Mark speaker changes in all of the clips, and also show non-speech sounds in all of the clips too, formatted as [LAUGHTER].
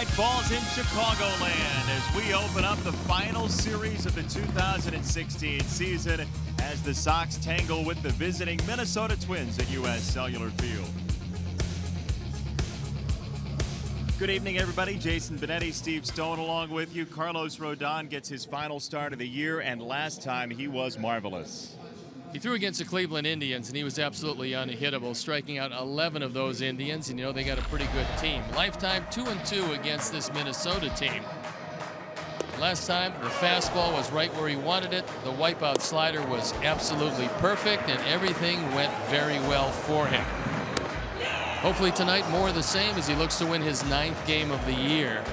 Speaker 1: Night falls in Chicagoland as we open up the final series of the 2016 season as the Sox tangle with the visiting Minnesota Twins at U.S. Cellular Field. Good evening, everybody. Jason Benetti, Steve Stone along with you. Carlos Rodon gets his final start of the year, and last time he was marvelous.
Speaker 2: He threw against the Cleveland Indians, and he was absolutely unhittable, striking out 11 of those Indians. And you know they got a pretty good team. Lifetime 2 and 2 against this Minnesota team. Last time, the fastball was right where he wanted it. The wipeout slider was absolutely perfect, and everything went very well for him. Hopefully tonight, more of the same as he looks to win his ninth game of the year.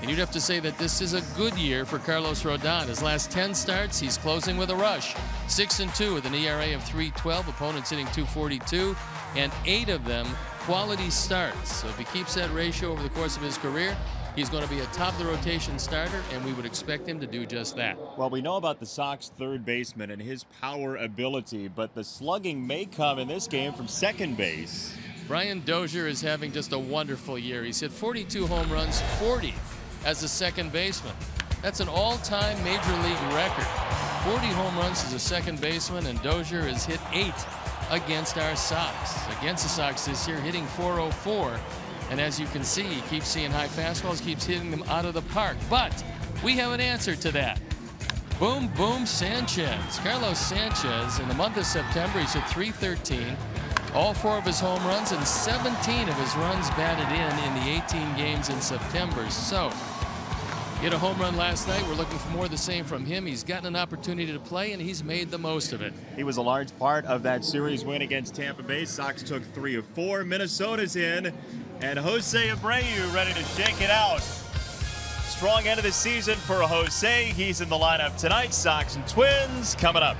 Speaker 2: And you'd have to say that this is a good year for Carlos Rodon. His last 10 starts, he's closing with a rush. 6 and 2 with an ERA of 312, opponents hitting 242, and 8 of them quality starts. So if he keeps that ratio over the course of his career, he's going to be a top of the rotation starter, and we would expect him to do just that.
Speaker 1: Well, we know about the Sox third baseman and his power ability, but the slugging may come in this game from second base.
Speaker 2: Brian Dozier is having just a wonderful year. He's hit 42 home runs, 40 as a second baseman. That's an all-time major league record. 40 home runs as a second baseman, and Dozier has hit eight against our Sox. Against the Sox this year, hitting 404. And as you can see, he keeps seeing high fastballs, keeps hitting them out of the park. But we have an answer to that. Boom, boom, Sanchez. Carlos Sanchez, in the month of September, he's at 313. All four of his home runs and 17 of his runs batted in in the 18 games in September. So, hit a home run last night. We're looking for more of the same from him. He's gotten an opportunity to play, and he's made the most of it.
Speaker 1: He was a large part of that series win against Tampa Bay. Sox took three of four. Minnesota's in, and Jose Abreu ready to shake it out. Strong end of the season for Jose. He's in the lineup tonight. Sox and Twins coming up.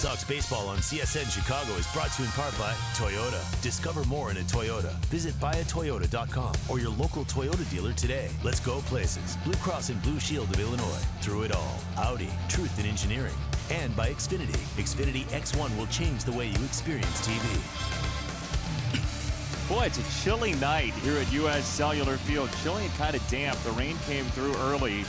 Speaker 3: Sox baseball on CSN Chicago is brought to you in part by Toyota. Discover more in a Toyota. Visit buyatoyota.com or your local Toyota dealer today. Let's go places. Blue Cross and Blue Shield of Illinois. Through it all. Audi. Truth in engineering. And by Xfinity. Xfinity X1 will change the way you experience TV.
Speaker 1: Boy, it's a chilly night here at U.S. Cellular Field. Chilly and kind of damp. The rain came through early,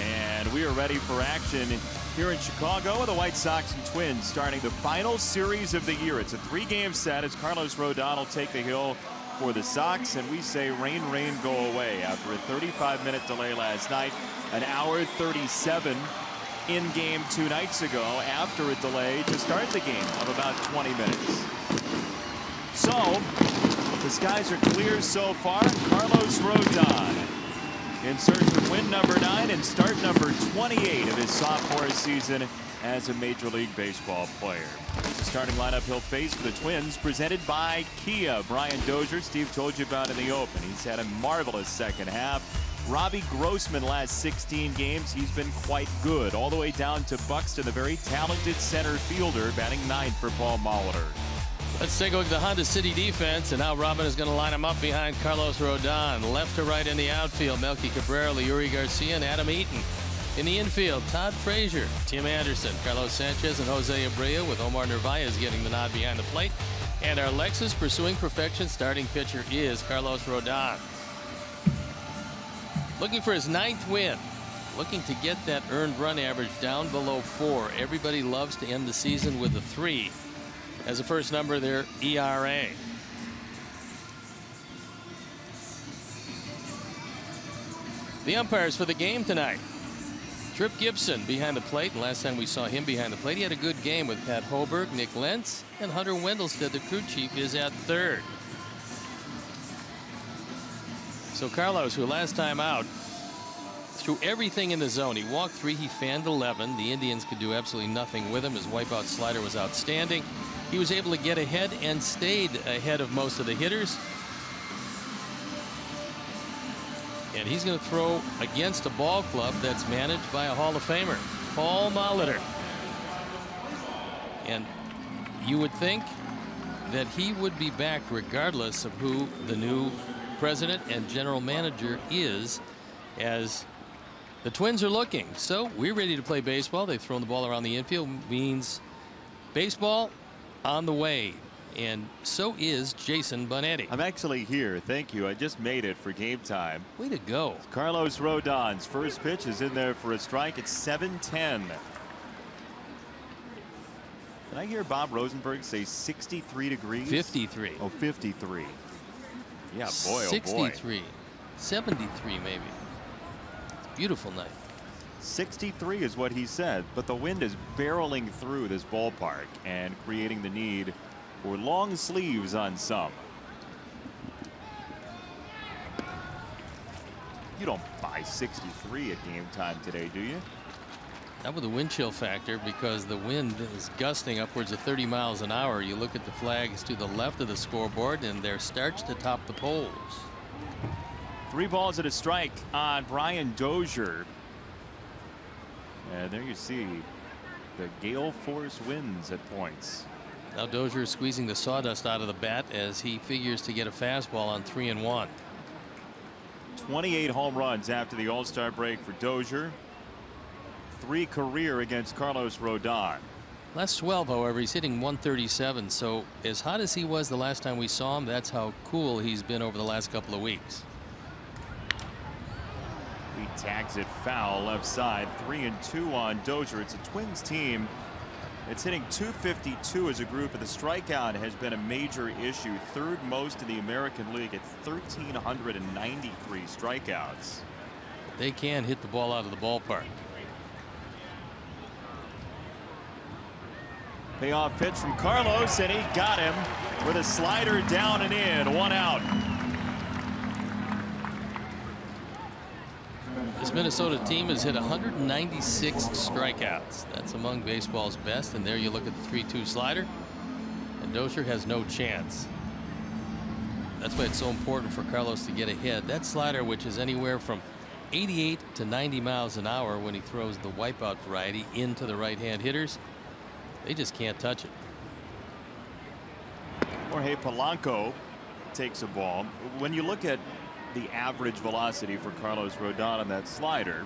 Speaker 1: and we are ready for action here in Chicago with the White Sox and Twins starting the final series of the year. It's a three-game set as Carlos Rodon will take the hill for the Sox, and we say rain, rain, go away after a 35-minute delay last night, an hour 37 in game two nights ago after a delay to start the game of about 20 minutes. So, the skies are clear so far. Carlos Rodon in search of win number nine and start number 28 of his sophomore season as a Major League Baseball player. The starting lineup he'll face for the Twins presented by Kia. Brian Dozier, Steve told you about in the open. He's had a marvelous second half. Robbie Grossman last 16 games, he's been quite good. All the way down to Buxton, the very talented center fielder, batting ninth for Paul Molitor.
Speaker 2: Let's take a look at the Honda City defense and how Robin is going to line them up behind Carlos Rodon. Left to right in the outfield, Melky Cabrera, Leury Garcia, and Adam Eaton. In the infield, Todd Frazier, Tim Anderson, Carlos Sanchez, and Jose Abreu, with Omar Narvaez getting the nod behind the plate. And our Lexus pursuing perfection starting pitcher is Carlos Rodon. Looking for his ninth win. Looking to get that earned run average down below four. Everybody loves to end the season with a three as the first number their ERA. The umpires for the game tonight. Trip Gibson behind the plate. And last time we saw him behind the plate, he had a good game with Pat Hoberg, Nick Lentz, and Hunter Wendelstedt. The crew chief is at third. So Carlos, who last time out, threw everything in the zone. He walked three, he fanned 11. The Indians could do absolutely nothing with him. His wipeout slider was outstanding. He was able to get ahead and stayed ahead of most of the hitters. And he's going to throw against a ball club that's managed by a Hall of Famer, Paul Molitor. And you would think that he would be back regardless of who the new president and general manager is as the Twins are looking. So we're ready to play baseball. They've thrown the ball around the infield means baseball on the way. And so is Jason Benetti.
Speaker 1: I'm actually here. Thank you. I just made it for game time.
Speaker 2: Way to go.
Speaker 1: Carlos Rodon's first pitch is in there for a strike. It's 7-10. Did I hear Bob Rosenberg say 63 degrees?
Speaker 2: 53.
Speaker 1: Oh, 53. Yeah, boy,
Speaker 2: 63.
Speaker 1: Oh boy.
Speaker 2: 73 maybe. Beautiful night.
Speaker 1: 63 is what he said, but the wind is barreling through this ballpark and creating the need for long sleeves on some. You don't buy 63 at game time today, do you?
Speaker 2: Not with the wind chill factor because the wind is gusting upwards of 30 miles an hour. You look at the flags to the left of the scoreboard and they're starched to top the poles.
Speaker 1: Three balls at a strike on Brian Dozier. And there you see the gale force winds at points.
Speaker 2: Now Dozier is squeezing the sawdust out of the bat as he figures to get a fastball on three and one.
Speaker 1: 28 home runs after the All-Star break for Dozier. Three career against Carlos Rodon.
Speaker 2: Last 12, however, he's hitting 137. So as hot as he was the last time we saw him, that's how cool he's been over the last couple of weeks.
Speaker 1: He tags it foul left side. Three and two on Dozier. It's a Twins team. It's hitting 252 as a group, and the strikeout has been a major issue. Third most in the American League at 1,393 strikeouts.
Speaker 2: They can hit the ball out of the ballpark.
Speaker 1: Payoff pitch from Carlos, and he got him with a slider down and in. One out.
Speaker 2: This Minnesota team has hit 196 strikeouts. That's among baseball's best. And there you look at the 3-2 slider. And Dozier has no chance. That's why it's so important for Carlos to get ahead. That slider, which is anywhere from 88 to 90 miles an hour when he throws the wipeout variety into the right-hand hitters, They just can't touch it.
Speaker 1: Jorge Polanco takes a ball. When you look at the average velocity for Carlos Rodon on that slider,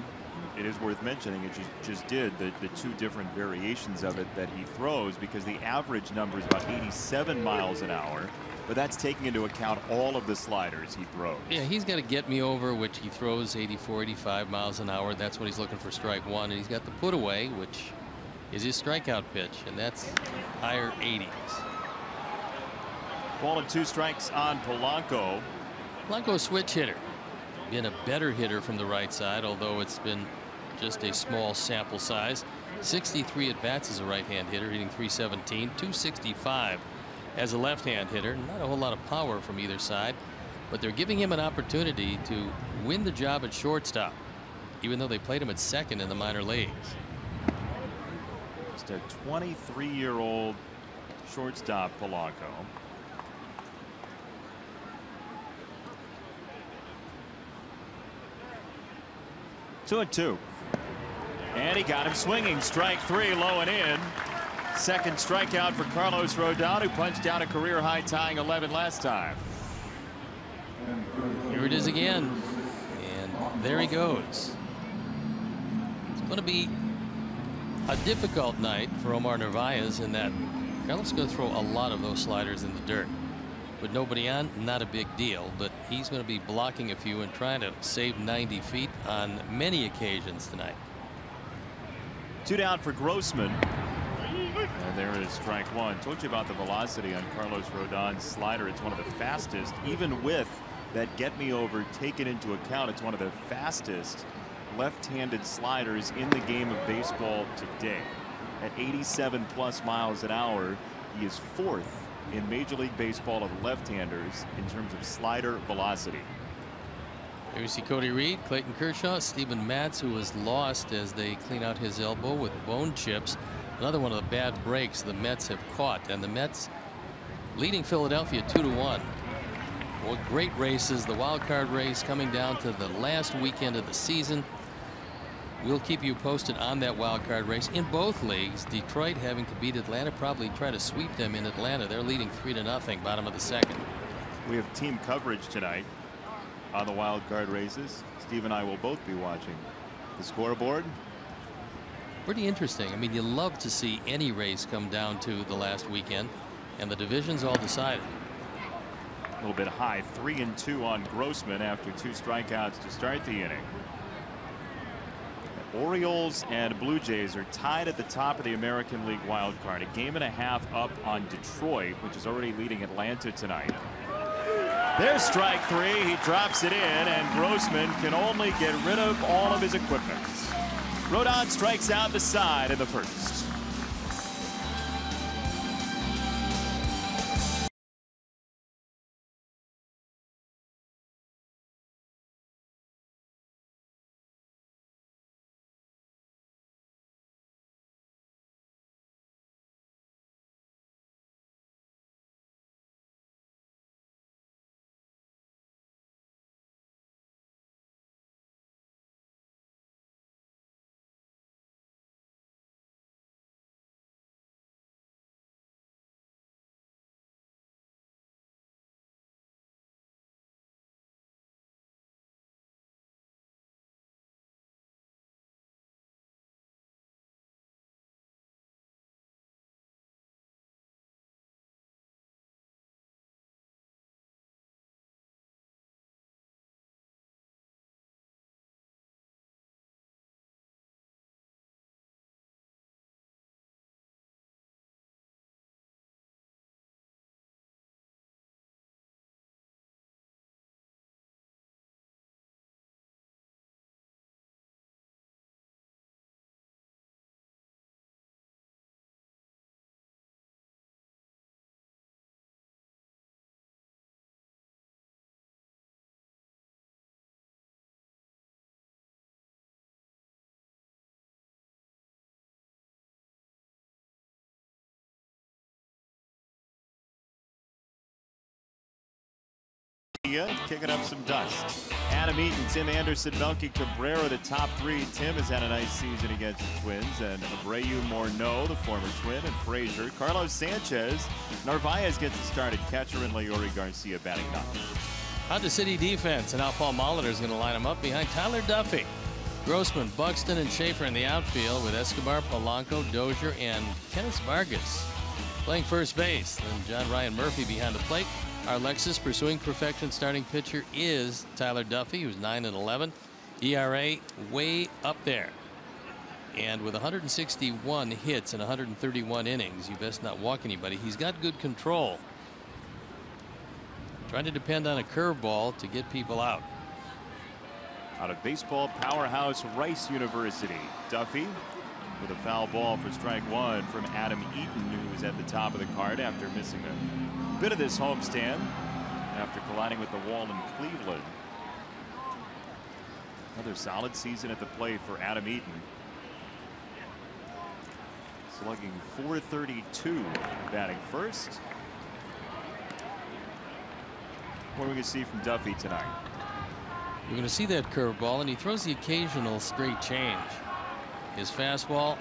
Speaker 1: it is worth mentioning, as you just did, the, the two different variations of it that he throws because the average number is about 87 miles an hour, but that's taking into account all of the sliders he throws.
Speaker 2: Yeah, he's got to get me over, which he throws 84, 85 miles an hour. That's what he's looking for strike one. And he's got the put away, which is his strikeout pitch, and that's higher 80s.
Speaker 1: Ball and two strikes on Polanco.
Speaker 2: Polanco switch hitter. Been a better hitter from the right side, although it's been just a small sample size. 63 at bats as a right hand hitter, hitting 317, 265 as a left hand hitter. Not a whole lot of power from either side, but they're giving him an opportunity to win the job at shortstop, even though they played him at second in the minor leagues.
Speaker 1: Just a 23 year old shortstop Polanco. Two and two. And he got him swinging. Strike three, low and in. Second strikeout for Carlos Rodon, who punched out a career high tying 11 last time.
Speaker 2: Here it is again. And there he goes. It's going to be a difficult night for Omar Narvaez in that Carlos going to throw a lot of those sliders in the dirt. With nobody on, not a big deal, but he's going to be blocking a few and trying to save 90 feet on many occasions tonight.
Speaker 1: Two down for Grossman. And there is strike one. Told you about the velocity on Carlos Rodon's slider. It's one of the fastest, even with that get me over taken into account. It's one of the fastest left-handed sliders in the game of baseball today. At 87 plus miles an hour, he is fourth in Major League Baseball of left-handers in terms of slider velocity.
Speaker 2: Here we see Cody Reed, Clayton Kershaw, Stephen Matz, who was lost as they clean out his elbow with bone chips. Another one of the bad breaks the Mets have caught, and the Mets leading Philadelphia two to one. Well, great races. The wild card race coming down to the last weekend of the season. We'll keep you posted on that wild card race in both leagues. Detroit having to beat Atlanta, probably try to sweep them in Atlanta. They're leading three to nothing, bottom of the second.
Speaker 1: We have team coverage tonight on the wild card races. Steve and I will both be watching the scoreboard.
Speaker 2: Pretty interesting. I mean, you love to see any race come down to the last weekend, and the division's all decided.
Speaker 1: A little bit high, three and two on Grossman after two strikeouts to start the inning. Orioles and Blue Jays are tied at the top of the American League wild card. A game and a half up on Detroit, which is already leading Atlanta tonight. There's strike three. He drops it in, and Grossman can only get rid of all of his equipment. Rodon strikes out the side in the first. Kicking up some dust. Adam Eaton, Tim Anderson, Melky Cabrera, the top three. Tim has had a nice season against the Twins, and Abreu Morneau, the former Twin, and Frazier. Carlos Sanchez, Narvaez gets the start at catcher, and Leury Garcia batting ninth.
Speaker 2: Honda City defense, and now Paul Molitor is going to line them up behind Tyler Duffey. Grossman, Buxton, and Schaefer in the outfield with Escobar, Polanco, Dozier, and Kennys Vargas playing first base. Then John Ryan Murphy behind the plate. Our Lexus pursuing perfection starting pitcher is Tyler Duffey, who's 9 and 11. ERA way up there. And with 161 hits and 131 innings, you best not walk anybody. He's got good control. Trying to depend on a curveball to get people out.
Speaker 1: Out of baseball powerhouse Rice University, Duffey with a foul ball for strike one from Adam Eaton, who was at the top of the card after missing a bit of this homestand after colliding with the wall in Cleveland. Another solid season at the plate for Adam Eaton. Slugging 432 batting first. What are we going to see from Duffey tonight?
Speaker 2: You're going to see that curveball, and he throws the occasional straight change. His fastball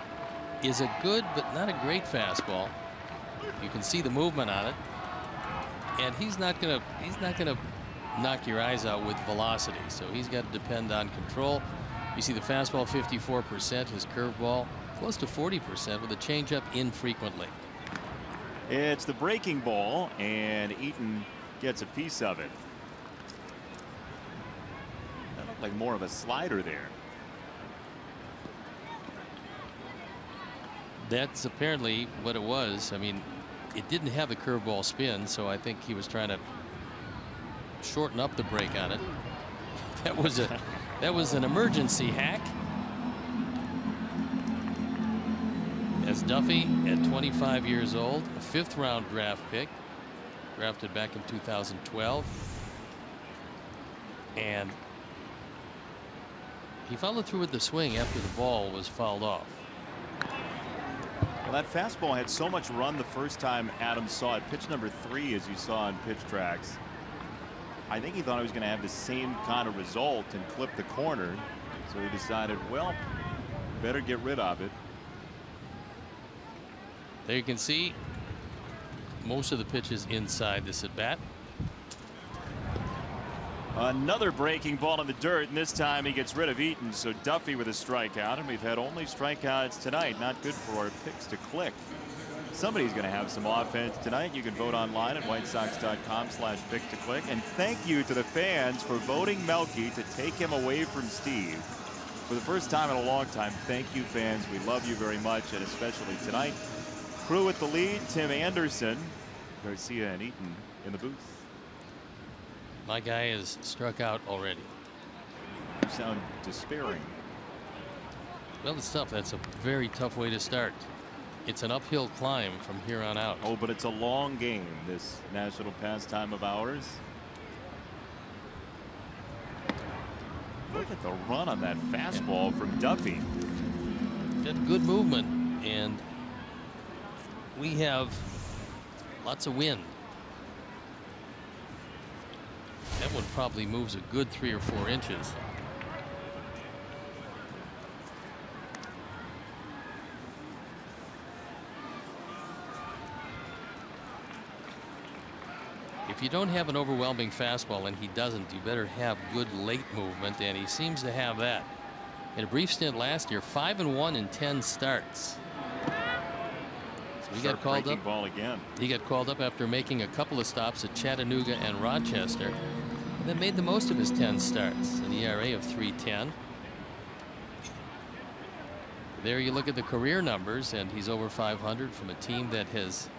Speaker 2: is a good but not a great fastball. You can see the movement on it and he's not gonna he's not gonna knock your eyes out with velocity. So he's got to depend on control. You see the fastball 54%, his curveball close to 40% with a changeup infrequently.
Speaker 1: It's the breaking ball, and Eaton gets a piece of it. That looked like more of a slider there.
Speaker 2: That's apparently what it was. I mean, it didn't have the curveball spin, so I think he was trying to shorten up the break on it. [LAUGHS] That was a that was an emergency hack. As Duffey, at 25 years old, a fifth round draft pick, drafted back in 2012. And he followed through with the swing after the ball was fouled off.
Speaker 1: Well, that fastball had so much run the first time Adams saw it. Pitch number three, as you saw on pitch tracks. I think he thought he was going to have the same kind of result and clip the corner. So he decided, well, better get rid of it.
Speaker 2: There you can see most of the pitches inside this at bat.
Speaker 1: Another breaking ball in the dirt, and this time he gets rid of Eaton. So Duffey with a strikeout, and we've had only strikeouts tonight. Not good for our picks to click. Somebody's going to have some offense tonight. You can vote online at whitesox.com slash pick to click. And thank you to the fans for voting Melky to take him away from Steve. For the first time in a long time, thank you, fans. We love you very much, and especially tonight. Crew at the lead, Tim Anderson, Garcia, and Eaton in the booth.
Speaker 2: My guy is struck out already.
Speaker 1: You sound despairing.
Speaker 2: Well, it's tough. That's a very tough way to start. It's an uphill climb from here on out.
Speaker 1: Oh, but it's a long game, this national pastime of ours. Look at the run on that fastball yeah. from Duffey.
Speaker 2: Got good movement, and we have lots of wind. That one probably moves a good three or four inches. If you don't have an overwhelming fastball, and he doesn't, you better have good late movement, and he seems to have that. In a brief stint last year, 5 and 1 in 10 starts. So he got called up.
Speaker 1: Ball again.
Speaker 2: He got called up after making a couple of stops at Chattanooga and Rochester that made the most of his 10 starts, an ERA of 310. There you look at the career numbers, and he's over 500 from a team that has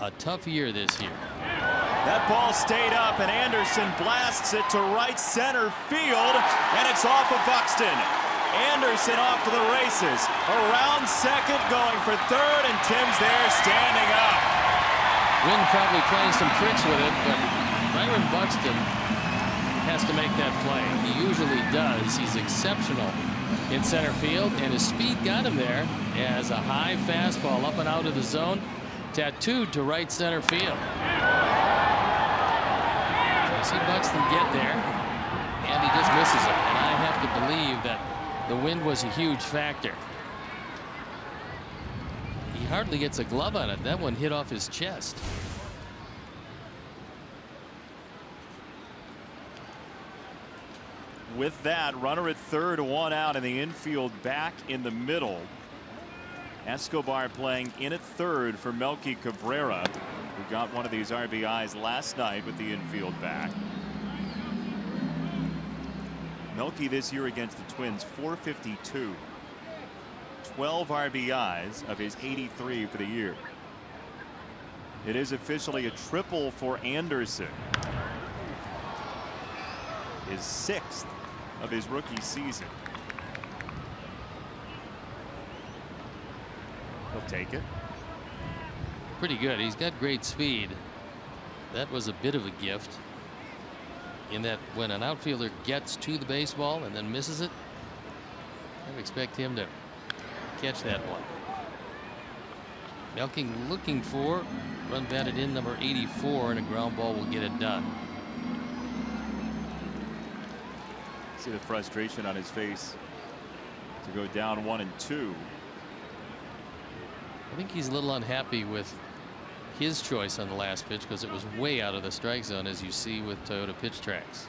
Speaker 2: a tough year this year.
Speaker 1: That ball stayed up, and Anderson blasts it to right center field, and it's off of Buxton. Anderson off to the races. Around second, going for third, and Tim's there standing up.
Speaker 2: Wynn probably playing some tricks with it, but Byron Buxton has to make that play. He usually does. He's exceptional in center field, and his speed got him there as a high fastball up and out of the zone, tattooed to right center field. see Buxton get there, and he just misses it. And I have to believe that the wind was a huge factor. He hardly gets a glove on it. That one hit off his chest.
Speaker 1: With that, runner at third, one out, in the infield back in the middle. Escobar playing in at third for Melky Cabrera, who got one of these RBIs last night with the infield back. Melky this year against the Twins, 452. 12 RBIs of his 83 for the year. It is officially a triple for Anderson. His sixth of his rookie season. He'll take it.
Speaker 2: Pretty good. He's got great speed. That was a bit of a gift in that when an outfielder gets to the baseball and then misses it, I expect him to catch that one. Melking looking for run batted in number 84 and a ground ball will get it done.
Speaker 1: See the frustration on his face to go down one and two.
Speaker 2: I think he's a little unhappy with his choice on the last pitch because it was way out of the strike zone as you see with Toyota pitch tracks.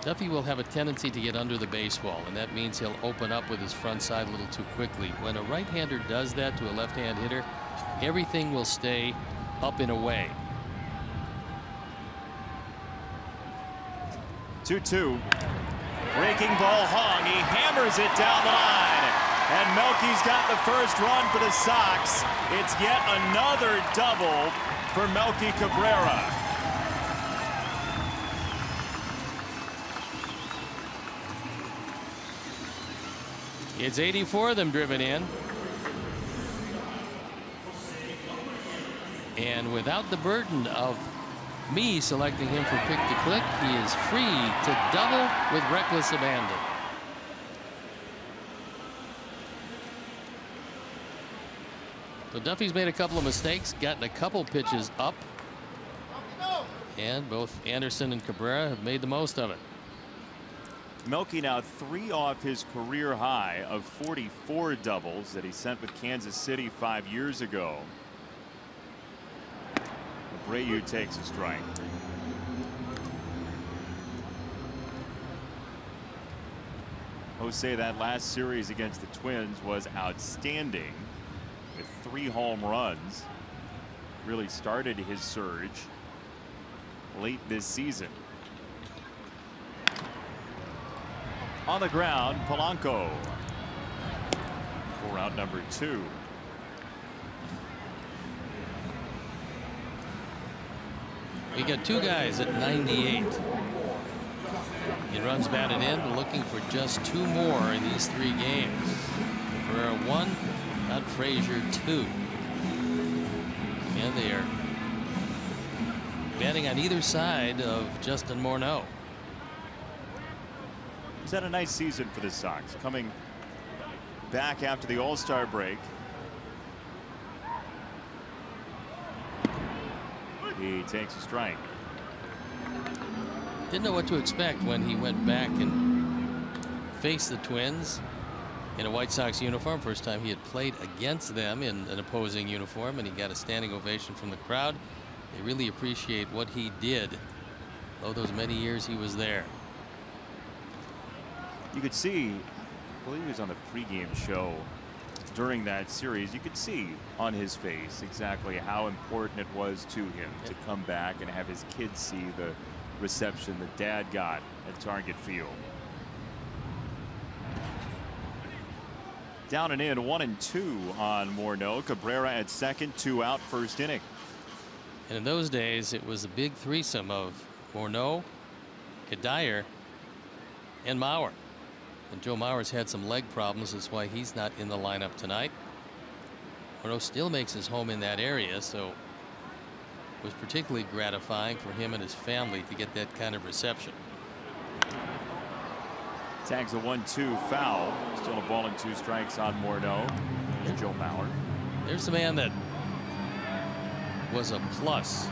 Speaker 2: Duffey will have a tendency to get under the baseball and that means he'll open up with his front side a little too quickly. When a right-hander does that to a left-hand hitter everything will stay up and away.
Speaker 1: 2-2. Breaking ball Hong. He hammers it down the line. And Melky's got the first run for the Sox. It's yet another double for Melky Cabrera.
Speaker 2: It's 84 of them driven in. And without the burden of me selecting him for pick to click, he is free to double with reckless abandon. So Duffey's made a couple of mistakes, gotten a couple pitches up. And both Anderson and Cabrera have made the most of it.
Speaker 1: Melky now three off his career high of 44 doubles that he sent with Kansas City five years ago. Abreu takes a strike. Jose that last series against the Twins was outstanding with three home runs. Really started his surge late this season. On the ground, Polanco for out number two.
Speaker 2: We got two guys at 98. He runs batted in, looking for just two more in these three games. Cabrera one, not Frazier two. And they are batting on either side of Justin Morneau.
Speaker 1: He's had a nice season for the Sox, coming back after the All-Star break. He takes a strike.
Speaker 2: Didn't know what to expect when he went back and faced the Twins in a White Sox uniform. First time he had played against them in an opposing uniform, and he got a standing ovation from the crowd. They really appreciate what he did all those many years he was there.
Speaker 1: You could see, I believe he was on the pregame show during that series. You could see on his face exactly how important it was to him to come back and have his kids see the reception that dad got at Target Field. Down and in one and two on Morneau. Cabrera at second, two out first inning.
Speaker 2: And in those days, it was a big threesome of Morneau, Cuddyer, and Mauer. And Joe Mauer's had some leg problems. That's why he's not in the lineup tonight. Morneau still makes his home in that area, so it was particularly gratifying for him and his family to get that kind of reception.
Speaker 1: Tags a one-two foul. Still a ball and two strikes on Morneau. Joe Mauer.
Speaker 2: There's the man that was a plus.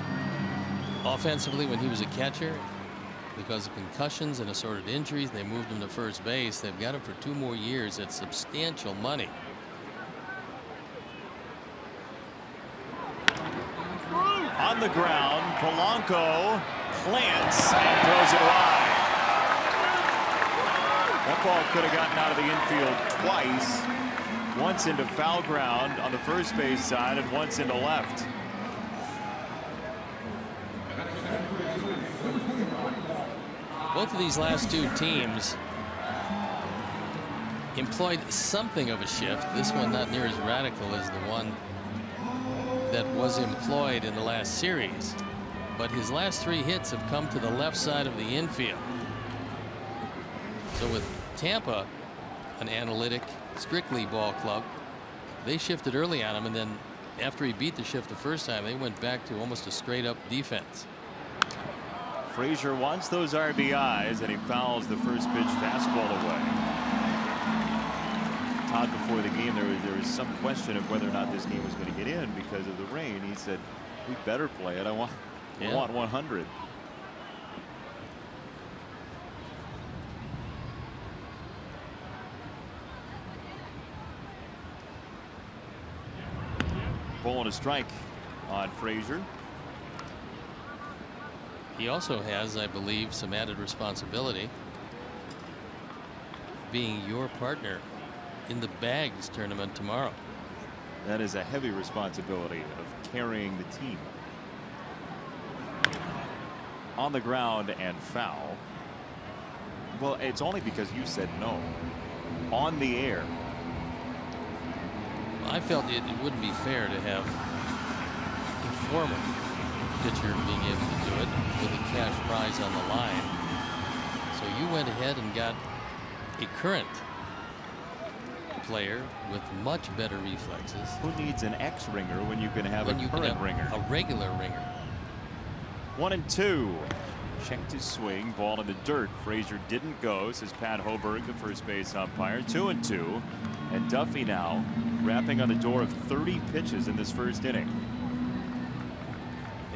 Speaker 2: Offensively, when he was a catcher, because of concussions and assorted injuries, they moved him to first base. They've got him for two more years at substantial money.
Speaker 1: On the ground, Polanco plants and throws it wide. That ball could have gotten out of the infield twice. Once into foul ground on the first base side and once into left.
Speaker 2: Both of these last two teams employed something of a shift. This one not near as radical as the one that was employed in the last series. But his last three hits have come to the left side of the infield. So with Tampa, an analytic, strictly ball club, they shifted early on him, and then after he beat the shift the first time, they went back to almost a straight up defense.
Speaker 1: Frazier wants those RBIs, and he fouls the first pitch fastball away. Todd, before the game, there was there was some question of whether or not this game was going to get in because of the rain. He said, "We better play it. I want,
Speaker 2: Yeah.
Speaker 1: I want 100." Ball and a strike on Frazier.
Speaker 2: He also has, I believe, some added responsibility being your partner in the bags tournament tomorrow.
Speaker 1: That is a heavy responsibility of carrying the team. On the ground and foul. Well, it's only because you said no. On the air.
Speaker 2: I felt it, it wouldn't be fair to have a former pitcher being able to do it with a cash prize on the line. So you went ahead and got a current player with much better reflexes.
Speaker 1: Who needs an X ringer when you can have
Speaker 2: when
Speaker 1: a current
Speaker 2: have
Speaker 1: ringer?
Speaker 2: a regular ringer.
Speaker 1: One and two. Checked his swing, ball in the dirt. Frazier didn't go, says Pat Hoberg, the first base umpire. Two and two. And Duffey now rapping on the door of 30 pitches in this first inning.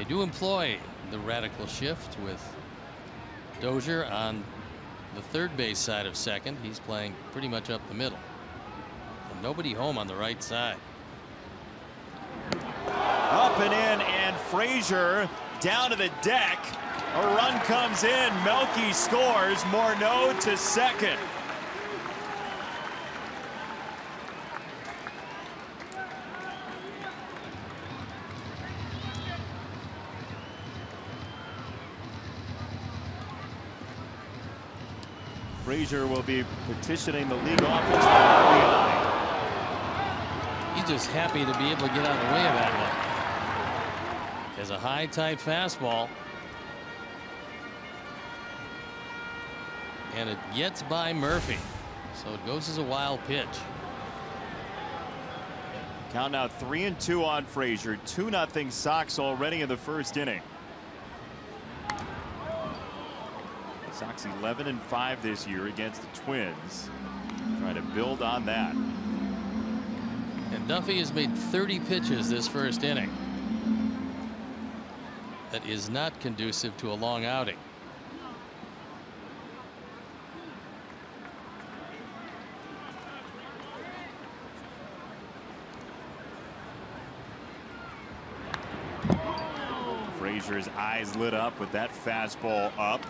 Speaker 2: They do employ the radical shift with Dozier on the third base side of second. He's playing pretty much up the middle. And nobody home on the right side.
Speaker 1: Up and in, and Frazier down to the deck. A run comes in. Melky scores. Morneau to second. Frazier will be petitioning the league office.
Speaker 2: He's just happy to be able to get out of the way of that one. There's a high tight fastball. And it gets by Murphy. So it goes as a wild pitch.
Speaker 1: Count now three and two on Frazier. Two nothing Sox already in the first inning. Sox 11 and 5 this year against the Twins. Trying to build on that.
Speaker 2: And Duffey has made 30 pitches this first inning. That is not conducive to a long outing.
Speaker 1: Frazier's eyes lit up with that fastball up.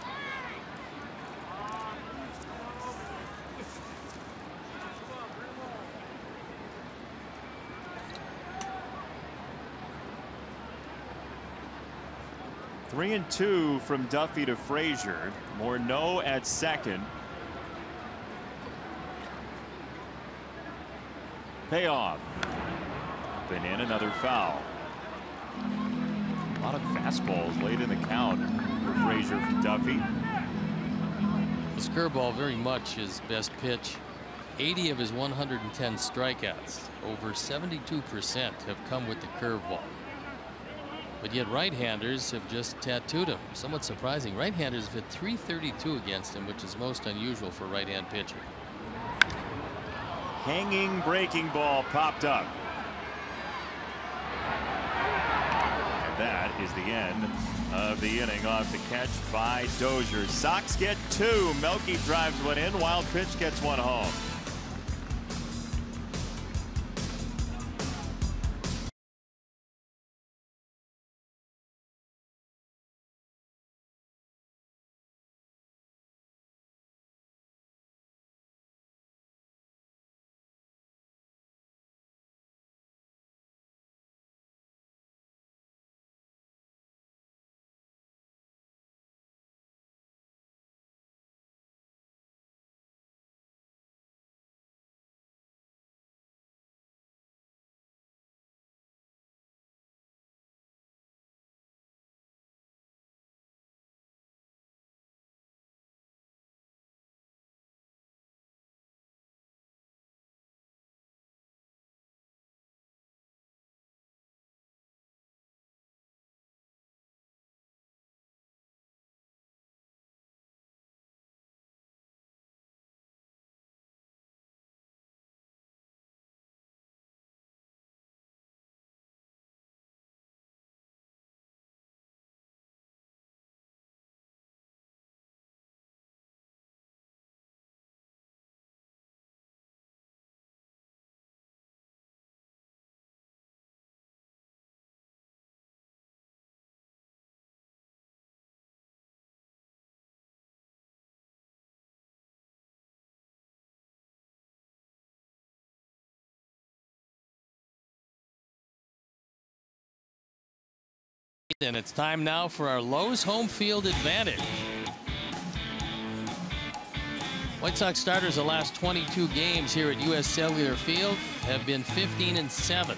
Speaker 1: Three and two from Duffey to Frazier. Morneau at second. Payoff. Been in another foul. A lot of fastballs late in the count for Frazier from Duffey.
Speaker 2: The curveball very much his best pitch. 80 of his 110 strikeouts, over 72% have come with the curveball. But yet right-handers have just tattooed him. Somewhat surprising. Right-handers have hit 332 against him, which is most unusual for a right-hand pitcher.
Speaker 1: Hanging breaking ball popped up. And That is the end of the inning off the catch by Dozier. Sox get two. Melky drives one in. Wild pitch gets one home.
Speaker 2: And it's time now for our Lowe's home field advantage. White Sox starters the last 22 games here at U.S. Cellular Field have been 15 and 7.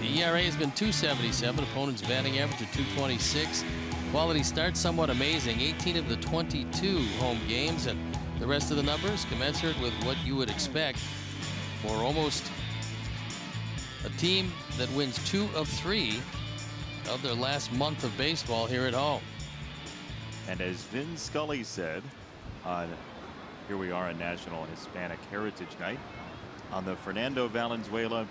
Speaker 2: The ERA has been 277. Opponents batting average of 226. Quality starts somewhat amazing. 18 of the 22 home games and the rest of the numbers commensurate with what you would expect for almost a team that wins two of three of their last month of baseball here at home.
Speaker 1: And as Vin Scully said on here we are on National Hispanic Heritage Night on the Fernando Valenzuela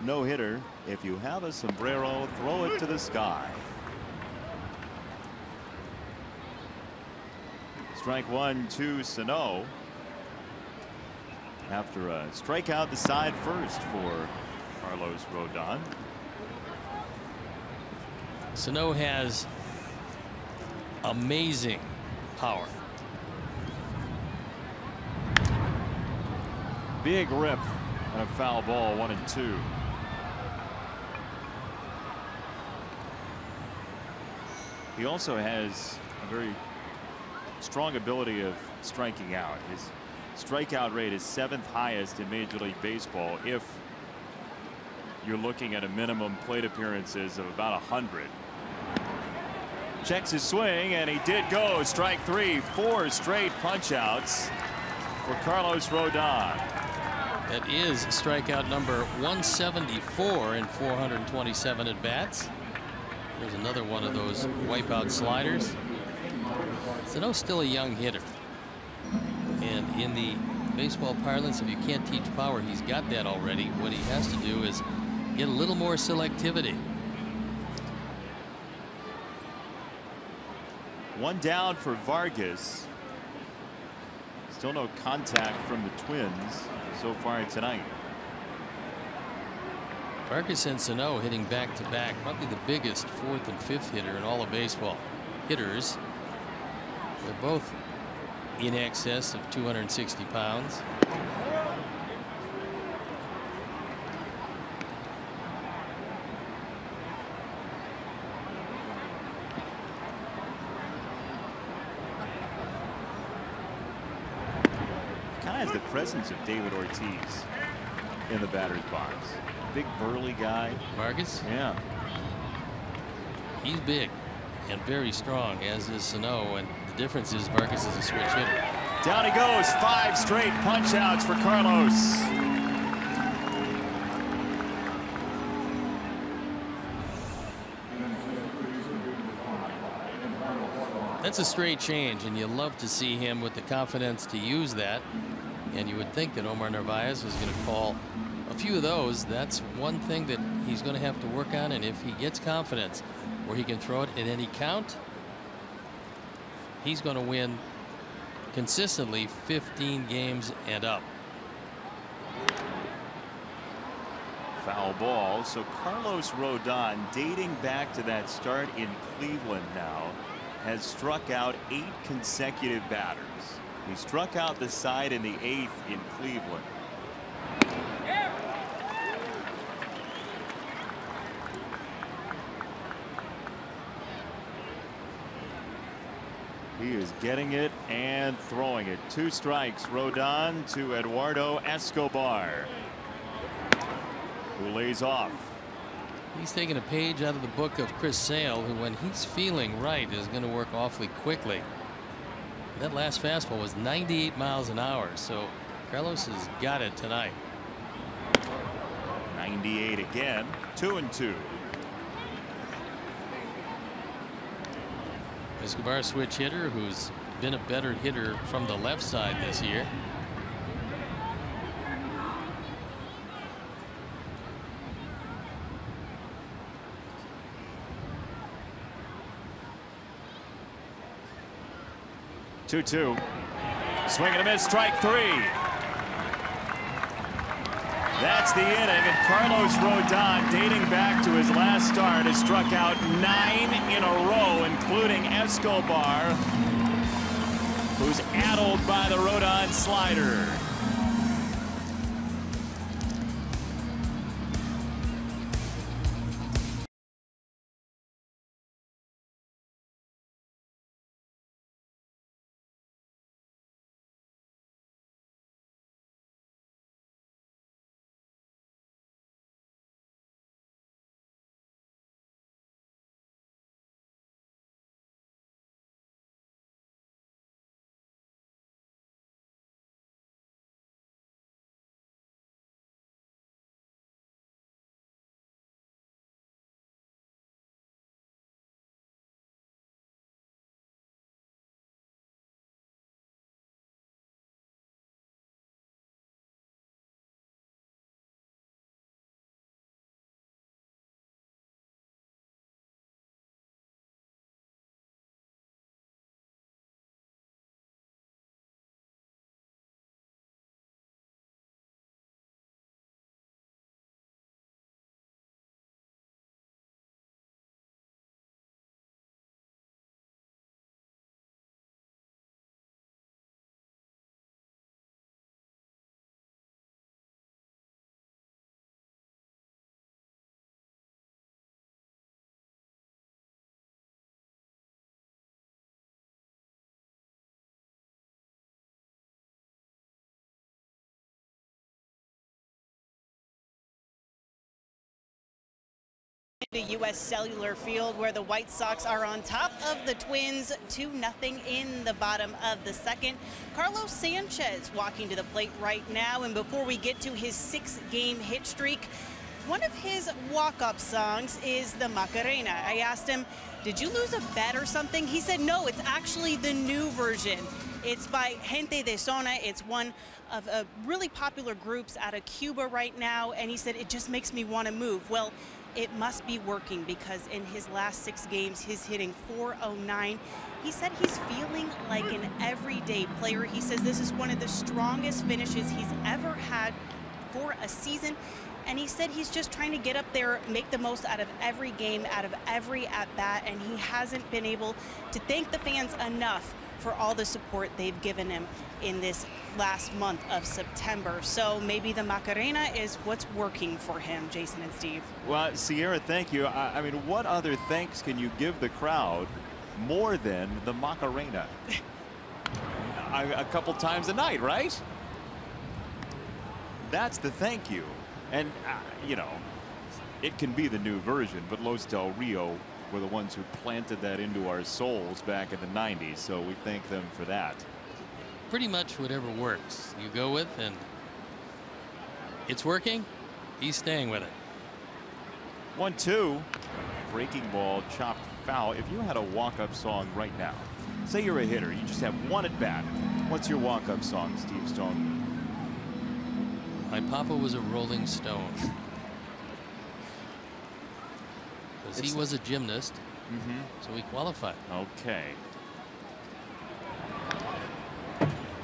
Speaker 1: no hitter. If you have a sombrero, throw it to the sky. Strike one to Sano. After a strikeout the side first for Carlos Rodon.
Speaker 2: Sano has amazing power.
Speaker 1: Big rip and a foul ball, one and two. He also has a very strong ability of striking out. His strikeout rate is seventh highest in Major League Baseball if you're looking at a minimum plate appearances of about 100. Checks his swing and he did go strike three four straight punch outs for Carlos Rodon.
Speaker 2: That is strikeout number 174 in 427 at bats. There's another one of those wipeout sliders. Sano's still a young hitter. And in the baseball parlance, if you can't teach power, he's got that already. What he has to do is get a little more selectivity.
Speaker 1: One down for Vargas. Still no contact from the Twins so far tonight.
Speaker 2: Vargas and Sano hitting back to back, probably the biggest fourth and fifth hitter in all of baseball. Hitters. They're both in excess of 260 pounds.
Speaker 1: Presence of David Ortiz in the batter's box. Big burly guy.
Speaker 2: Vargas?
Speaker 1: Yeah.
Speaker 2: He's big and very strong, as is Sano, and the difference is Vargas is a switch hitter.
Speaker 1: Down he goes. Five straight punch outs for Carlos.
Speaker 2: That's a straight change, and you love to see him with the confidence to use that. And you would think that Omar Narvaez was going to call a few of those. That's one thing that he's going to have to work on. And if he gets confidence, where he can throw it at any count, he's going to win consistently 15 games and up.
Speaker 1: Foul ball. So Carlos Rodon, dating back to that start in Cleveland now, has struck out eight consecutive batters. He struck out the side in the eighth in Cleveland. He is getting it and throwing it. Two strikes. Rodon to Eduardo Escobar, who lays off.
Speaker 2: He's taking a page out of the book of Chris Sale, who, when he's feeling right, is going to work awfully quickly. That last fastball was 98 miles an hour, so Carlos has got it tonight.
Speaker 1: 98 again, two and two.
Speaker 2: Escobar switch hitter who's been a better hitter from the left side this year.
Speaker 1: Two two. Swing and a miss, strike three. That's the inning, and Carlos Rodon, dating back to his last start, has struck out nine in a row, including Escobar, who's addled by the Rodon slider.
Speaker 4: The U.S. Cellular Field where the White Sox are on top of the Twins 2 nothing in the bottom of the second. Carlos Sanchez walking to the plate right now and before we get to his six game hit streak one of his walk-up songs is the Macarena. I asked him, did you lose a bet or something? He said, no, it's actually the new version. It's by Gente de Zona. It's one of uh, really popular groups out of Cuba right now. And he said, it just makes me want to move. Well, it must be working because in his last six games, he's hitting 409. He said he's feeling like an everyday player. He says this is one of the strongest finishes he's ever had for a season. And he said he's just trying to get up there, make the most out of every game, out of every at bat, and he hasn't been able to thank the fans enough for all the support they've given him in this last month of September. So maybe the Macarena is what's working for him, Jason and Steve.
Speaker 1: Well, Sierra, thank you. I, I mean, what other thanks can you give the crowd more than the Macarena? [LAUGHS] a, a couple times a night, right? That's the thank you. And, uh, you know, it can be the new version, but Los Del Rio were the ones who planted that into our souls back in the 90s. So we thank them for that.
Speaker 2: Pretty much whatever works you go with and it's working. He's staying with it.
Speaker 1: One two breaking ball chopped foul. If you had a walk-up song right now, say you're a hitter, you just have one at bat. What's your walk-up song, Steve Stone?
Speaker 2: My papa was a Rolling Stone. He was a gymnast.
Speaker 1: Mm-hmm.
Speaker 2: So we qualified.
Speaker 1: Okay.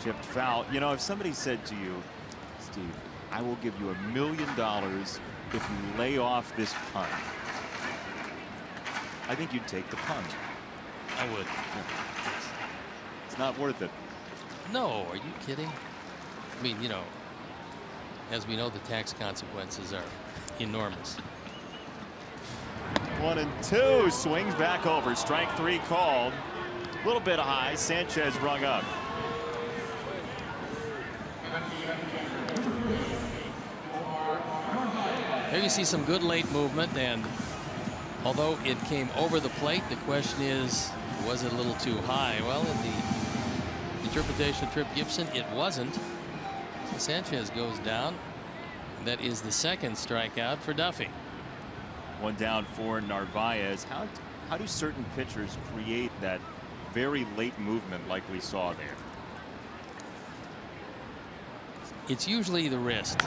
Speaker 1: Chipped foul. You know, if somebody said to you, Steve, I will give you a million dollars if you lay off this punt. I think you'd take the punt.
Speaker 2: I would.
Speaker 1: It's not worth it.
Speaker 2: No, are you kidding? I mean, you know, as we know, the tax consequences are enormous.
Speaker 1: One and two. Swings back over. Strike three called. A little bit high. Sanchez rung up.
Speaker 2: There you see some good late movement, and although it came over the plate, the question is, was it a little too high? Well, in the interpretation of Trip Gibson, it wasn't. So Sanchez goes down. That is the second strikeout for Duffey.
Speaker 1: One down for Narvaez. How how do certain pitchers create that very late movement like we saw there?
Speaker 2: It's usually the wrist,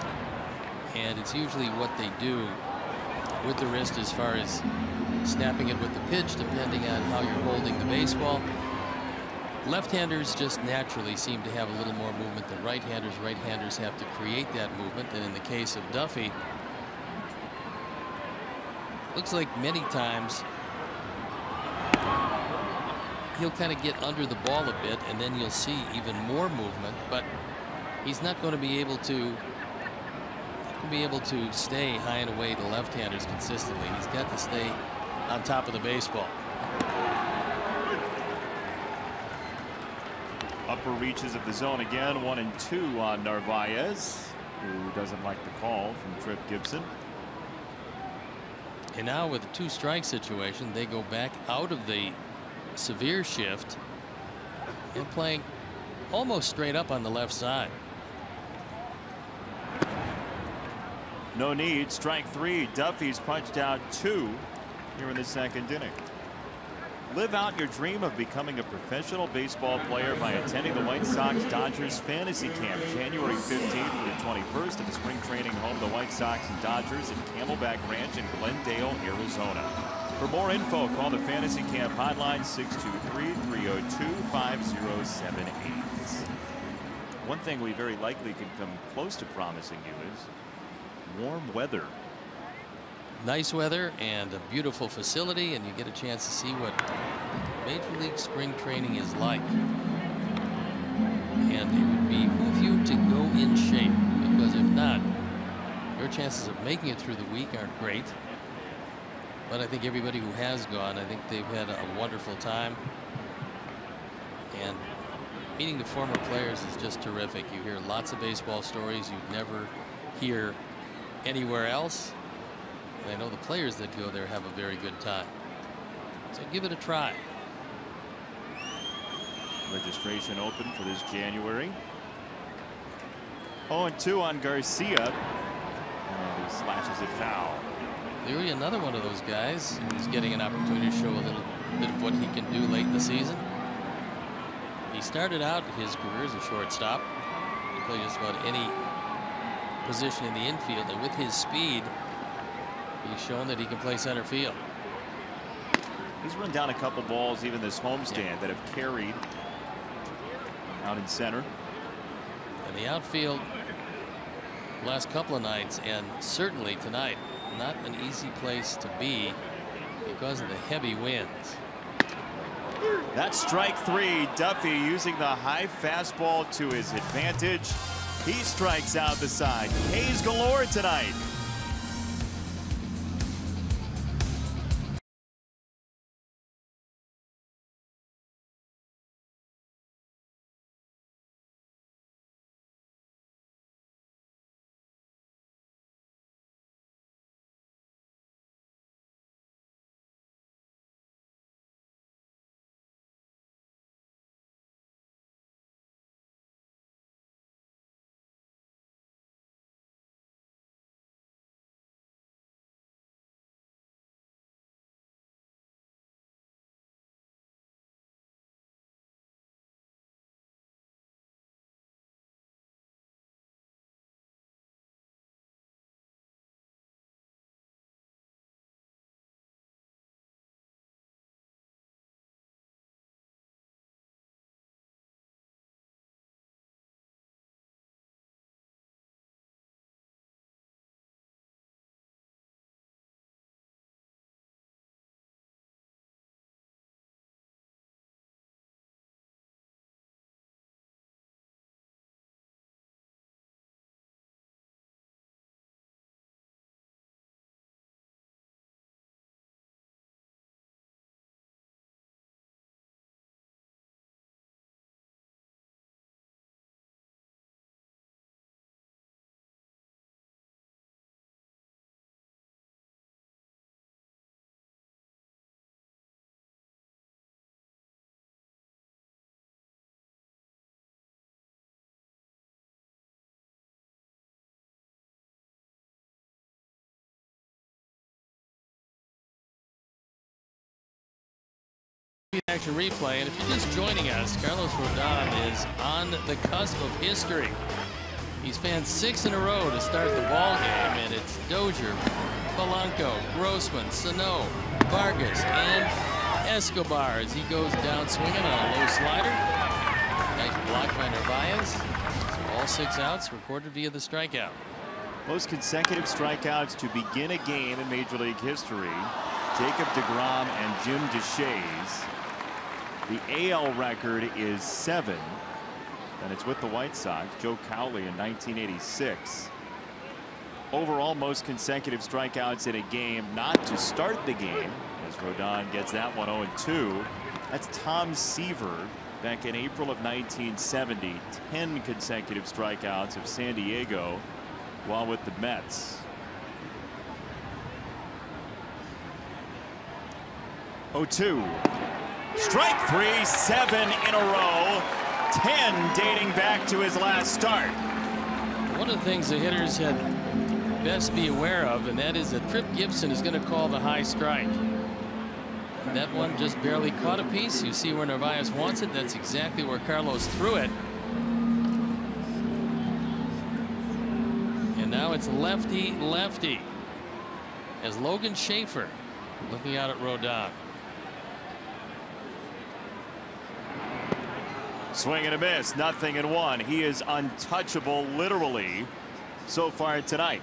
Speaker 2: and it's usually what they do with the wrist as far as snapping it with the pitch, depending on how you're holding the baseball. Left-handers just naturally seem to have a little more movement than right-handers. Right-handers have to create that movement, and in the case of Duffey, looks like many times he'll kind of get under the ball a bit, and then you'll see even more movement, but he's not going to be able to be able to stay high and away to left-handers consistently. He's got to stay on top of the baseball.
Speaker 1: Upper reaches of the zone again. One and two on Narvaez, who doesn't like the call from Trip Gibson.
Speaker 2: And now with a two strike situation, they go back out of the severe shift and playing almost straight up on the left side.
Speaker 1: No need. Strike three. Duffey's punched out two here in the second inning. Live out your dream of becoming a professional baseball player by attending the White Sox Dodgers Fantasy Camp January 15th to 21st at the spring training home of the White Sox and Dodgers at Camelback Ranch in Glendale, Arizona. For more info, call the Fantasy Camp hotline 623-302-5078. One thing we very likely can come close to promising you is warm weather
Speaker 2: Nice weather and a beautiful facility, and you get a chance to see what Major League spring training is like. And it would behoove you to go in shape, because if not, your chances of making it through the week aren't great. But I think everybody who has gone, I think they've had a wonderful time. And meeting the former players is just terrific. You hear lots of baseball stories you'd never hear anywhere else. And I know the players that go there have a very good time. So give it a try.
Speaker 1: Registration open for this January. 0 and 2 on Garcia. And he slashes it foul.
Speaker 2: Leary, another one of those guys who's getting an opportunity to show a little bit of what he can do late in the season. He started out his career as a shortstop. He played just about any position in the infield, and with his speed, he's shown that he can play center field.
Speaker 1: He's run down a couple balls even this homestand
Speaker 2: Yeah.
Speaker 1: that have carried out in center.
Speaker 2: And the outfield last couple of nights and certainly tonight not an easy place to be because of the heavy winds.
Speaker 1: That's strike three. Duffey using the high fastball to his advantage. He strikes out the side. K's galore tonight.
Speaker 2: Action replay. And if you're just joining us, Carlos Rodon is on the cusp of history. He's fanned six in a row to start the ball game, and it's Dozier, Polanco, Grossman, Sano, Vargas, and Escobar as he goes down swinging on a low slider. Nice block by Narvaez. So all six outs recorded via the strikeout.
Speaker 1: Most consecutive strikeouts to begin a game in Major League history. Jacob DeGrom and Jim Deshaies. The AL record is seven, and it's with the White Sox. Joe Cowley in 1986. Overall, most consecutive strikeouts in a game not to start the game, as Rodon gets that one 0-2. That's Tom Seaver back in April of 1970. 10 consecutive strikeouts of San Diego while with the Mets. 0-2. Strike three, seven in a row. 10 dating back to his last start.
Speaker 2: One of the things the hitters had best be aware of, and that is that Trip Gibson is going to call the high strike. That one just barely caught a piece. You see where Narvaez wants it. That's exactly where Carlos threw it. And now it's lefty lefty as Logan Schafer looking out at Rodon.
Speaker 1: Swing and a miss, nothing in one. He is untouchable, literally, so far tonight.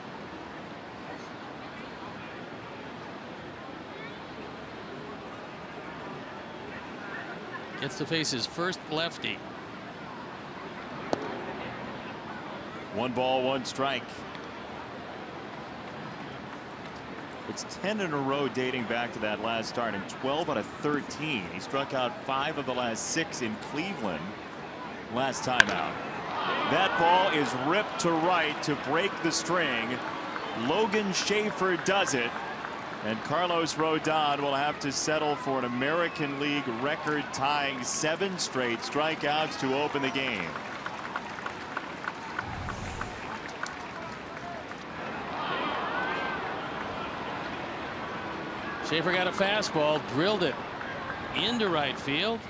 Speaker 2: Gets to face his first lefty.
Speaker 1: One ball, one strike. It's 10 in a row dating back to that last start and 12 out of 13. He struck out five of the last six in Cleveland last timeout. That ball is ripped to right to break the string. Logan Schafer does it. And Carlos Rodon will have to settle for an American League record tying seven straight strikeouts to open the game.
Speaker 2: Schafer got a fastball, drilled it into right field.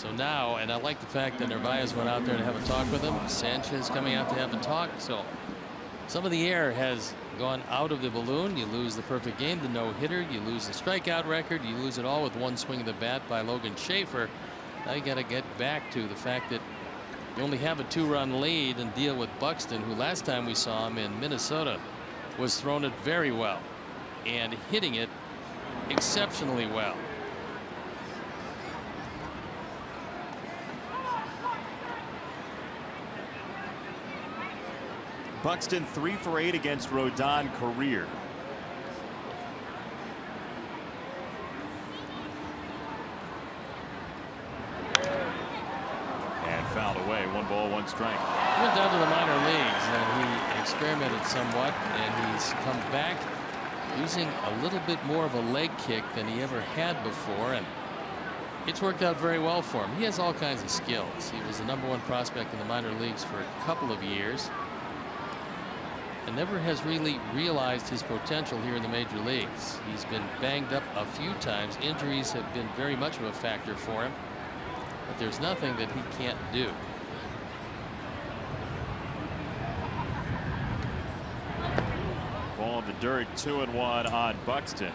Speaker 2: So now, and I like the fact that Narvaez went out there to have a talk with him. Sanchez coming out to have a talk. So some of the air has gone out of the balloon. You lose the perfect game, the no hitter. You lose the strikeout record. You lose it all with one swing of the bat by Logan Schafer. Now you got to get back to the fact that you only have a two run lead and deal with Buxton, who last time we saw him in Minnesota was throwing it very well and hitting it exceptionally well.
Speaker 1: Buxton three for eight against Rodon career. And fouled away. One ball, one strike.
Speaker 2: He went down to the minor leagues and he experimented somewhat and he's come back using a little bit more of a leg kick than he ever had before and it's worked out very well for him. He has all kinds of skills. He was the number one prospect in the minor leagues for a couple of years and never has really realized his potential here in the major leagues. He's been banged up a few times. Injuries have been very much of a factor for him. But there's nothing that he can't do.
Speaker 1: Ball in the dirt, two and one on Buxton.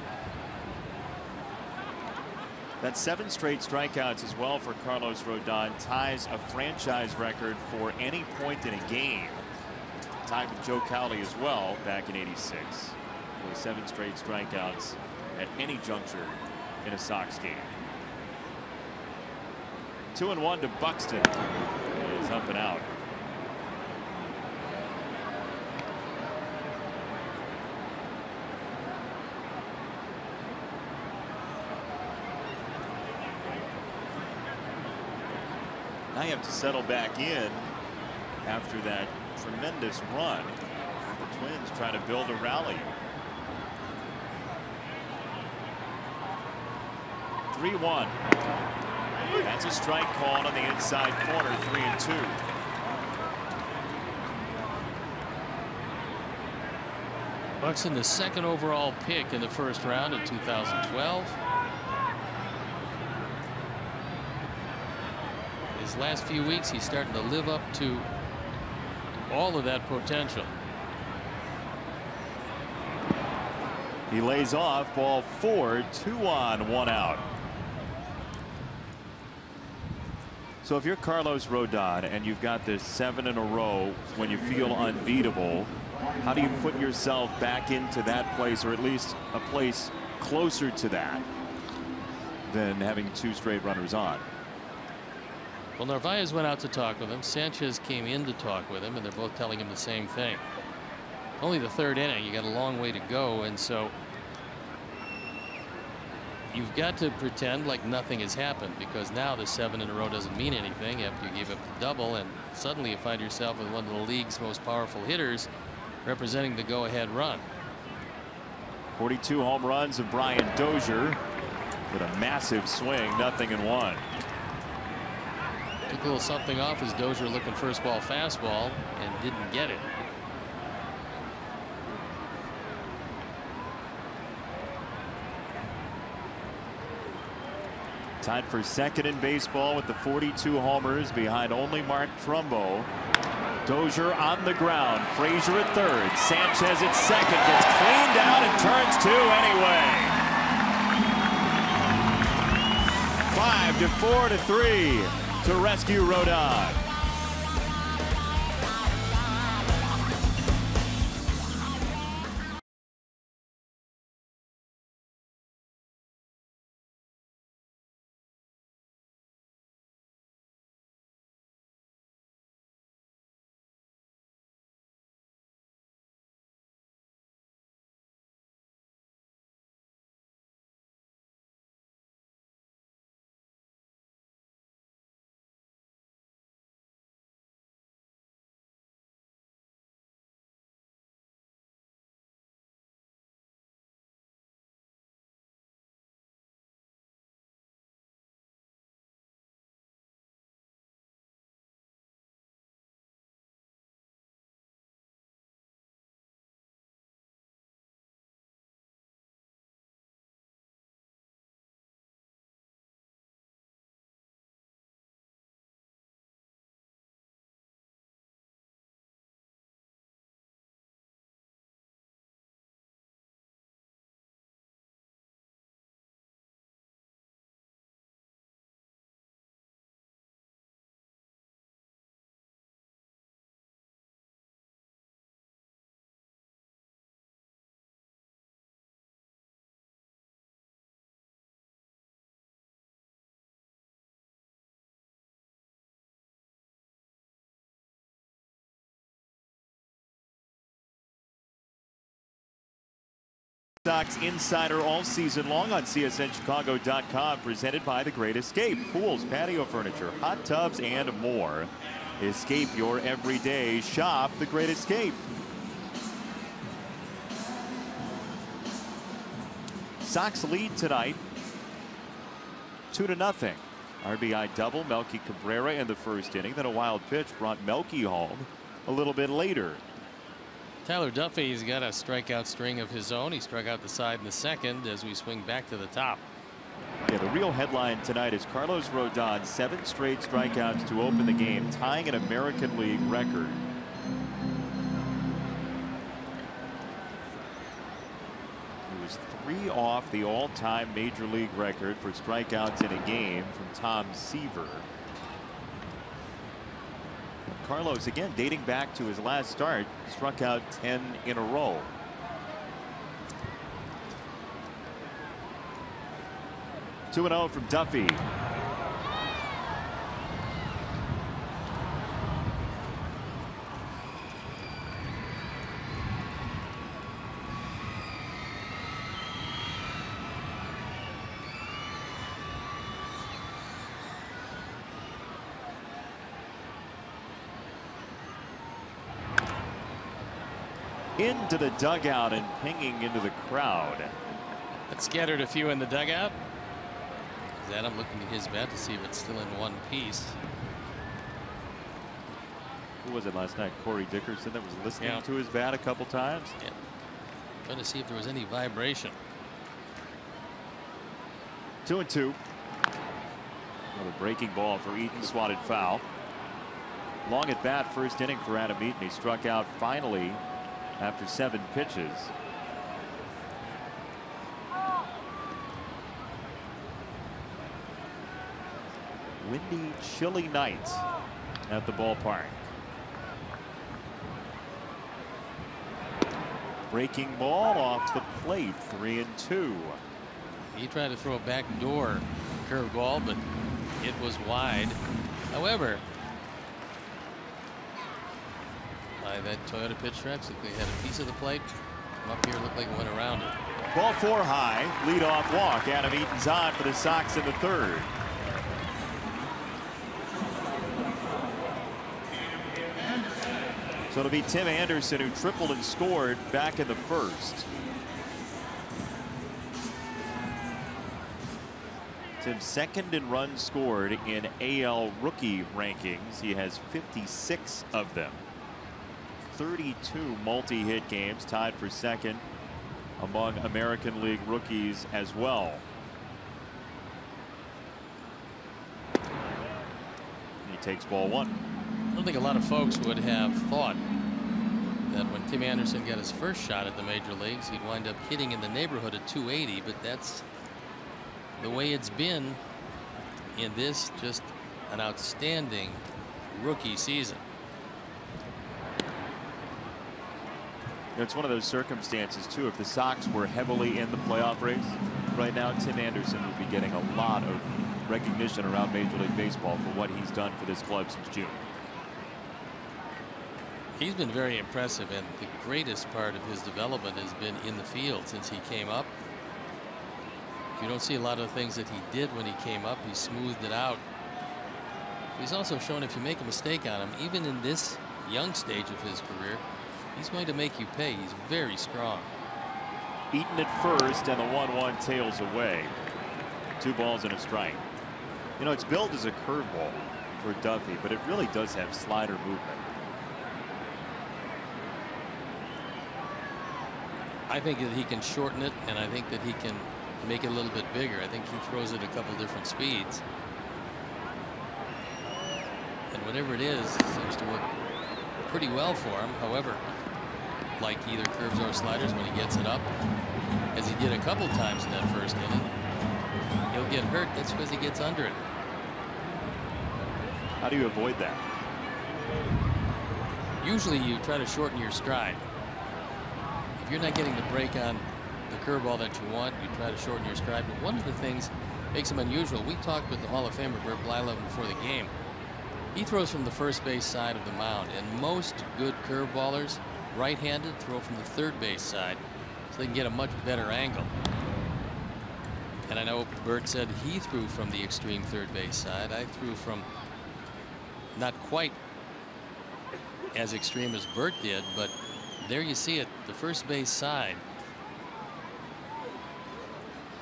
Speaker 1: That's seven straight strikeouts as well for Carlos Rodon ties a franchise record for any point in a game. Tied with Joe Cowley as well back in 86 for seven straight strikeouts at any juncture in a Sox game. Two and one to Buxton is up and out. Now you have to settle back in after that tremendous run. The Twins try to build a rally. 3-1. That's a strike call on the inside corner, 3 and 2.
Speaker 2: Buxton, the second overall pick in the first round in 2012. His last few weeks, he's starting to live up to all of that potential.
Speaker 1: He lays off ball four, two on, one out. So if you're Carlos Rodon and you've got this seven in a row when you feel unbeatable, how do you put yourself back into that place or at least a place closer to that than having two straight runners on?
Speaker 2: Well, Narvaez went out to talk with him. Sanchez came in to talk with him, and they're both telling him the same thing. Only the third inning. You got a long way to go, and so you've got to pretend like nothing has happened because now the seven in a row doesn't mean anything after you gave up the double, and suddenly you find yourself with one of the league's most powerful hitters representing the go-ahead run.
Speaker 1: 42 home runs of Brian Dozier with a massive swing, nothing in one.
Speaker 2: Little something off his Dozier looking first ball fastball and didn't get it.
Speaker 1: Tied for second in baseball with the 42 homers behind only Mark Trumbo. Dozier on the ground. Frazier at third. Sanchez at second. Gets cleaned out and turns two anyway. Five to four to three to rescue Rodon. Sox Insider all season long on CSNChicago.com presented by The Great Escape. Pools, patio furniture, hot tubs, and more. Escape your everyday shop. The Great Escape. Sox lead tonight. Two to nothing. RBI double. Melky Cabrera in the first inning. Then a wild pitch brought Melky home a little bit later.
Speaker 2: Tyler Duffey's got a strikeout string of his own. He struck out the side in the second as we swing back to the top.
Speaker 1: Yeah, the real headline tonight is Carlos Rodon, seven straight strikeouts to open the game, tying an American League record. He was three off the all-time Major League record for strikeouts in a game from Tom Seaver. Carlos, again, dating back to his last start, struck out 10 in a row. Two and zero from Duffey. Into the dugout and pinging into the crowd.
Speaker 2: That scattered a few in the dugout. Is Adam looking at his bat to see if it's still in one piece.
Speaker 1: Who was it last night? Corey Dickerson that was listening
Speaker 2: yeah.
Speaker 1: to his bat a couple times.
Speaker 2: Yeah. Trying to see if there was any vibration.
Speaker 1: Two and two. Another breaking ball for Eaton, swatted foul. Long at bat, first inning for Adam Eaton. He struck out finally after seven pitches. Windy, chilly night at the ballpark. Breaking ball off the plate, three and two.
Speaker 2: He tried to throw a backdoor curveball, but it was wide. However, by that Toyota pitch tracks, they had a piece of the plate. Up here, looked like it went around it.
Speaker 1: Ball four high, leadoff walk. Adam Eaton's on for the Sox in the third. So it'll be Tim Anderson who tripled and scored back in the first. Tim second in runs scored in AL rookie rankings. He has 56 of them. 32 multi-hit games, tied for second among American League rookies as well. He takes ball one.
Speaker 2: I don't think a lot of folks would have thought that when Tim Anderson got his first shot at the major leagues, he'd wind up hitting in the neighborhood of 280, but that's the way it's been in this just an outstanding rookie season.
Speaker 1: It's one of those circumstances, too. If the Sox were heavily in the playoff race right now, Tim Anderson would be getting a lot of recognition around Major League Baseball for what he's done for this club since June.
Speaker 2: He's been very impressive, and the greatest part of his development has been in the field since he came up. You don't see a lot of things that he did when he came up. He smoothed it out. He's also shown if you make a mistake on him, even in this young stage of his career, he's going to make you pay. He's very strong.
Speaker 1: Eaton at first, and the 1-1 tails away. Two balls and a strike. You know, it's billed as a curveball for Duffey, but it really does have slider movement.
Speaker 2: I think that he can shorten it, and I think that he can make it a little bit bigger. I think he throws it a couple different speeds. And whatever it is, it seems to work pretty well for him. However, like either curves or sliders, when he gets it up, as he did a couple times in that first inning, he'll get hurt. That's because he gets under it.
Speaker 1: How do you avoid that?
Speaker 2: Usually you try to shorten your stride. If you're not getting the break on the curveball that you want, you try to shorten your stride. But one of the things makes him unusual. We talked with the Hall of Famer Bert Blyleven before the game. He throws from the first base side of the mound, and most good curveballers, right-handed, throw from the third base side, so they can get a much better angle. And I know Bert said he threw from the extreme third base side. I threw from not quite as extreme as Bert did, but there you see it, the first base side.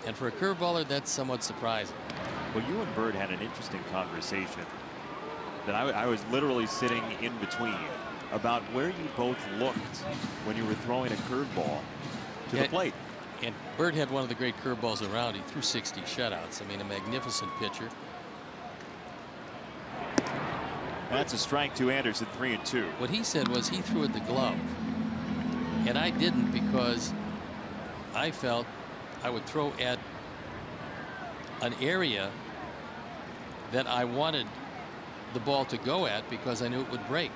Speaker 2: And for a curveballer, that's somewhat surprising.
Speaker 1: Well, you and Bert had an interesting conversation that I, I, was literally sitting in between about where you both looked when you were throwing a curveball to yeah, the plate.
Speaker 2: And Bert had one of the great curveballs around. He threw 60 shutouts. I mean, a magnificent pitcher.
Speaker 1: That's a strike to Anderson, three and two.
Speaker 2: What he said was he threw at the glove. And I didn't because I felt I would throw at an area that I wanted the ball to go at because I knew it would break.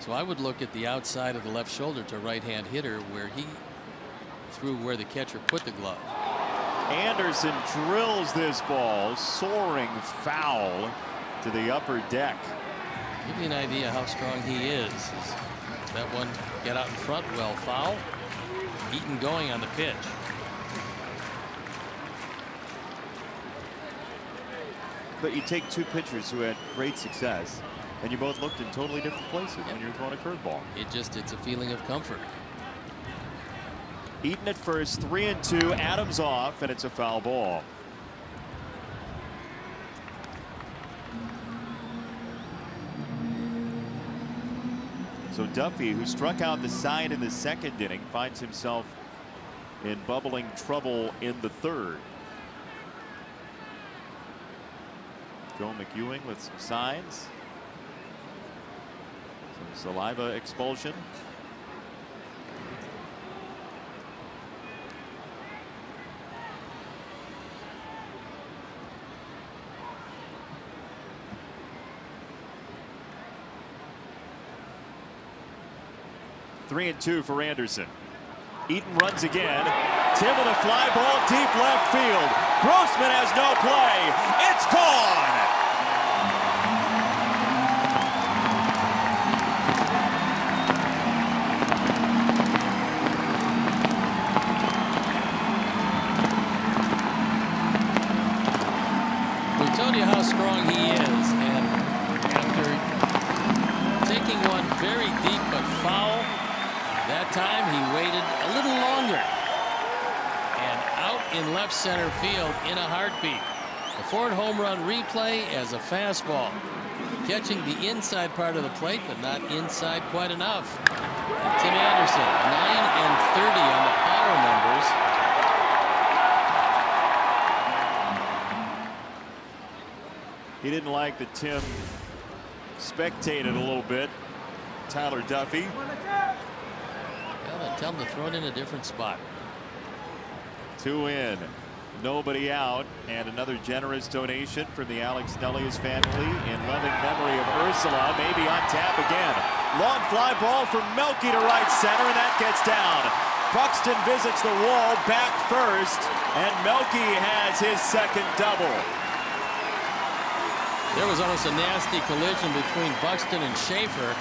Speaker 2: So I would look at the outside of the left shoulder to right hand hitter where he threw where the catcher put the glove.
Speaker 1: Anderson drills this ball soaring foul to the upper deck.
Speaker 2: Give you an idea how strong he is. That one get out in front well foul. Eaton going on the pitch.
Speaker 1: But you take two pitchers who had great success and you both looked in totally different places yep. when you're throwing a curveball.
Speaker 2: It just it's a feeling of comfort.
Speaker 1: Eaton at first, three and two. Adams off, and it's a foul ball. So Duffey, who struck out the side in the second inning, finds himself in bubbling trouble in the third. Joe McEwing with some signs. Saliva expulsion. Three and two for Anderson. Eaton runs again. Tim with a fly ball deep left field. Grossman has no play. It's gone.
Speaker 2: Left center field in a heartbeat. The Ford home run replay as a fastball. Catching the inside part of the plate, but not inside quite enough. And Tim Anderson, 9 and 30 on the power numbers.
Speaker 1: He didn't like that Tim spectated a little bit. Tyler Duffey.
Speaker 2: Well, then tell him to throw it in a different spot.
Speaker 1: Two in. Nobody out. And another generous donation from the Alex Nellius family in loving memory of Ursula. Maybe on tap again. Long fly ball from Melky to right center, and that gets down. Buxton visits the wall back first, and Melky has his second double.
Speaker 2: There was almost a nasty collision between Buxton and Schafer.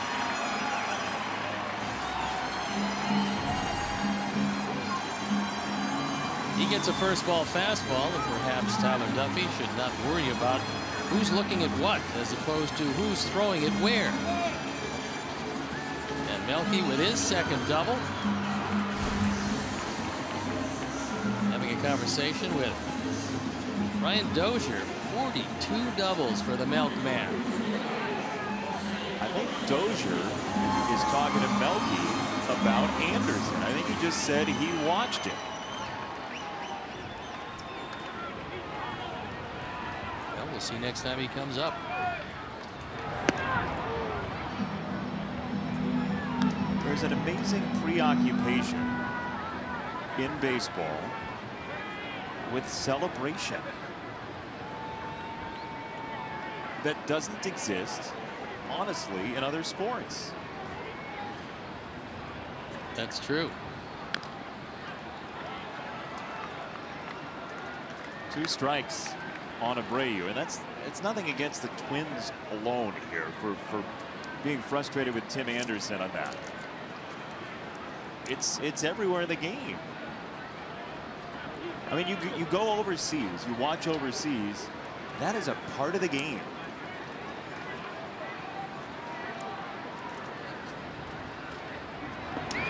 Speaker 2: Gets a first ball fastball, and perhaps Tyler Duffey should not worry about who's looking at what as opposed to who's throwing it where. And Melky with his second double. Having a conversation with Brian Dozier 42 doubles for the Milkman.
Speaker 1: I think Dozier is talking to Melky about Anderson. I think he just said he watched it.
Speaker 2: Well, see next time he comes up.
Speaker 1: There's an amazing preoccupation in baseball with celebration that doesn't exist, honestly, in other sports.
Speaker 2: That's true.
Speaker 1: Two strikes on Abreu, and that's it's nothing against the Twins alone here for for being frustrated with Tim Anderson on that. It's it's everywhere in the game. I mean, you you go overseas, you watch overseas. That is a part of the game.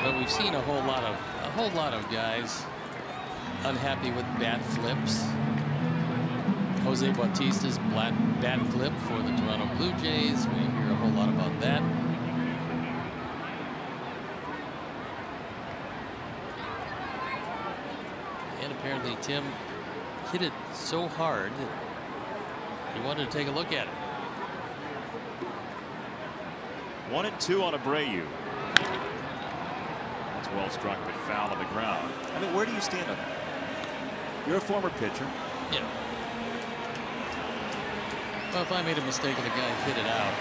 Speaker 2: But we've seen a whole lot of a whole lot of guys unhappy with bat flips. Jose Bautista's bat, bat flip for the Toronto Blue Jays. We hear a whole lot about that. And apparently Tim hit it so hard that he wanted to take a look at it.
Speaker 1: One and two on Abreu. That's well struck, but foul on the ground. I mean, where do you stand on that? You're a former pitcher.
Speaker 2: Yeah. Well, if I made a mistake and the guy hit it out,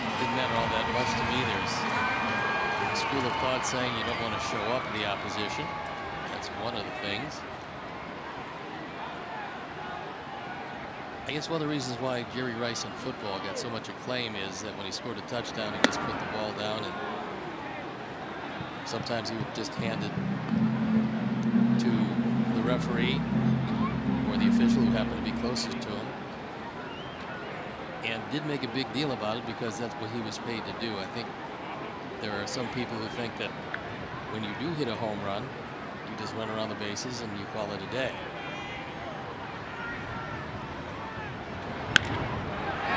Speaker 2: it didn't matter all that much to me. There's a school of thought saying you don't want to show up the opposition. That's one of the things. I guess one of the reasons why Jerry Rice in football got so much acclaim is that when he scored a touchdown, he just put the ball down and sometimes he would just hand it to the referee or the official who happened to be closest to him and did make a big deal about it because that's what he was paid to do. I think there are some people who think that when you do hit a home run, you just run around the bases and you call it a day.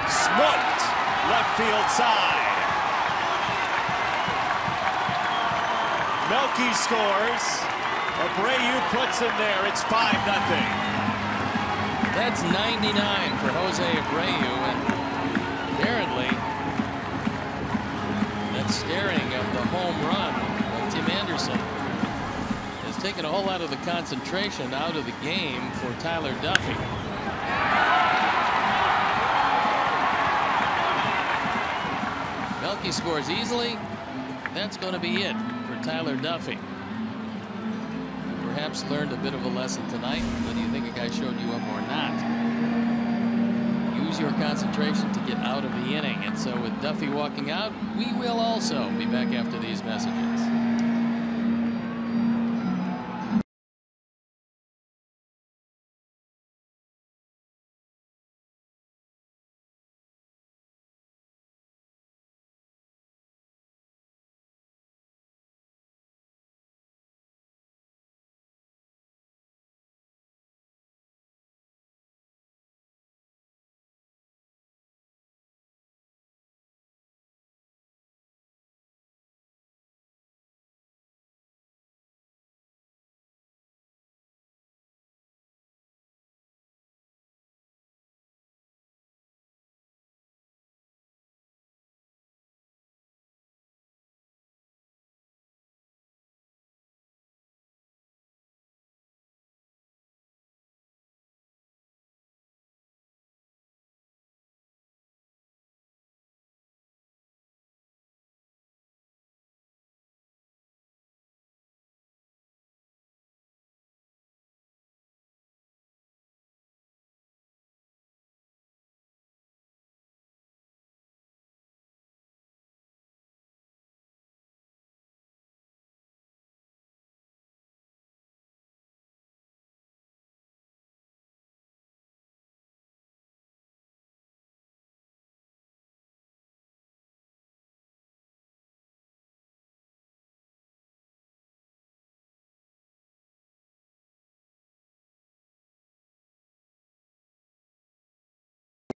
Speaker 1: Smoked left field side. Melky scores. Abreu puts him there. It's 5 nothing.
Speaker 2: That's 99 for Jose Abreu, and staring of the home run of Tim Anderson has taken a whole lot of the concentration out of the game for Tyler Duffey. Melky scores easily. That's going to be it for Tyler Duffey. Perhaps learned a bit of a lesson tonight, whether you think a guy showed you up or not. Your concentration to get out of the inning. And so with Duffey walking out, we will also be back after these messages.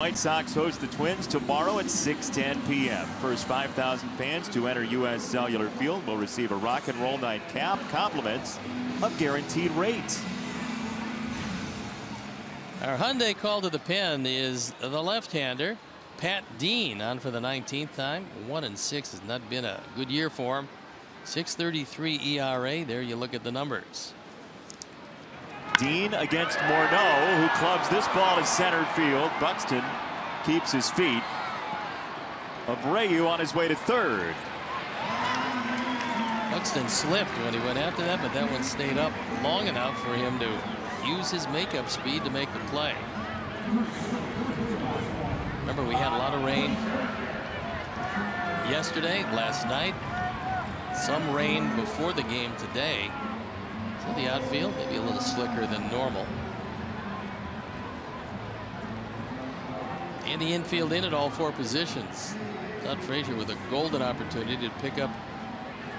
Speaker 1: White Sox host the Twins tomorrow at 6:10 p.m. First 5,000 fans to enter U.S. Cellular Field will receive a rock and roll night cap, compliments of guaranteed rates.
Speaker 2: Our Hyundai call to the pen is the left-hander Pat Dean on for the 19th time. One and six has not been a good year for him. 6.33 ERA. There you look at the numbers.
Speaker 1: Dean against Morneau, who clubs this ball to center field. Buxton keeps his feet. Abreu on his way to third.
Speaker 2: Buxton slipped when he went after that, but that one stayed up long enough for him to use his makeup speed to make the play. Remember, we had a lot of rain yesterday, last night, some rain before the game today. The outfield maybe a little slicker than normal. And the infield in at all four positions. Todd Frazier with a golden opportunity to pick up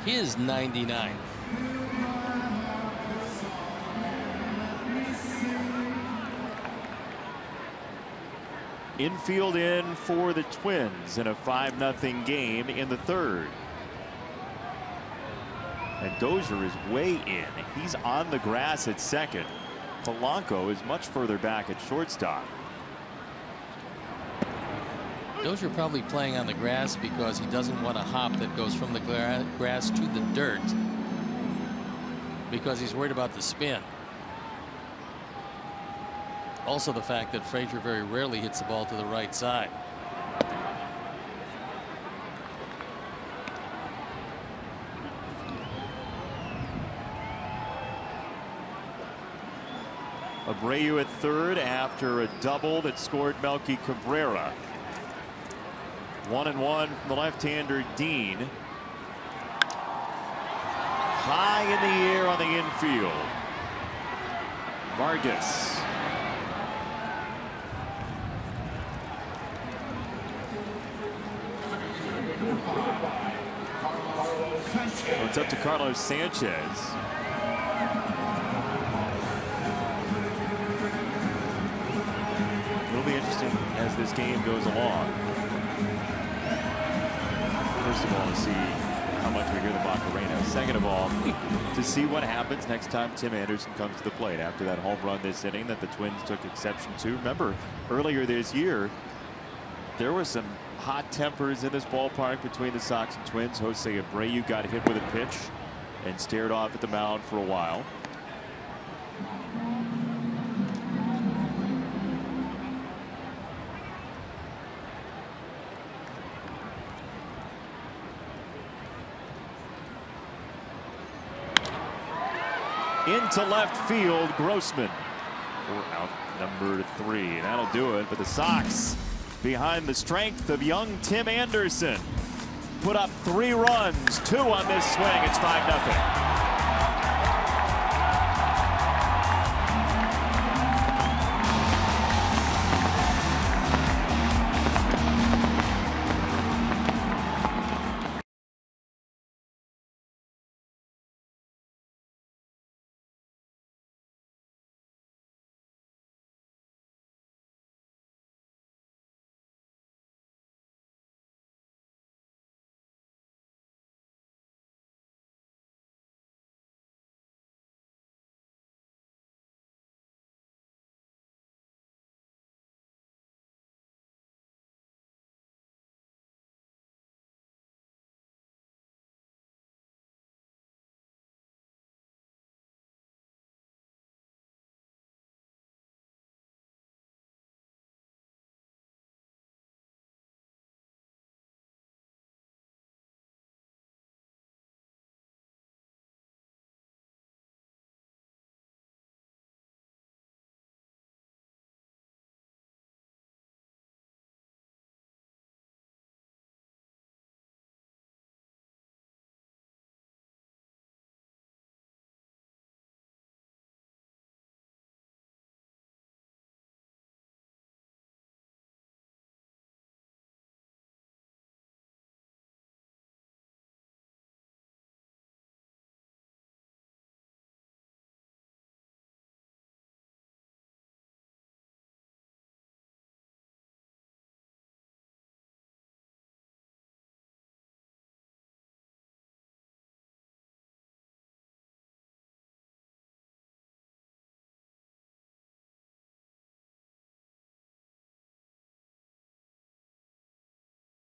Speaker 2: his 99.
Speaker 1: Infield in for the Twins in a 5 0 game in the third. And Dozier is way in. He's on the grass at second. Polanco is much further back at shortstop.
Speaker 2: Dozier probably playing on the grass because he doesn't want a hop that goes from the gra grass to the dirt because he's worried about the spin. Also the fact that Frazier very rarely hits the ball to the right side.
Speaker 1: Abreu at third after a double that scored Melky Cabrera. One and one from the left-hander Dean. High in the air on the infield. Vargas. It's up to Carlos Sanchez. This game goes along. First of all, to see how much we hear the Macarena. Second of all, [LAUGHS] to see what happens next time Tim Anderson comes to the plate after that home run this inning that the Twins took exception to. Remember, earlier this year, there were some hot tempers in this ballpark between the Sox and Twins. Jose Abreu got hit with a pitch and stared off at the mound for a while. Into left field. Grossman for out number three. That'll do it. But the Sox, behind the strength of young Tim Anderson, put up three runs, two on this swing. It's 5 nothing.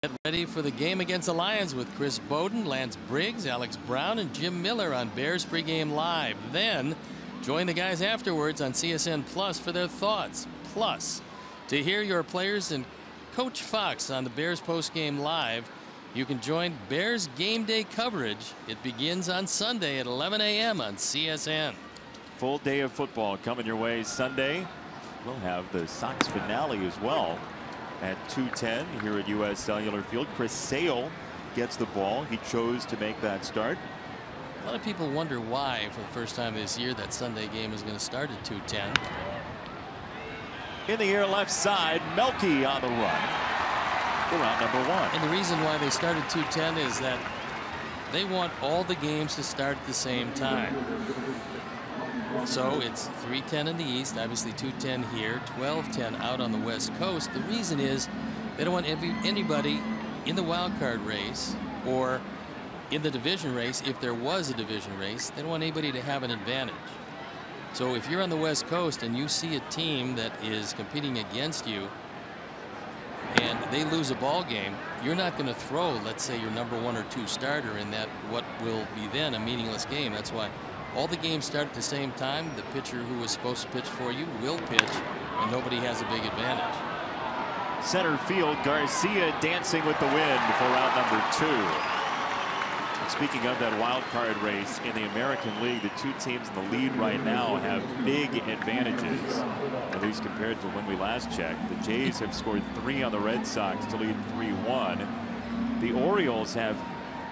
Speaker 2: Get ready for the game against the Lions with Chris Boden, Lance Briggs, Alex Brown, and Jim Miller on Bears pregame live. Then join the guys afterwards on CSN Plus for their thoughts. Plus, to hear your players and Coach Fox on the Bears postgame live, you can join Bears game day coverage. It begins on Sunday at 11 a.m. on CSN.
Speaker 1: Full day of football coming your way Sunday. We'll have the Sox finale as well at 210 here at U.S. Cellular Field. Chris Sale gets the ball. He chose to make that start.
Speaker 2: A lot of people wonder why, for the first time this year, that Sunday game is going to start at 210.
Speaker 1: In the air left side, Melky on the run for round number one.
Speaker 2: And the reason why they started 210 is that they want all the games to start at the same time. So it's 310 in the east, obviously 210 here, 1210 out on the west coast. The reason is they don't want every, anybody in the wild card race or in the division race, if there was a division race, they don't want anybody to have an advantage. So if you're on the west coast and you see a team that is competing against you and they lose a ball game, you're not going to throw, let's say, your number one or two starter in that what will be then a meaningless game. That's why all the games start at the same time. The pitcher who was supposed to pitch for you will pitch, and nobody has a big advantage.
Speaker 1: Center field, Garcia dancing with the wind for round number two. Speaking of that wild card race in the American League, the two teams in the lead right now have big advantages, at least compared to when we last checked. The Jays have scored three on the Red Sox to lead 3-1. The Orioles have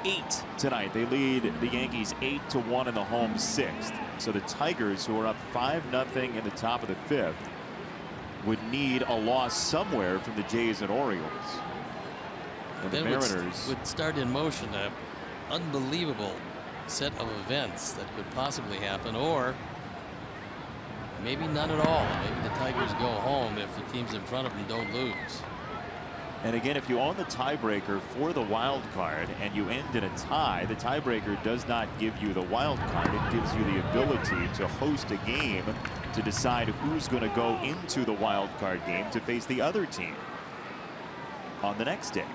Speaker 1: eight tonight. They lead the Yankees eight to one in the home sixth. So the Tigers, who are up five nothing in the top of the fifth, would need a loss somewhere from the Jays and Orioles. And the Mariners
Speaker 2: would, would start in motion an unbelievable set of events that could possibly happen, or maybe none at all. Maybe the Tigers go home if the teams in front of them don't lose.
Speaker 1: And again, if you own the tiebreaker for the wild card and you end in a tie, the tiebreaker does not give you the wild card. It gives you the ability to host a game to decide who's going to go into the wild card game to face the other team on the next day.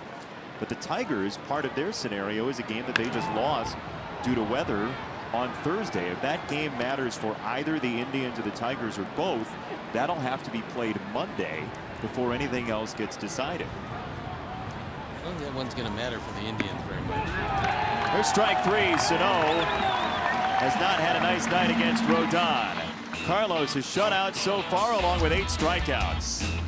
Speaker 1: But the Tigers, part of their scenario is a game that they just lost due to weather on Thursday. If that game matters for either the Indians or the Tigers or both, that'll have to be played Monday before anything else gets decided.
Speaker 2: I don't think that one's going to matter for the Indians very much.
Speaker 1: There's strike three. Sano has not had a nice night against Rodon. Carlos has shut out so far along with eight strikeouts.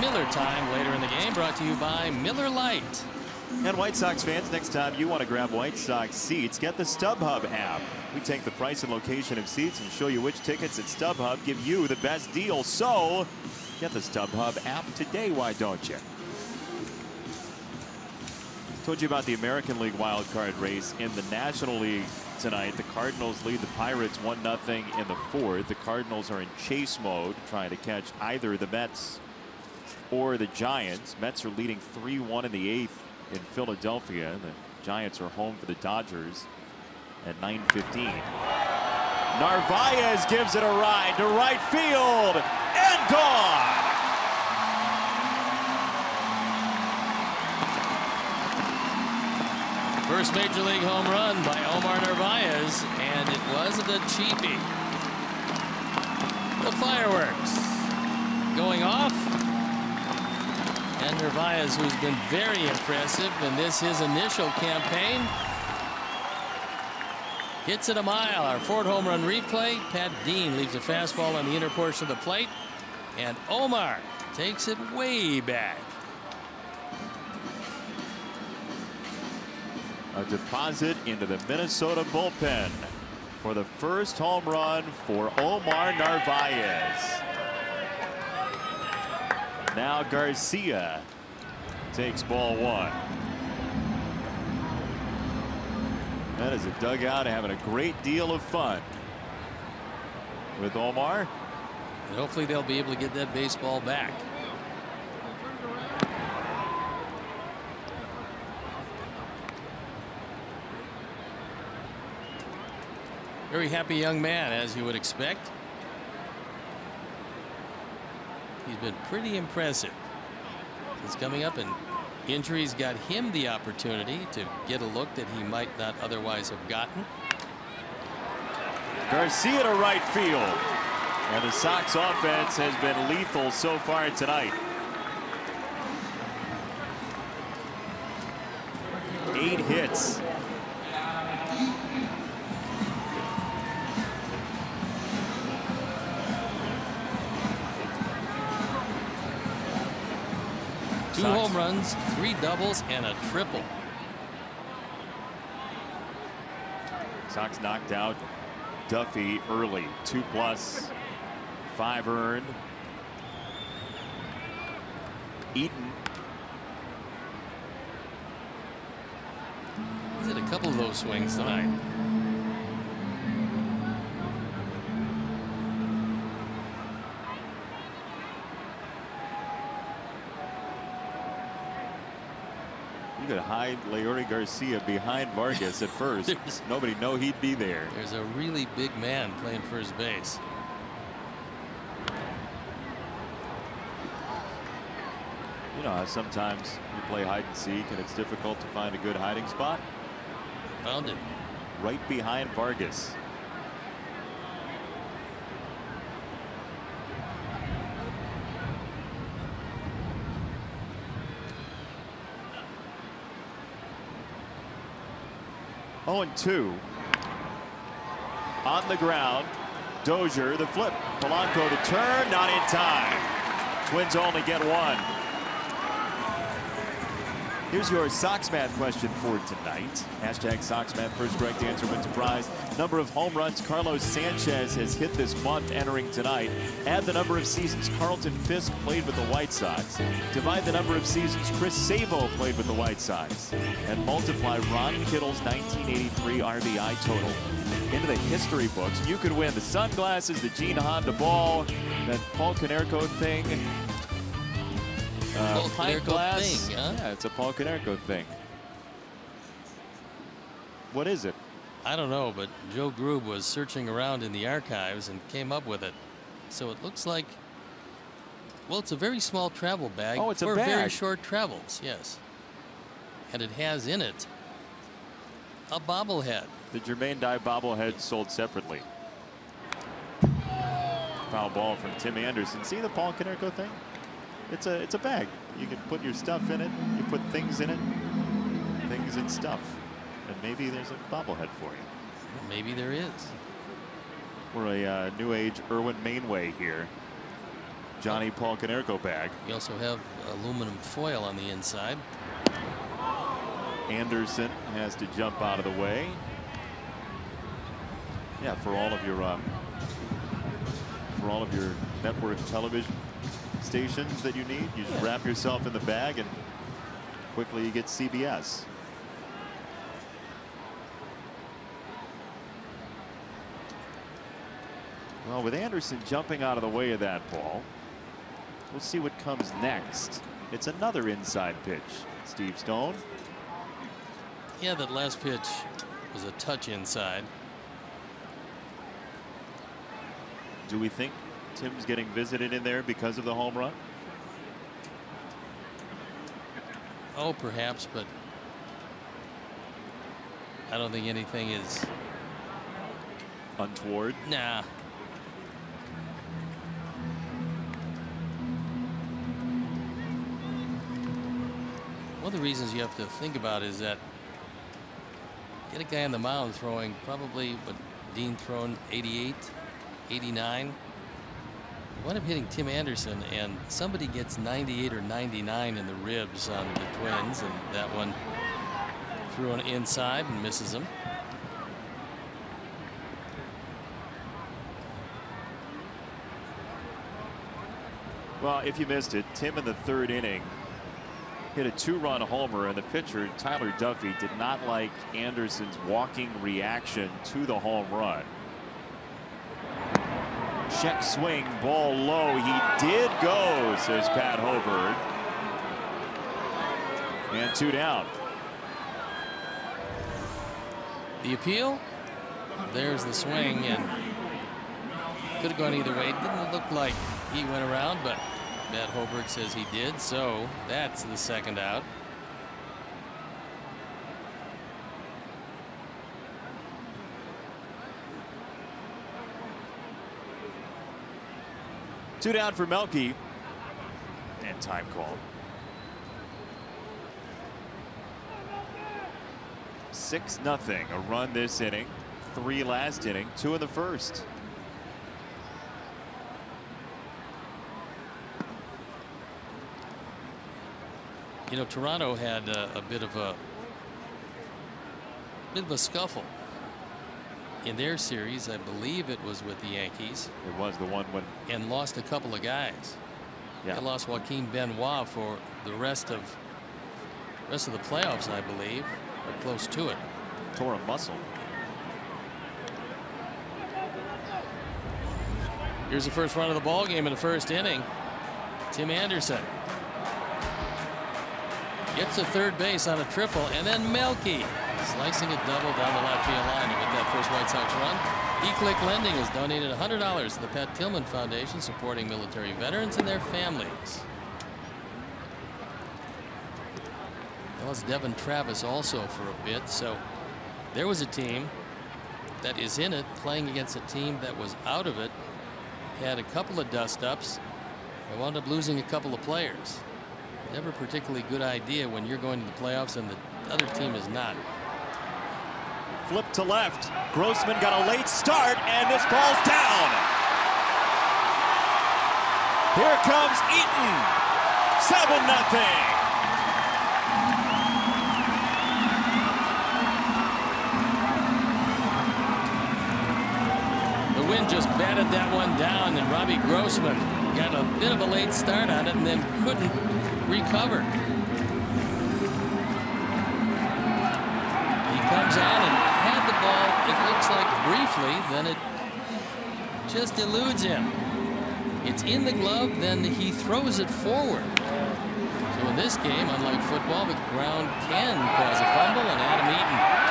Speaker 2: Miller time later in the game, brought to you by Miller Lite.
Speaker 1: And White Sox fans, next time you want to grab White Sox seats, get the StubHub app. We take the price and location of seats and show you which tickets at StubHub give you the best deal. So get the StubHub app today, why don't you? Told you about the American League wild card race in the National League tonight. The Cardinals lead the Pirates 1 0 in the fourth. The Cardinals are in chase mode, trying to catch either the Mets or the Giants. Mets are leading 3 1 in the eighth in Philadelphia. The Giants are home for the Dodgers at 9:15. Narvaez gives it a ride to right field and gone.
Speaker 2: First major league home run by Omar Narvaez, and it wasn't a cheapie. The fireworks going off. And Narvaez, who's been very impressive in this his initial campaign, hits it a mile. Our Ford home run replay. Pat Dean leaves a fastball on the inner portion of the plate. And Omar takes it way back.
Speaker 1: A deposit into the Minnesota bullpen for the first home run for Omar Narvaez. Now Garcia takes ball one. That is a dugout having a great deal of fun with Omar.
Speaker 2: And hopefully they'll be able to get that baseball back. Very happy young man, as you would expect. He's been pretty impressive. He's coming up, and injuries got him the opportunity to get a look that he might not otherwise have gotten.
Speaker 1: Garcia to right field. And the Sox offense has been lethal so far tonight. Eight hits.
Speaker 2: Runs, three doubles, and a triple.
Speaker 1: Sox knocked out Duffey early. Two plus Five earned. Eaton.
Speaker 2: He's had a couple of those swings tonight.
Speaker 1: Hide Leury Garcia behind Vargas at first. [LAUGHS] Nobody know he'd be there.
Speaker 2: There's a really big man playing first base.
Speaker 1: You know how sometimes you play hide and seek and it's difficult to find a good hiding spot?
Speaker 2: Found it.
Speaker 1: Right behind Vargas. Oh, and two. On the ground. Dozier, the flip. Polanco, the turn, not in time. Twins only get one. Here's your Sox Math question for tonight. Hashtag Sox Math. First correct answer wins a prize. Number of home runs Carlos Sanchez has hit this month entering tonight. Add the number of seasons Carlton Fisk played with the White Sox. Divide the number of seasons Chris Savo played with the White Sox. And multiply Ron Kittle's 1983 RBI total into the history books. You could win the sunglasses, the Gene Honda ball, that Paul Konerko thing, uh,
Speaker 2: Paul
Speaker 1: pint glass.
Speaker 2: thing, huh?
Speaker 1: Yeah, it's a Paul Konerko thing. What is it?
Speaker 2: I don't know, but Joe Grube was searching around in the archives and came up with it. So it looks like, well, it's a very small travel bag
Speaker 1: Oh, it's a
Speaker 2: for very short travels, yes. And it has in it a bobblehead.
Speaker 1: The Jermaine Dye bobblehead sold separately. Foul ball from Tim Anderson. See the Paul Konerko thing? It's a it's a bag. You can put your stuff in it. You put things in it. Things and stuff. And maybe there's a bobblehead for you.
Speaker 2: Maybe there is.
Speaker 1: We're a uh, new age Irwin Mainway here. Johnny Paul Konerko bag.
Speaker 2: We also have aluminum foil on the inside.
Speaker 1: Anderson has to jump out of the way. Yeah, for all of your um, for all of your network television stations that you need, you just wrap yourself in the bag and quickly you get CBS. Well, with Anderson jumping out of the way of that ball, we'll see what comes next. It's another inside pitch. Steve Stone
Speaker 2: Yeah, that last pitch was a touch inside.
Speaker 1: Do we think Tim's getting visited in there because of the home run?
Speaker 2: Oh, perhaps, but I don't think anything is.
Speaker 1: Untoward.
Speaker 2: Nah. One of the reasons you have to think about is that get a guy on the mound throwing probably what Dean thrown 88, 89. Wind up hitting Tim Anderson, and somebody gets 98 or 99 in the ribs on the Twins, and that one threw an inside and misses him.
Speaker 1: Well, if you missed it, Tim in the third inning hit a two-run homer, and the pitcher Tyler Duffey did not like Anderson's walking reaction to the home run. Check swing, ball low. He did go, says Pat Hoberg. And two down.
Speaker 2: The appeal, there's the swing, and could have gone either way. Didn't look like he went around, but Matt Hoberg says he did, so that's the second out.
Speaker 1: Two down for Melky. And time call. Six nothing. A run this inning. Three last inning. Two in the first.
Speaker 2: You know, Toronto had a, a bit of a bit of a scuffle in their series. I believe it was with the Yankees.
Speaker 1: It was the one when.
Speaker 2: And lost a couple of guys.
Speaker 1: Yeah.
Speaker 2: They lost Joaquin Benoit for the rest of rest of the playoffs, I believe, or close to it.
Speaker 1: Tore a muscle.
Speaker 2: Here's the first run of the ball game in the first inning. Tim Anderson gets to third base on a triple, and then Melky slicing a double down the left field line to get that first White Sox run. E-Click Lending has donated $100 to the Pat Tillman Foundation, supporting military veterans and their families. That was Devon Travis also for a bit. So there was a team that is in it playing against a team that was out of it. Had a couple of dust ups. and wound up losing a couple of players. Never particularly good idea when you're going to the playoffs and the other team is not.
Speaker 1: Flip to left. Grossman got a late start, and this ball's down. Here comes Eaton. 7 nothing.
Speaker 2: The wind just batted that one down, and Robbie Grossman got a bit of a late start on it and then couldn't recover. It looks like briefly, then it just eludes him. It's in the glove, then he throws it forward. So in this game, unlike football, the ground can cause a fumble, and Adam Eaton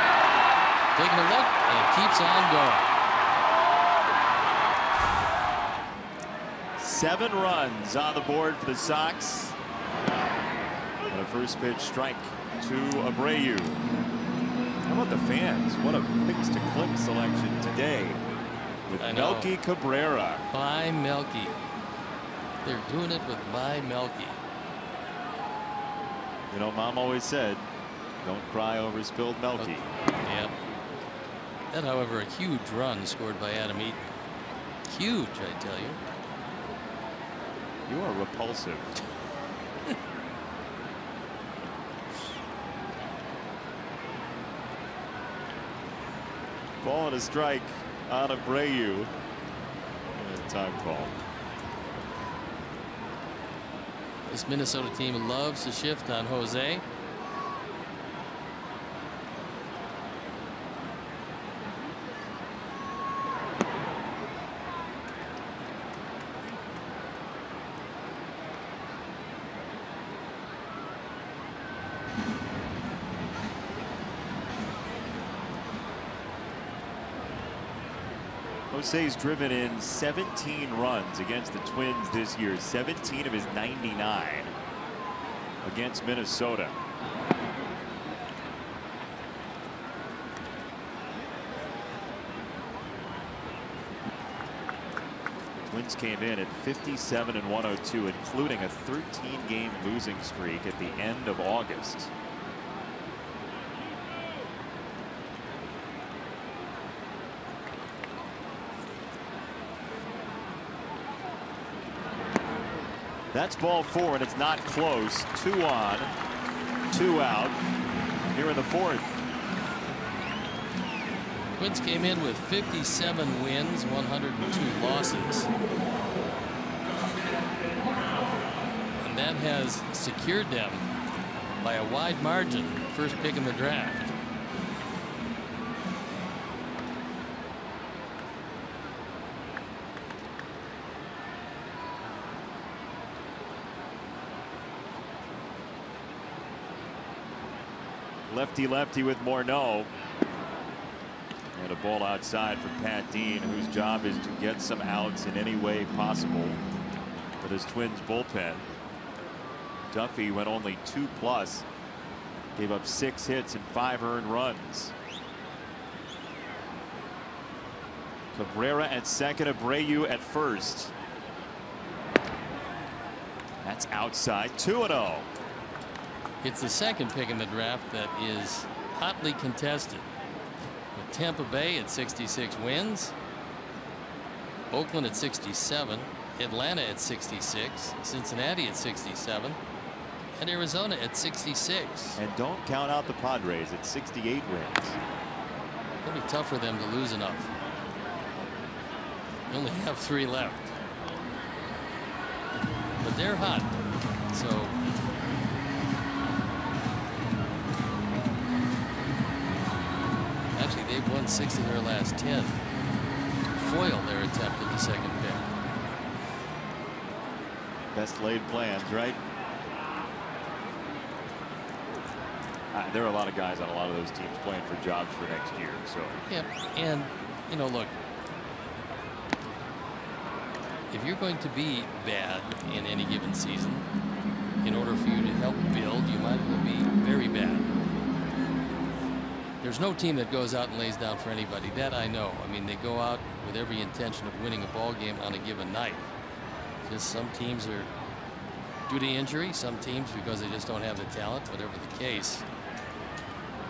Speaker 2: taking a look and keeps on going.
Speaker 1: Seven runs on the board for the Sox. And a first pitch strike to Abreu. How about the fans? What a mix to click selection today with Melky Cabrera.
Speaker 2: By Melky. They're doing it with by Melky.
Speaker 1: You know, Mom always said, don't cry over spilled Melky.
Speaker 2: Yep. That, however, a huge run scored by Adam Eaton. Huge, I tell you.
Speaker 1: You are repulsive. Ball and a strike Abreu. And time call.
Speaker 2: This Minnesota team loves to shift on Jose.
Speaker 1: Jose's driven in 17 runs against the Twins this year, 17 of his 99 against Minnesota. Twins came in at 57 and 102, including a 13 game losing streak at the end of August. That's ball four, and it's not close. Two on, two out here in the fourth.
Speaker 2: Twins came in with 57 wins, 102 losses. And that has secured them by a wide margin, first pick in the draft.
Speaker 1: Lefty lefty with Morneau. And a ball outside for Pat Dean, whose job is to get some outs in any way possible with his Twins bullpen. Duffey went only two plus, gave up six hits and five earned runs. Cabrera at second, Abreu at first. That's outside 2 0.
Speaker 2: It's the second pick in the draft that is hotly contested. With Tampa Bay at 66 wins, Oakland at 67, Atlanta at 66, Cincinnati at 67, and Arizona at 66.
Speaker 1: And don't count out the Padres at 68 wins.
Speaker 2: It'll be tough for them to lose enough. They only have three left. But they're hot. So won six of their last ten. Foil their attempt at the second pick.
Speaker 1: Best laid plans, right? Uh, there are a lot of guys on a lot of those teams playing for jobs for next year. So
Speaker 2: Yeah, and you know, look, if you're going to be bad in any given season, in order for you to help build, you might as well be very bad. There's no team that goes out and lays down for anybody. That I know. I mean, they go out with every intention of winning a ball game on a given night. Just some teams are due to injury, some teams because they just don't have the talent, whatever the case.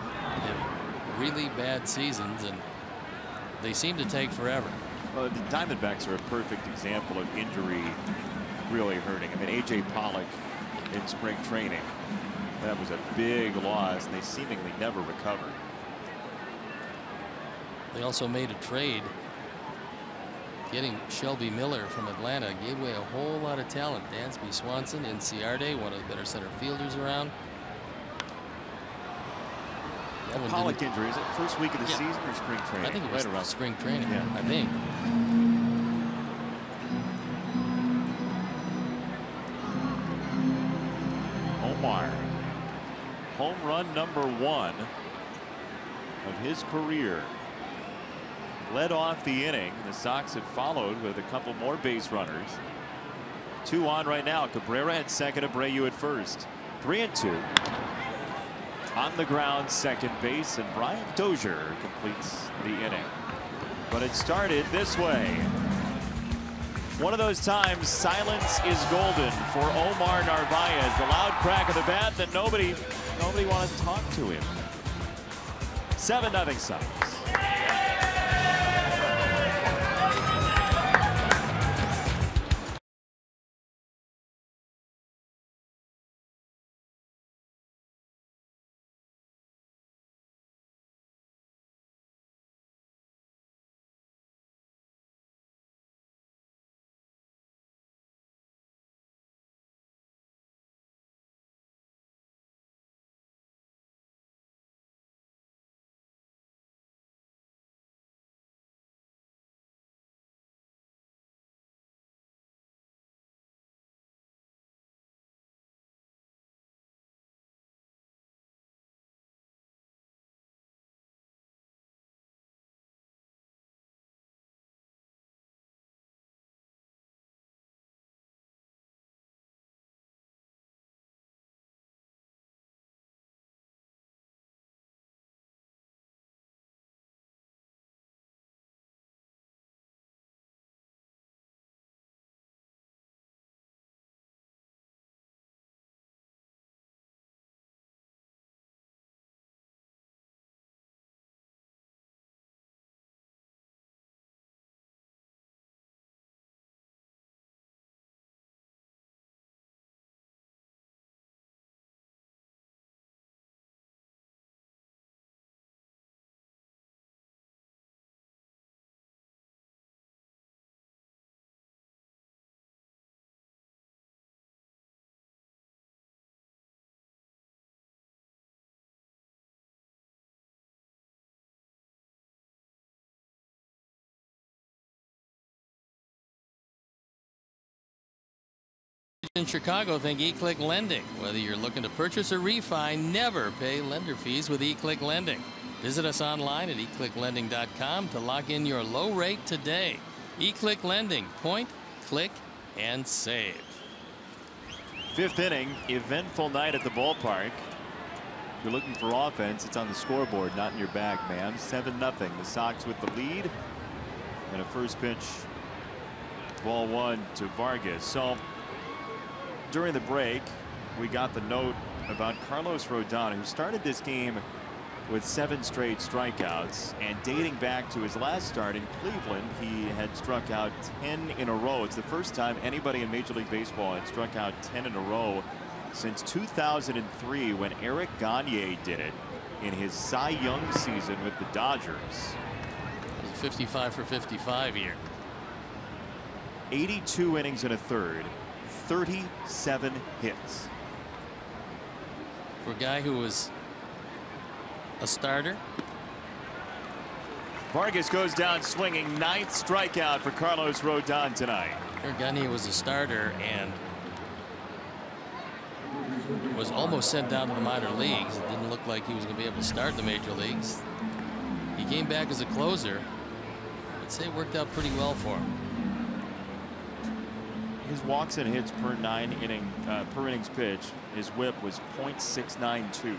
Speaker 2: They have really bad seasons and they seem to take forever.
Speaker 1: well, the Diamondbacks are a perfect example of injury really hurting. I mean, AJ Pollock in spring training. That was a big loss, and they seemingly never recovered.
Speaker 2: They also made a trade. Getting Shelby Miller from Atlanta gave away a whole lot of talent. Dansby Swanson, and Inciarte, one of the better center fielders around. That
Speaker 1: Pollock injury, is it first week of the
Speaker 2: Yeah.
Speaker 1: season or spring training?
Speaker 2: I think it was
Speaker 1: right around.
Speaker 2: spring training.
Speaker 1: Yeah.
Speaker 2: I think.
Speaker 1: Omar. Home run number one of his career. Led off the inning. The Sox have followed with a couple more base runners. Two on right now. Cabrera at second, Abreu at first. Three and two. On the ground, second base, and Brian Dozier completes the inning. But it started this way. One of those times, silence is golden for Omar Narvaez. The loud crack of the bat that nobody, nobody wanted to talk to him. Seven nothing Sox.
Speaker 2: In Chicago, think eClick Lending. Whether you're looking to purchase or refi, never pay lender fees with eClick Lending. Visit us online at eclicklending.com to lock in your low rate today. eClick Lending, point, click, and save.
Speaker 1: Fifth inning, eventful night at the ballpark. If you're looking for offense, it's on the scoreboard, not in your bag, man. 7 nothing. The Sox with the lead. And a first pitch, ball one to Vargas. So during the break, we got the note about Carlos Rodon, who started this game with seven straight strikeouts. And dating back to his last start in Cleveland, he had struck out 10 in a row. It's the first time anybody in Major League Baseball had struck out 10 in a row since 2003 when Eric Gagne did it in his Cy Young season with the Dodgers.
Speaker 2: 55 for 55 year.
Speaker 1: 82 innings and a third, 37 hits.
Speaker 2: For a guy who was a starter.
Speaker 1: Vargas goes down swinging ninth strikeout for Carlos Rodon tonight.
Speaker 2: Gagne was a starter and was almost sent down to the minor leagues. It didn't look like he was going to be able to start in the major leagues. He came back as a closer. I'd say it worked out pretty well for him.
Speaker 1: His walks and hits per nine inning uh, per innings pitch, his WHIP was .692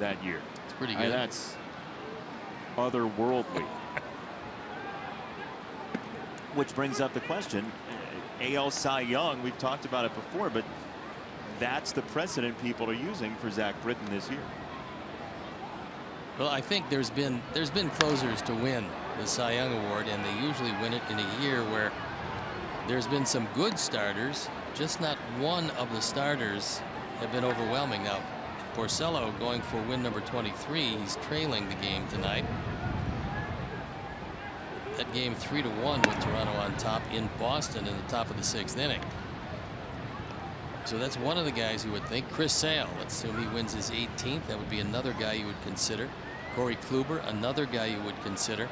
Speaker 1: that year.
Speaker 2: It's pretty
Speaker 1: I mean, that's otherworldly. Which brings up the question: uh, AL Cy Young. We've talked about it before, but that's the precedent people are using for Zach Britton this year.
Speaker 2: Well, I think there's been there's been closers to win the Cy Young Award, and they usually win it in a year where there's been some good starters, just not one of the starters have been overwhelming. Now, Porcello going for win number 23. He's trailing the game tonight. That game three to one with Toronto on top in Boston in the top of the sixth inning. So that's one of the guys you would think. Chris Sale, let's assume he wins his 18th. That would be another guy you would consider. Corey Kluber, another guy you would consider.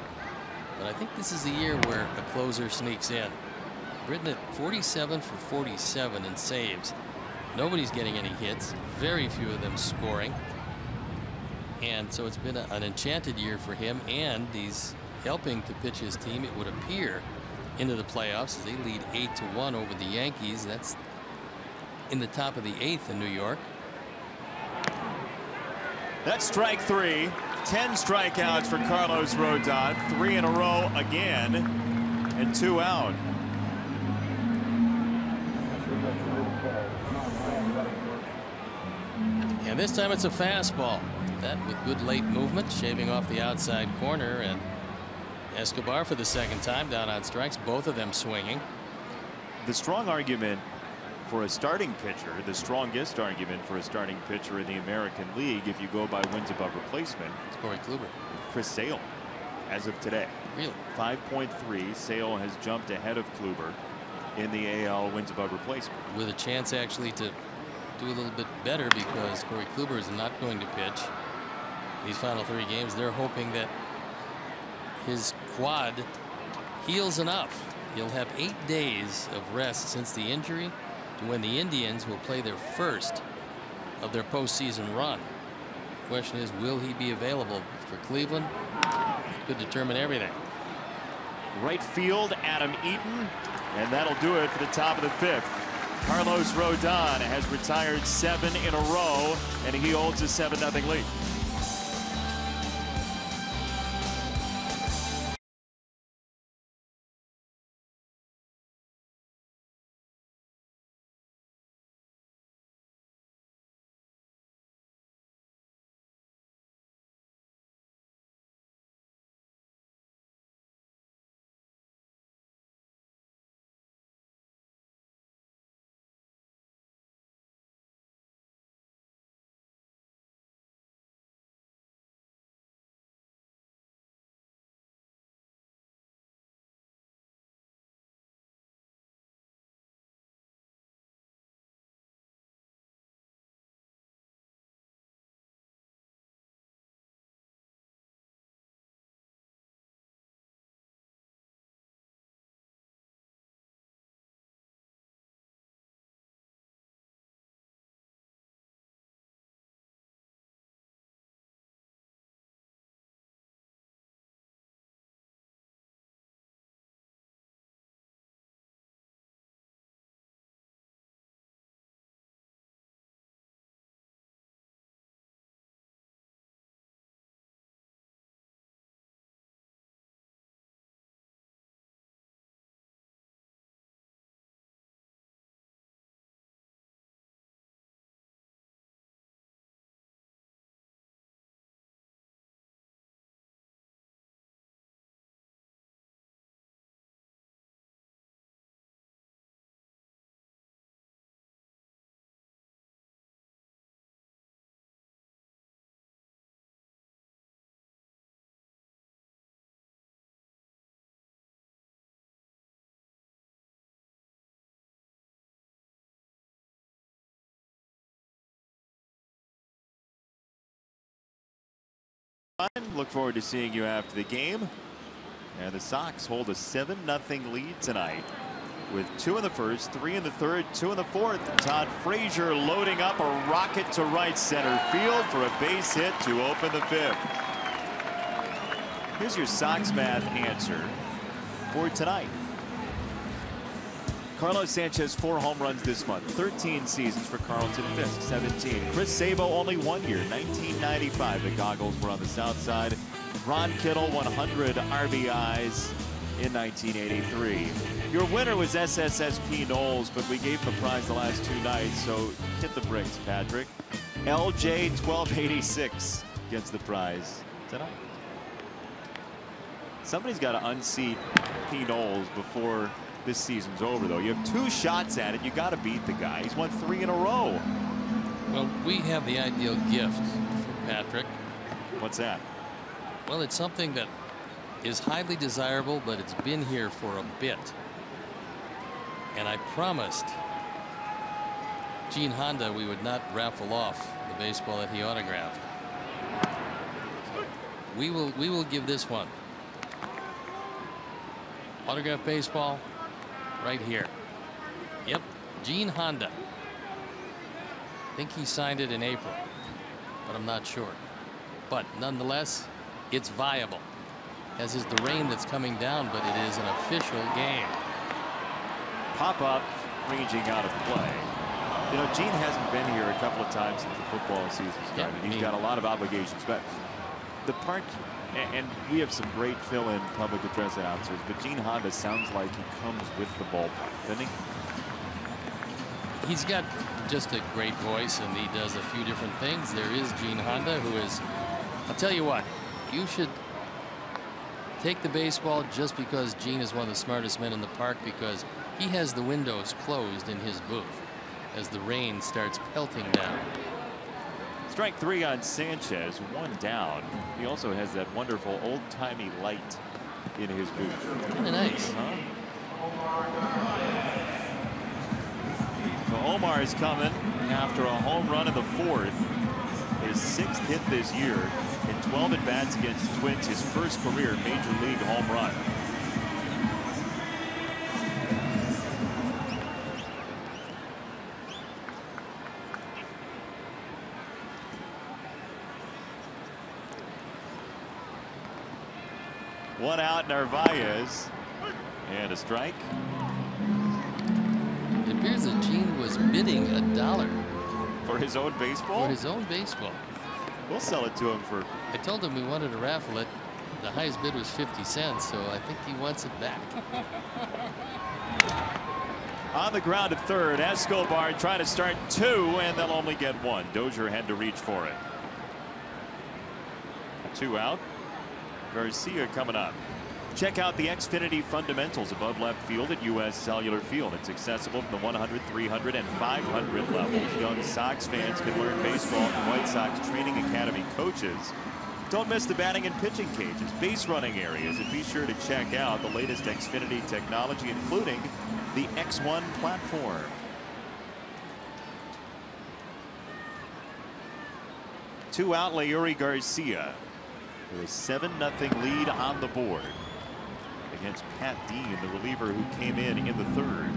Speaker 2: But I think this is the year where a closer sneaks in. Britton at 47 for 47 in saves. Nobody's getting any hits. Very few of them scoring. And so it's been a, an enchanted year for him. And he's helping to pitch his team, it would appear, into the playoffs as they lead 8 to 1 over the Yankees. That's in the top of the eighth in New York.
Speaker 1: That's strike three. 10 strikeouts for Carlos Rodon. Three in a row again. And two out.
Speaker 2: And this time it's a fastball. That with good late movement, shaving off the outside corner. And Escobar for the second time down on strikes, both of them swinging.
Speaker 1: The strong argument for a starting pitcher, the strongest argument for a starting pitcher in the American League, if you go by wins above replacement,
Speaker 2: It's Corey Kluber.
Speaker 1: Chris Sale, as of today.
Speaker 2: Really?
Speaker 1: 5.3. Sale has jumped ahead of Kluber in the AL wins above replacement.
Speaker 2: With a chance actually to do a little bit better because Corey Kluber is not going to pitch these final three games. They're hoping that his quad heals enough. He'll have eight days of rest since the injury to when the Indians will play their first of their postseason run. The question is, will he be available for Cleveland? Could determine everything.
Speaker 1: Right field, Adam Eaton. And that'll do it for the top of the fifth. Carlos Rodon has retired seven in a row, and he holds a 7 0 lead. Look forward to seeing you after the game. And the Sox hold a 7 0 lead tonight with two in the first, three in the third, two in the fourth. Todd Frazier loading up a rocket to right center field for a base hit to open the fifth. Here's your Sox math answer for tonight. Carlos Sanchez, four home runs this month. 13 seasons for Carlton Fisk, 17. Chris Sabo, only one year, 1995. The goggles were on the south side. Ron Kittle, 100 RBIs in 1983. Your winner was SSSP Knowles, but we gave the prize the last two nights, so hit the bricks, Patrick. LJ 1286 gets the prize tonight. Somebody's got to unseat P. Knowles before this season's over, though. You have two shots at it. You got to beat the guy. He's won three in a row.
Speaker 2: Well, we have the ideal gift for Patrick.
Speaker 1: What's that?
Speaker 2: Well, it's something that is highly desirable, but it's been here for a bit. And I promised Gene Honda we would not raffle off the baseball that he autographed. We will we will give this one. Autograph baseball right here. Yep, Gene Honda. I think he signed it in April, but I'm not sure. But nonetheless, it's viable, as is the rain that's coming down, but it is an official game.
Speaker 1: Pop up, ranging out of play. You know, Gene hasn't been here a couple of times since the football season started.
Speaker 2: Yeah,
Speaker 1: He's got a lot of obligations, but the park, and we have some great fill-in public address announcers, but Gene Honda sounds like he comes with the ballpark, doesn't he?
Speaker 2: He's got just a great voice, and he does a few different things. There is Gene Honda, who is, I'll tell you what, you should take the baseball just because Gene is one of the smartest men in the park because he has the windows closed in his booth as the rain starts pelting down.
Speaker 1: Strike three on Sanchez, one down. He also has that wonderful old-timey light in his booth.
Speaker 2: Kind of nice.
Speaker 1: Huh? So Omar is coming after a home run in the fourth. His sixth hit this year in 12 at bats against the Twins, his first career major league home run. One out, Narvaez. And a strike.
Speaker 2: It appears that Gene was bidding a dollar
Speaker 1: For his own baseball?
Speaker 2: for his own baseball.
Speaker 1: We'll sell it to him for
Speaker 2: I told him we wanted to raffle it. The highest bid was 50 cents, so I think he wants it back. [LAUGHS]
Speaker 1: on the ground at third. Escobar trying to start two, and they'll only get one. Dozier had to reach for it. Two out. Garcia coming up. Check out the Xfinity fundamentals above left field at U.S. Cellular Field. It's accessible from the 100, 300, and 500 levels. Young Sox fans can learn baseball from White Sox Training Academy coaches. Don't miss the batting and pitching cages, base running areas, and be sure to check out the latest Xfinity technology, including the X1 platform. Two out, Leury Garcia with a 7 0 lead on the board against Pat Dean, the reliever who came in in the third.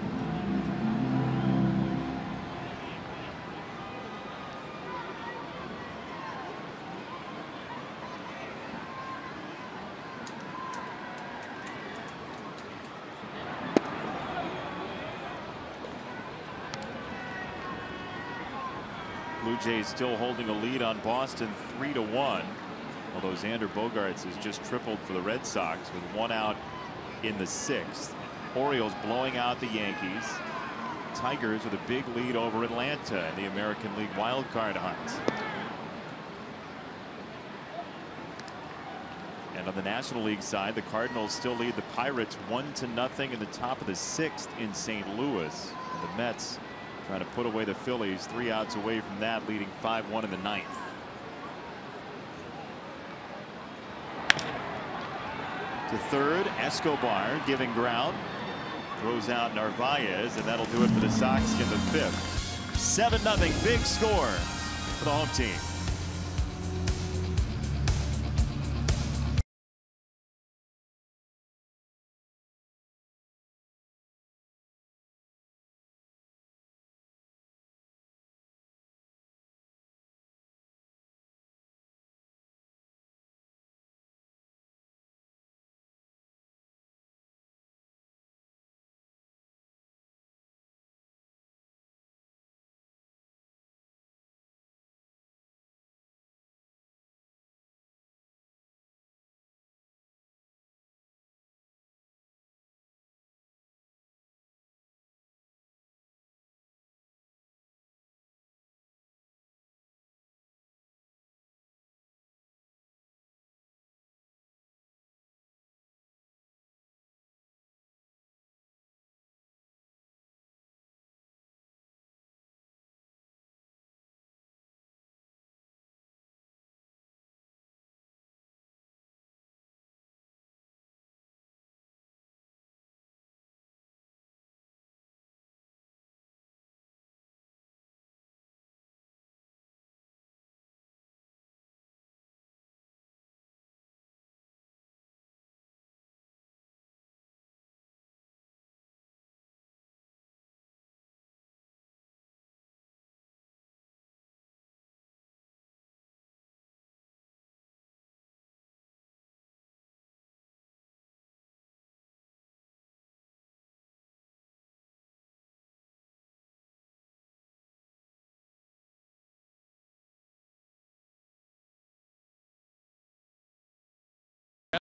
Speaker 1: Blue Jays still holding a lead on Boston 3 to 1. Although Xander Bogaerts has just tripled for the Red Sox with one out in the sixth. Orioles blowing out the Yankees. Tigers with a big lead over Atlanta in the American League wild card hunt. And on the National League side, the Cardinals still lead the Pirates one to nothing in the top of the sixth in St. Louis. And the Mets trying to put away the Phillies three outs away from that leading 5-1 in the ninth. To third, Escobar giving ground. Throws out Narvaez, and that'll do it for the Sox in the fifth. 7 0 big score for the home team.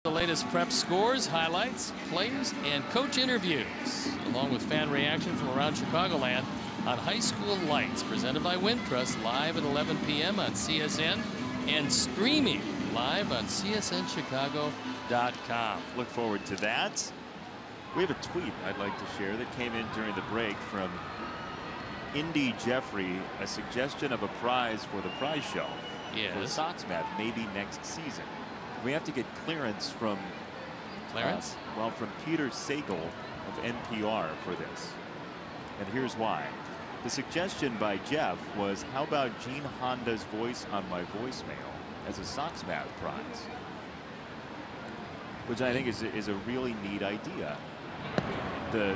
Speaker 2: The latest prep scores, highlights, players, and coach interviews, along with fan reaction from around Chicagoland on High School Lights, presented by Wintrust, live at 11 p.m. on CSN and streaming live on csnchicago.com.
Speaker 1: Look forward to that. We have a tweet I'd like to share that came in during the break from Indy Jeffrey, a suggestion of a prize for the prize shelf for
Speaker 2: Yes.
Speaker 1: Sox Math, maybe next season. We have to get clearance from
Speaker 2: Clarence?
Speaker 1: uh, well, from Peter Sagal of NPR for this. And here's why. The suggestion by Jeff was how about Gene Honda's voice on my voicemail as a Sox Math prize? Which I think is, a- is a really neat idea. The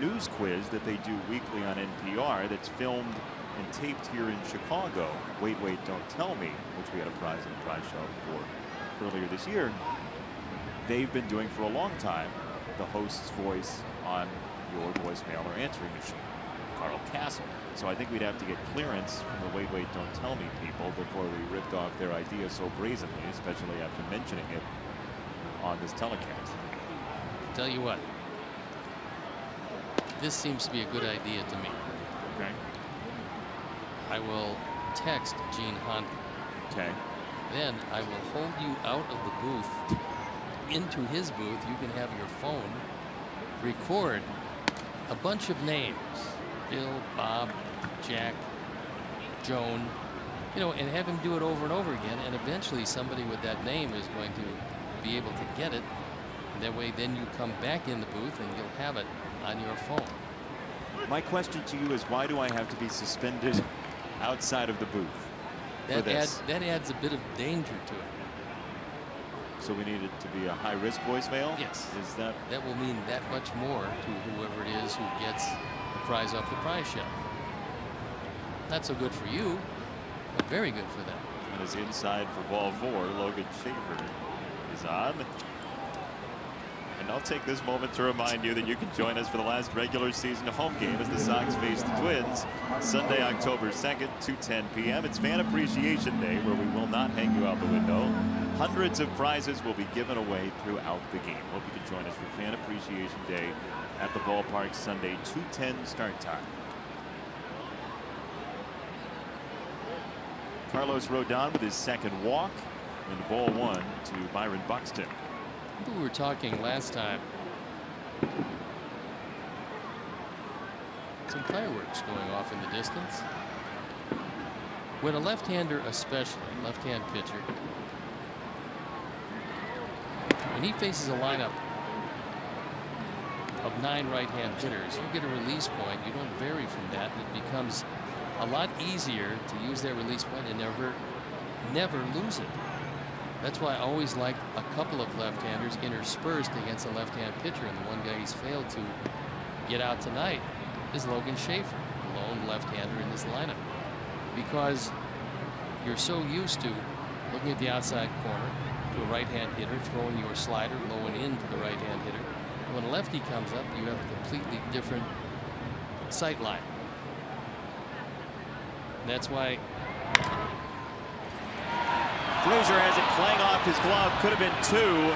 Speaker 1: news quiz that they do weekly on NPR that's filmed and taped here in Chicago, Wait, Wait, Don't Tell Me, which we had a prize in the prize show for earlier this year, they've been doing for a long time the host's voice on your voicemail or answering machine, Carl Kasell. So I think we'd have to get clearance from the Wait, Wait, Don't Tell Me people before we ripped off their idea so brazenly, especially after mentioning it on this telecast.
Speaker 2: Tell you what, this seems to be a good idea to me.
Speaker 1: Okay.
Speaker 2: I will text Gene Hunt.
Speaker 1: Okay.
Speaker 2: Then I will hold you out of the booth into his booth. You can have your phone record a bunch of names Bill, Bob, Jack, Joan, you know, and have him do it over and over again. And eventually somebody with that name is going to be able to get it. And that way, then you come back in the booth and you'll have it on your phone.
Speaker 1: My question to you is why do I have to be suspended [LAUGHS] outside of the booth for
Speaker 2: That
Speaker 1: this?
Speaker 2: adds, that adds a bit of danger to it.
Speaker 1: So we need it to be a high risk voicemail?
Speaker 2: Yes.
Speaker 1: Is that
Speaker 2: that will mean that much more to whoever it is who gets the prize off the prize shelf. Not so good for you, but very good for them.
Speaker 1: and is inside for ball four? Logan Schafer is on. And I'll take this moment to remind you that you can join us for the last regular season home game as the Sox face the Twins Sunday, October 2nd, 2:10 p.m. It's Fan Appreciation Day, where we will not hang you out the window. Hundreds of prizes will be given away throughout the game. Hope you can join us for Fan Appreciation Day at the ballpark Sunday, 2:10 start time. Carlos Rodon with his second walk and ball one to Byron Buxton.
Speaker 2: We were talking last time. Some fireworks going off in the distance. When a left-hander, especially left-hand pitcher, when he faces a lineup of nine right-hand hitters, you get a release point. You don't vary from that. It becomes a lot easier to use that release point and never, never lose it. That's why I always like a couple of left-handers interspersed against a left-hand pitcher. And the one guy he's failed to get out tonight is Logan Schafer, the lone left-hander in this lineup. Because you're so used to looking at the outside corner to a right-hand hitter, throwing your slider low and in to the right-hand hitter. When a lefty comes up, you have a completely different sight line. That's why
Speaker 1: Frazier has it playing off his glove. Could have been two.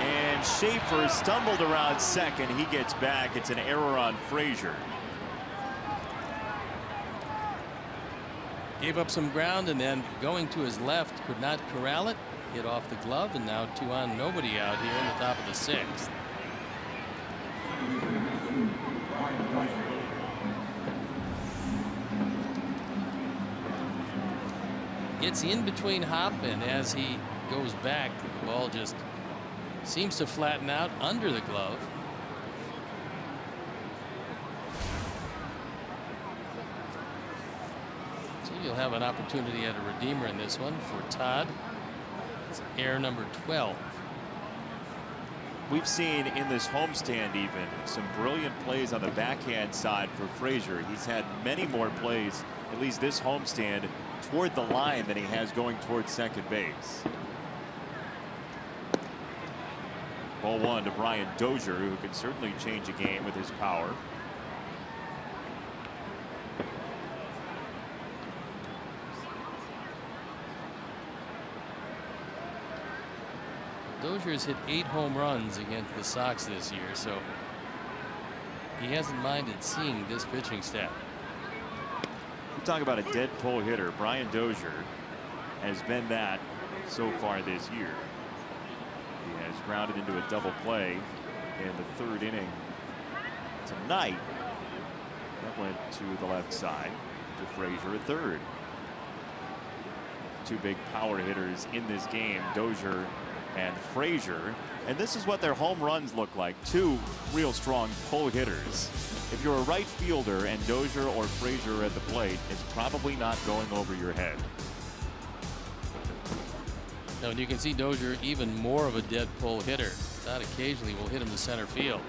Speaker 1: And Schafer stumbled around second. He gets back. It's an error on Frazier.
Speaker 2: gave up some ground and then going to his left could not corral it hit off the glove and now two on nobody out here in the top of the sixth gets in between hop and as he goes back the ball just seems to flatten out under the glove So you'll have an opportunity at a redeemer in this one for Todd. It's air number 12.
Speaker 1: We've seen in this homestand even some brilliant plays on the backhand side for Frazier. He's had many more plays, at least this homestand, toward the line than he has going towards second base. Ball one to Brian Dozier, who can certainly change a game with his power.
Speaker 2: Dozier has hit eight home runs against the Sox this year, so he hasn't minded seeing this pitching staff.
Speaker 1: We talk about a dead pull hitter. Brian Dozier has been that so far this year. He has grounded into a double play in the third inning tonight. That went to the left side to Frazier at third. Two big power hitters in this game, Dozier and Frazier. And this is what their home runs look like. Two real strong pull hitters. If you're a right fielder and Dozier or Frazier at the plate, it's probably not going over your head.
Speaker 2: Now, and you can see Dozier even more of a dead pull hitter. That occasionally will hit him to center field.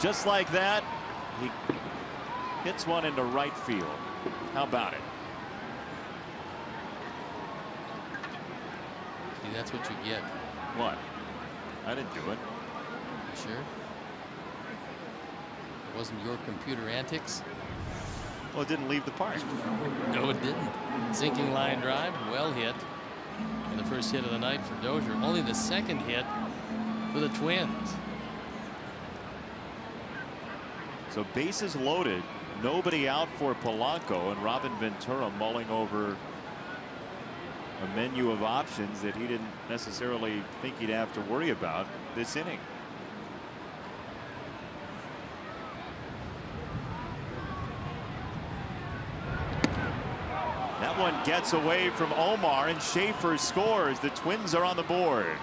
Speaker 1: Just like that, he hits one into right field. How about it?
Speaker 2: See, that's what you get.
Speaker 1: What? I didn't do it.
Speaker 2: You sure? It wasn't your computer antics?
Speaker 1: Well, it didn't leave the park. [LAUGHS]
Speaker 2: No, it didn't. Sinking line drive, well hit. And the first hit of the night for Dozier. Only the second hit for the Twins.
Speaker 1: So bases loaded, nobody out for Polanco, and Robin Ventura mulling over a menu of options that he didn't necessarily think he'd have to worry about this inning. That one gets away from Omar and Schafer scores. The Twins are on the board.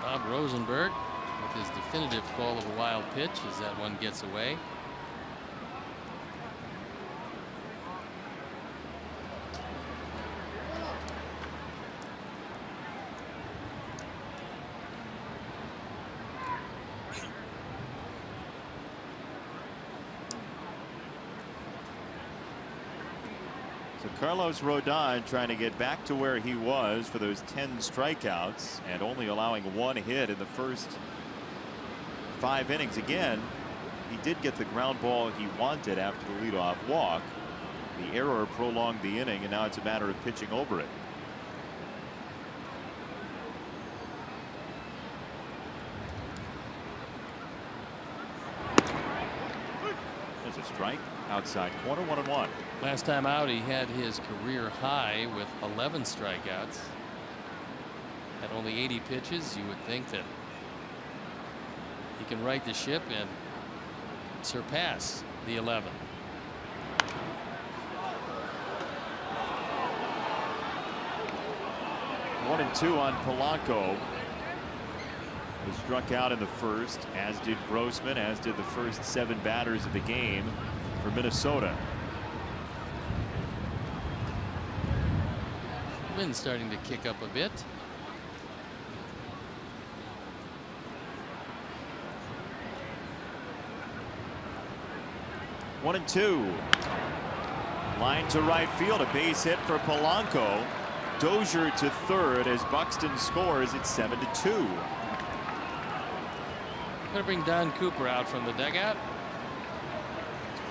Speaker 2: Bob Rosenberg with his definitive call of a wild pitch as that one gets away.
Speaker 1: So Carlos Rodon trying to get back to where he was for those 10 strikeouts and only allowing one hit in the first five innings. Again, he did get the ground ball he wanted after the leadoff walk. The error prolonged the inning, and now it's a matter of pitching over it. There's a strike outside corner, one and one.
Speaker 2: Last time out, he had his career high with 11 strikeouts. At only 80 pitches. You would think that he can right the ship and surpass the 11.
Speaker 1: One and two on Polanco. Was struck out in the first, as did Grossman, as did the first seven batters of the game for Minnesota.
Speaker 2: Wind's starting to kick up a bit.
Speaker 1: One and two. Line to right field, a base hit for Polanco. Dozier to third as Buxton scores at seven to two.
Speaker 2: Going to bring Don Cooper out from the dugout.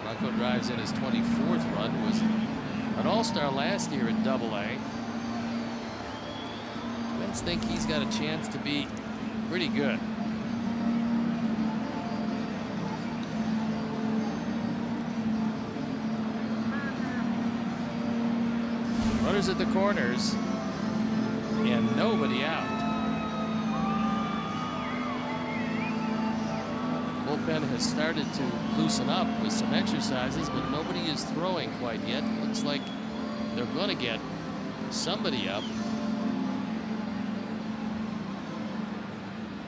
Speaker 2: Polanco drives in his 24th run. Was an All-Star last year in Double A. Twins think he's got a chance to be pretty good. Runners at the corners has started to loosen up with some exercises, but nobody is throwing quite yet. Looks like they're going to get somebody up.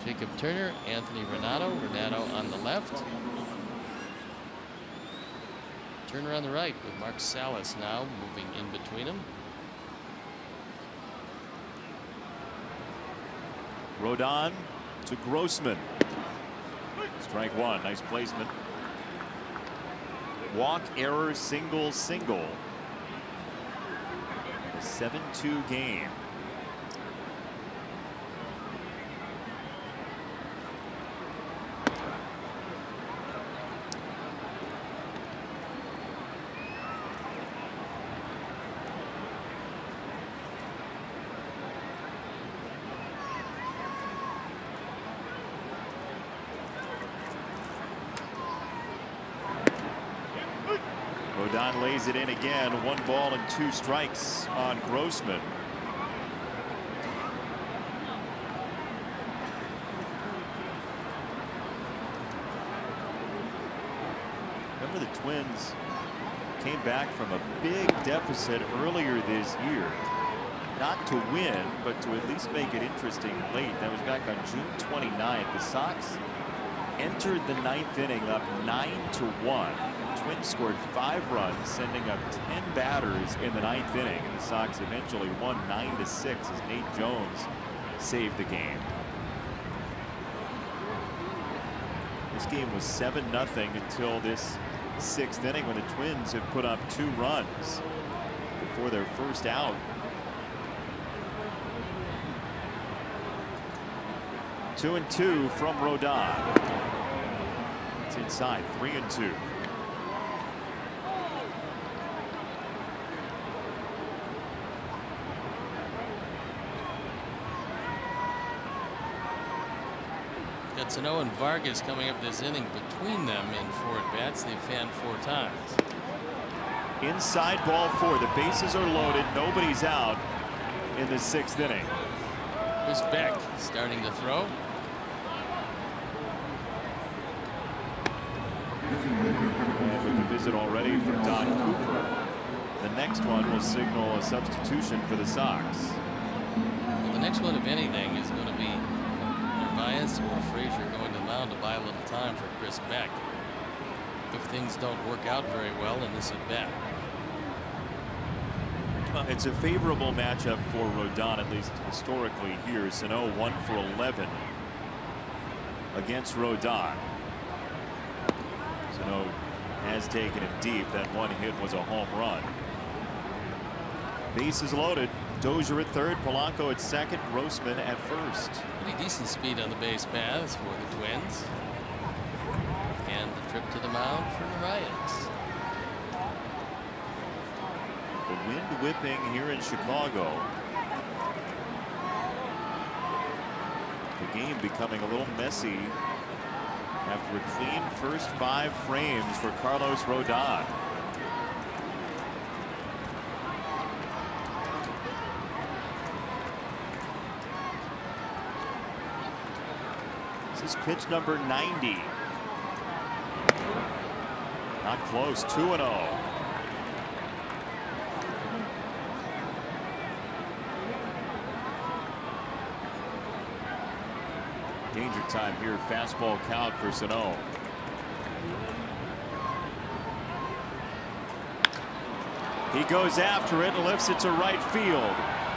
Speaker 2: Jacob Turner, Anthony Ranaudo. Ranaudo on the left. Turner on the right with Mark Salas now moving in between them.
Speaker 1: Rodon to Grossman. Strike one. Nice placement. Walk error single single. A 7-2 game. Rodon it in again. One ball and two strikes on Grossman. Remember the Twins came back from a big deficit earlier this year. Not to win, but to at least make it interesting late. That was back on June 29th. The Sox entered the ninth inning up 9 to 1. Twins scored five runs, sending up 10 batters in the ninth inning. And the Sox eventually won 9 to 6 as Nate Jones saved the game. This game was 7 nothing until this sixth inning when the Twins have put up two runs before their first out. Two and two from Rodon. It's inside three and two.
Speaker 2: Sano and Vargas coming up this inning between them in four at bats. They've fanned four times.
Speaker 1: Inside ball four. The bases are loaded. Nobody's out in the sixth inning.
Speaker 2: Chris Beck starting to throw.
Speaker 1: And with the visit already from Don Cooper. The next one will signal a substitution for the Sox.
Speaker 2: Well, the next one, if anything, is or Frazier going to mound to buy a little time for Chris Beck. If things don't work out very well in this at bat.
Speaker 1: It's a favorable matchup for Rodon, at least historically here. Sano 1 for 11 against Rodon. Sano has taken it deep. That one hit was a home run. Base is loaded. Dozier at third, Polanco at second, Grossman at first.
Speaker 2: Pretty decent speed on the base paths for the Twins. And the trip to the mound for the Ryans.
Speaker 1: The wind whipping here in Chicago. The game becoming a little messy after a clean first five frames for Carlos Rodon. Pitch number 90. Not close, 2 0. Danger time here. Fastball count for Sano. He goes after it and lifts it to right field.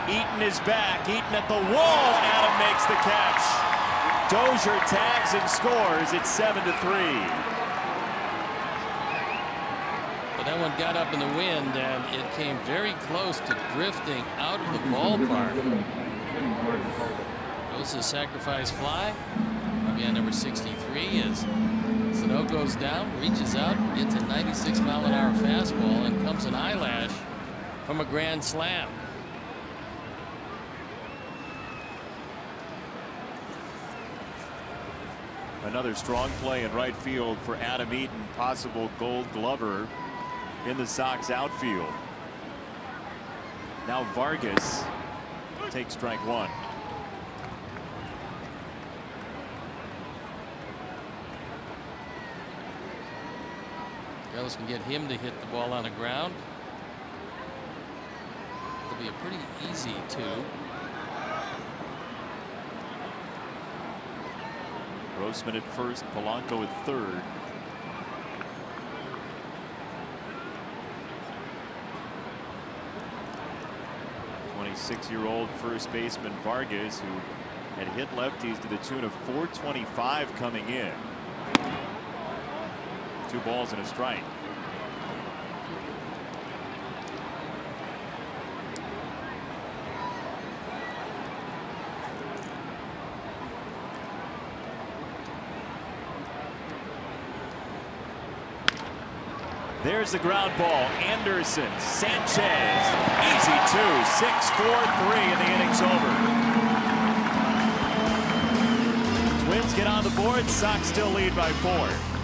Speaker 1: Eaton is back. Eaton at the wall. Adam makes the catch. Dozier tags and scores. It's 7 to 3.
Speaker 2: But that one got up in the wind and it came very close to drifting out of the ballpark. Goes to sacrifice fly. Probably number 63 is Sano goes down, reaches out, gets a 96 mile an hour fastball, and comes an eyelash from a grand slam.
Speaker 1: Another strong play in right field for Adam Eaton, possible gold glover in the Sox outfield. Now Vargas takes strike one.
Speaker 2: Carlos can get him to hit the ball on the ground. It'll be a pretty easy two.
Speaker 1: Grossman at first, Polanco at third. Twenty-six-year-old first baseman Vargas, who had hit lefties to the tune of 425 coming in. Two balls and a strike. There's the ground ball. Anderson, Sanchez, easy two, six, four, three, and the inning's over. Twins get on the board. Sox still lead by four.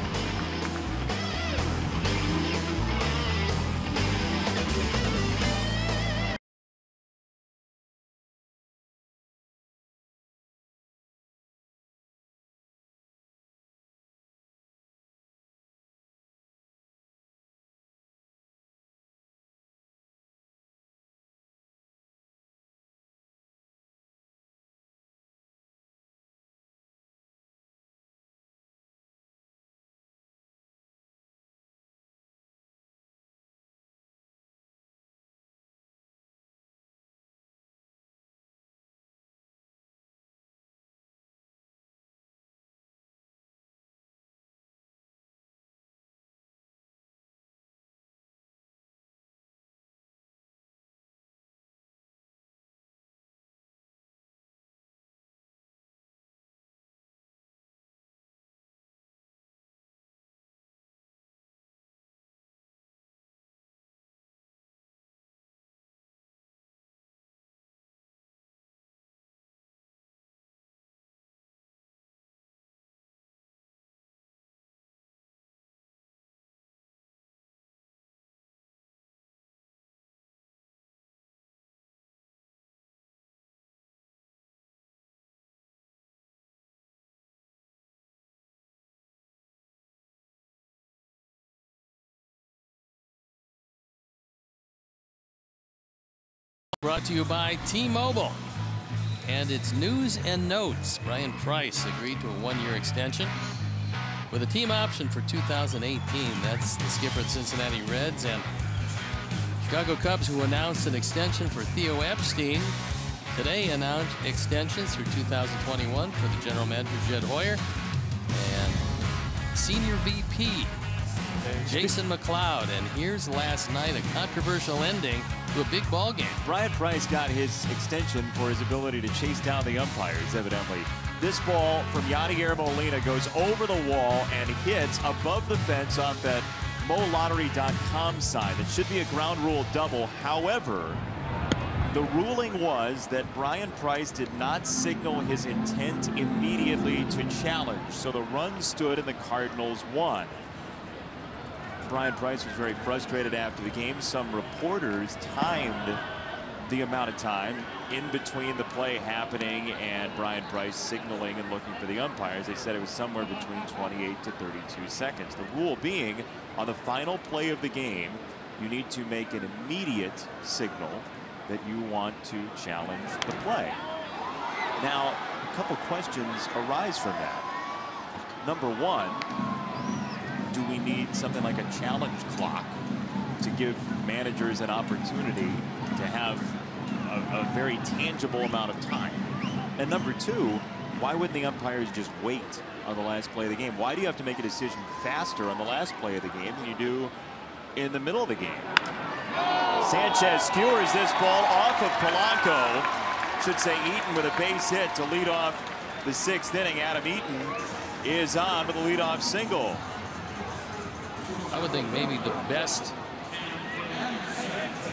Speaker 2: Brought to you by T-Mobile. And it's news and notes. Bryan Price agreed to a one-year extension with a team option for 2018. That's the skipper the Cincinnati Reds and Chicago Cubs who announced an extension for Theo Epstein. Today announced extensions through 2021 for the general manager Jed Hoyer and senior VP Jason McLeod. And here's last night a controversial ending to a big ball game.
Speaker 1: Bryan Price got his extension for his ability to chase down the umpires, evidently. This ball from Yadier Molina goes over the wall and hits above the fence off that MoLottery.com sign. It should be a ground rule double. However, the ruling was that Bryan Price did not signal his intent immediately to challenge. So the run stood and the Cardinals won. Bryan Price was very frustrated after the game. Some reporters timed the amount of time in between the play happening and Bryan Price signaling and looking for the umpires. They said it was somewhere between 28 to 32 seconds. The rule being on the final play of the game, you need to make an immediate signal that you want to challenge the play. Now, a couple questions arise from that. Number one, do we need something like a challenge clock to give managers an opportunity to have a, a, very tangible amount of time? And number two, why wouldn't the umpires just wait on the last play of the game? Why do you have to make a decision faster on the last play of the game than you do in the middle of the game? Sanchez skewers this ball off of Polanco. Should say Eaton with a base hit to lead off the sixth inning. Adam Eaton is on with a leadoff single.
Speaker 2: I would think maybe the best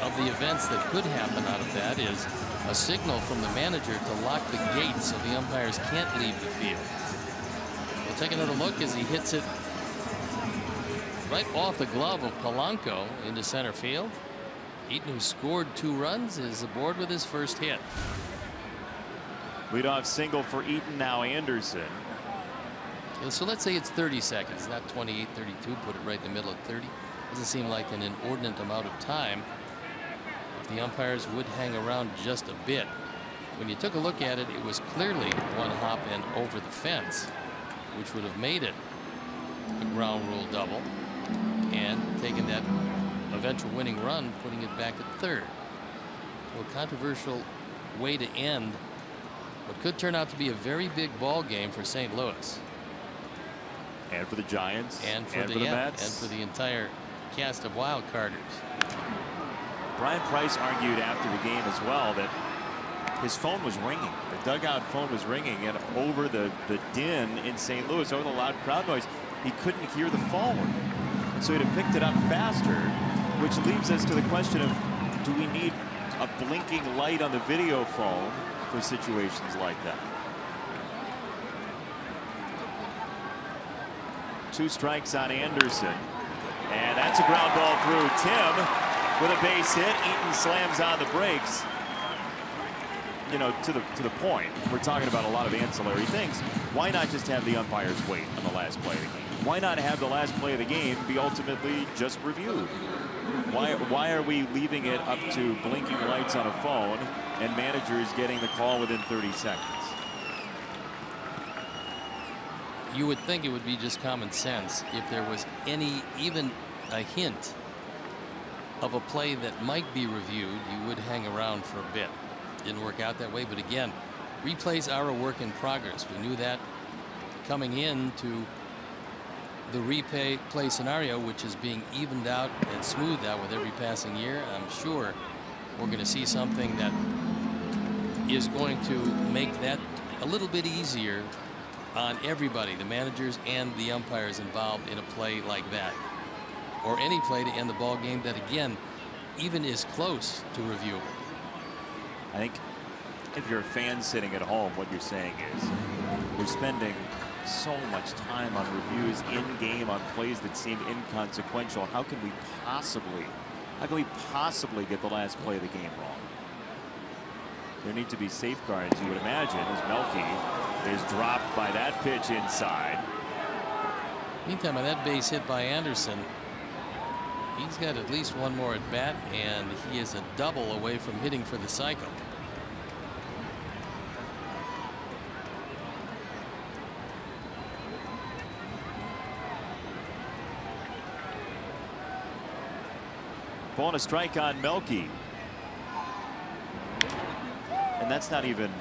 Speaker 2: of the events that could happen out of that is a signal from the manager to lock the gate so the umpires can't leave the field. We'll take another look as he hits it right off the glove of Polanco into center field. Eaton, who scored two runs, is aboard with his first hit.
Speaker 1: Leadoff single for Eaton, now Anderson.
Speaker 2: So let's say it's 30 seconds, not 28, 32. Put it right in the middle of 30. Doesn't seem like an inordinate amount of time. If the umpires would hang around just a bit. When you took a look at it, it was clearly one hop and over the fence, which would have made it a ground rule double and taken that eventual winning run, putting it back at third. A controversial way to end what could turn out to be a very big ball game for St. Louis.
Speaker 1: And for the Giants.
Speaker 2: And for,
Speaker 1: and
Speaker 2: the,
Speaker 1: for the
Speaker 2: yeah,
Speaker 1: Mets.
Speaker 2: And for the entire cast of wild carders.
Speaker 1: Bryan Price argued after the game as well that his phone was ringing. The dugout phone was ringing and over the, the din in St. Louis, over the loud crowd noise, he couldn't hear the phone. So he'd have picked it up faster, which leaves us to the question of do we need a blinking light on the video phone for situations like that? Two strikes on Anderson. And that's a ground ball through. Tim with a base hit. Eaton slams on the brakes. You know, to the to the point, we're talking about a lot of ancillary things. Why not just have the umpires wait on the last play of the game? Why not have the last play of the game be ultimately just reviewed? Why why are we leaving it up to blinking lights on a phone and managers getting the call within 30 seconds?
Speaker 2: You would think it would be just common sense if there was any even a hint of a play that might be reviewed you would hang around for a bit. Didn't work out that way but again replays are a work in progress. We knew that coming in to the replay play scenario which is being evened out and smoothed out with every passing year. I'm sure we're going to see something that is going to make that a little bit easier on everybody, the managers and the umpires involved in a play like that. Or any play to end the ball game that, again, even is close to reviewable.
Speaker 1: I think if you're a fan sitting at home, what you're saying is we're spending so much time on reviews in game on plays that seem inconsequential. How can we possibly, how can we possibly get the last play of the game wrong? There need to be safeguards, you would imagine, as Melky is dropped by that pitch inside.
Speaker 2: Meantime, on that base hit by Anderson, He's got at least one more at bat, and he is a double away from hitting for the cycle.
Speaker 1: Ball a strike on Melky. And that's not even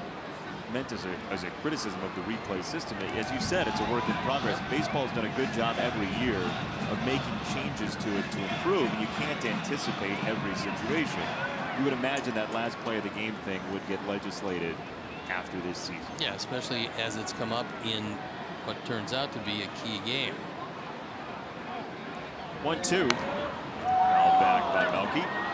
Speaker 1: meant as a, as a criticism of the replay system. As you said, it's a work in progress. Baseball's done a good job every year of making changes to it to improve. You can't anticipate every situation. You would imagine that last play of the game thing would get legislated after this season.
Speaker 2: Yeah, especially as it's come up in what turns out to be a key game.
Speaker 1: One two. Fouled back by Melky.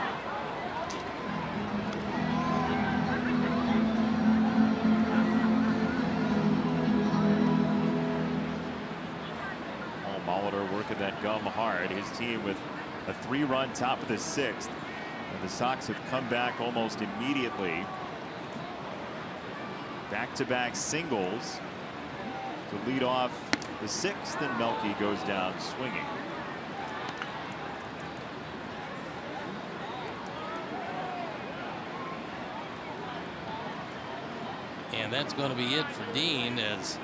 Speaker 1: That gum hard. His team with a three-run top of the sixth. And the Sox have come back almost immediately. Back-to-back -back singles to lead off the sixth, and Melky goes down swinging.
Speaker 2: And that's going to be it for Dean as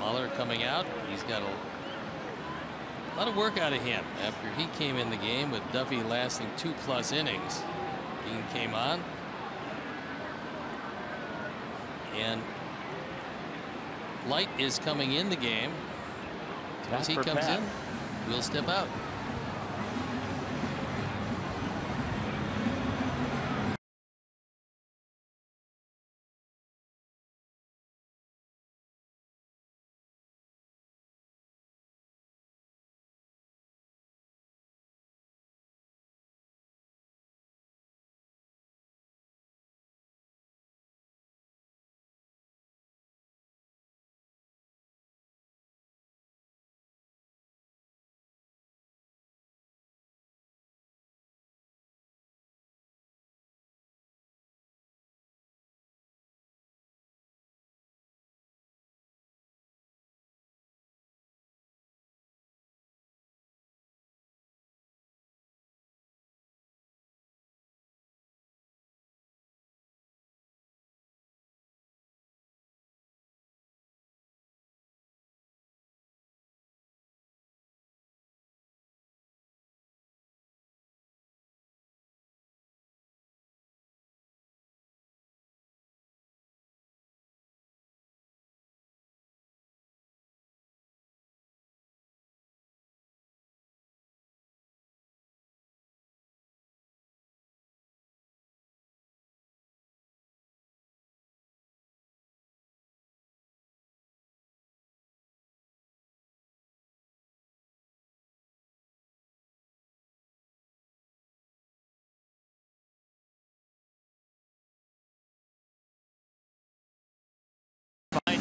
Speaker 2: Muller coming out. He's got a lot of work out of him after he came in the game with Duffey lasting two plus innings. Dean came on. And Light is coming in the game. As he comes Pat. in, we'll step out.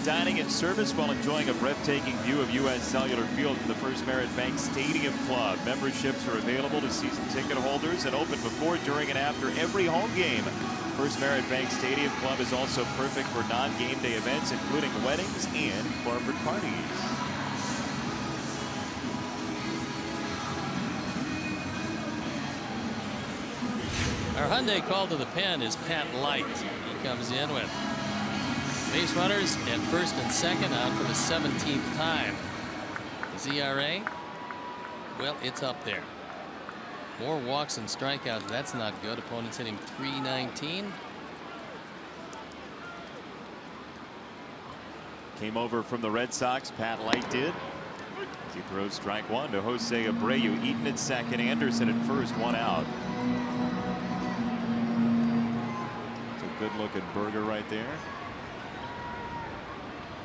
Speaker 1: Dining and service while enjoying a breathtaking view of U.S. Cellular Field from the First Merit Bank Stadium Club. Memberships are available to season ticket holders and open before, during, and after every home game. First Merit Bank Stadium Club is also perfect for non-game day events, including weddings and corporate parties.
Speaker 2: Our Hyundai call to the pen is Pat Light. He comes in with Base runners at first and second out for the 17th time. ERA, well, it's up there. More walks and strikeouts. That's not good. Opponents hitting 319.
Speaker 1: Came over from the Red Sox. Pat Light did. He throws strike one to Jose Abreu. Eaton at second. Anderson at first. One out. It's a good looking burger right there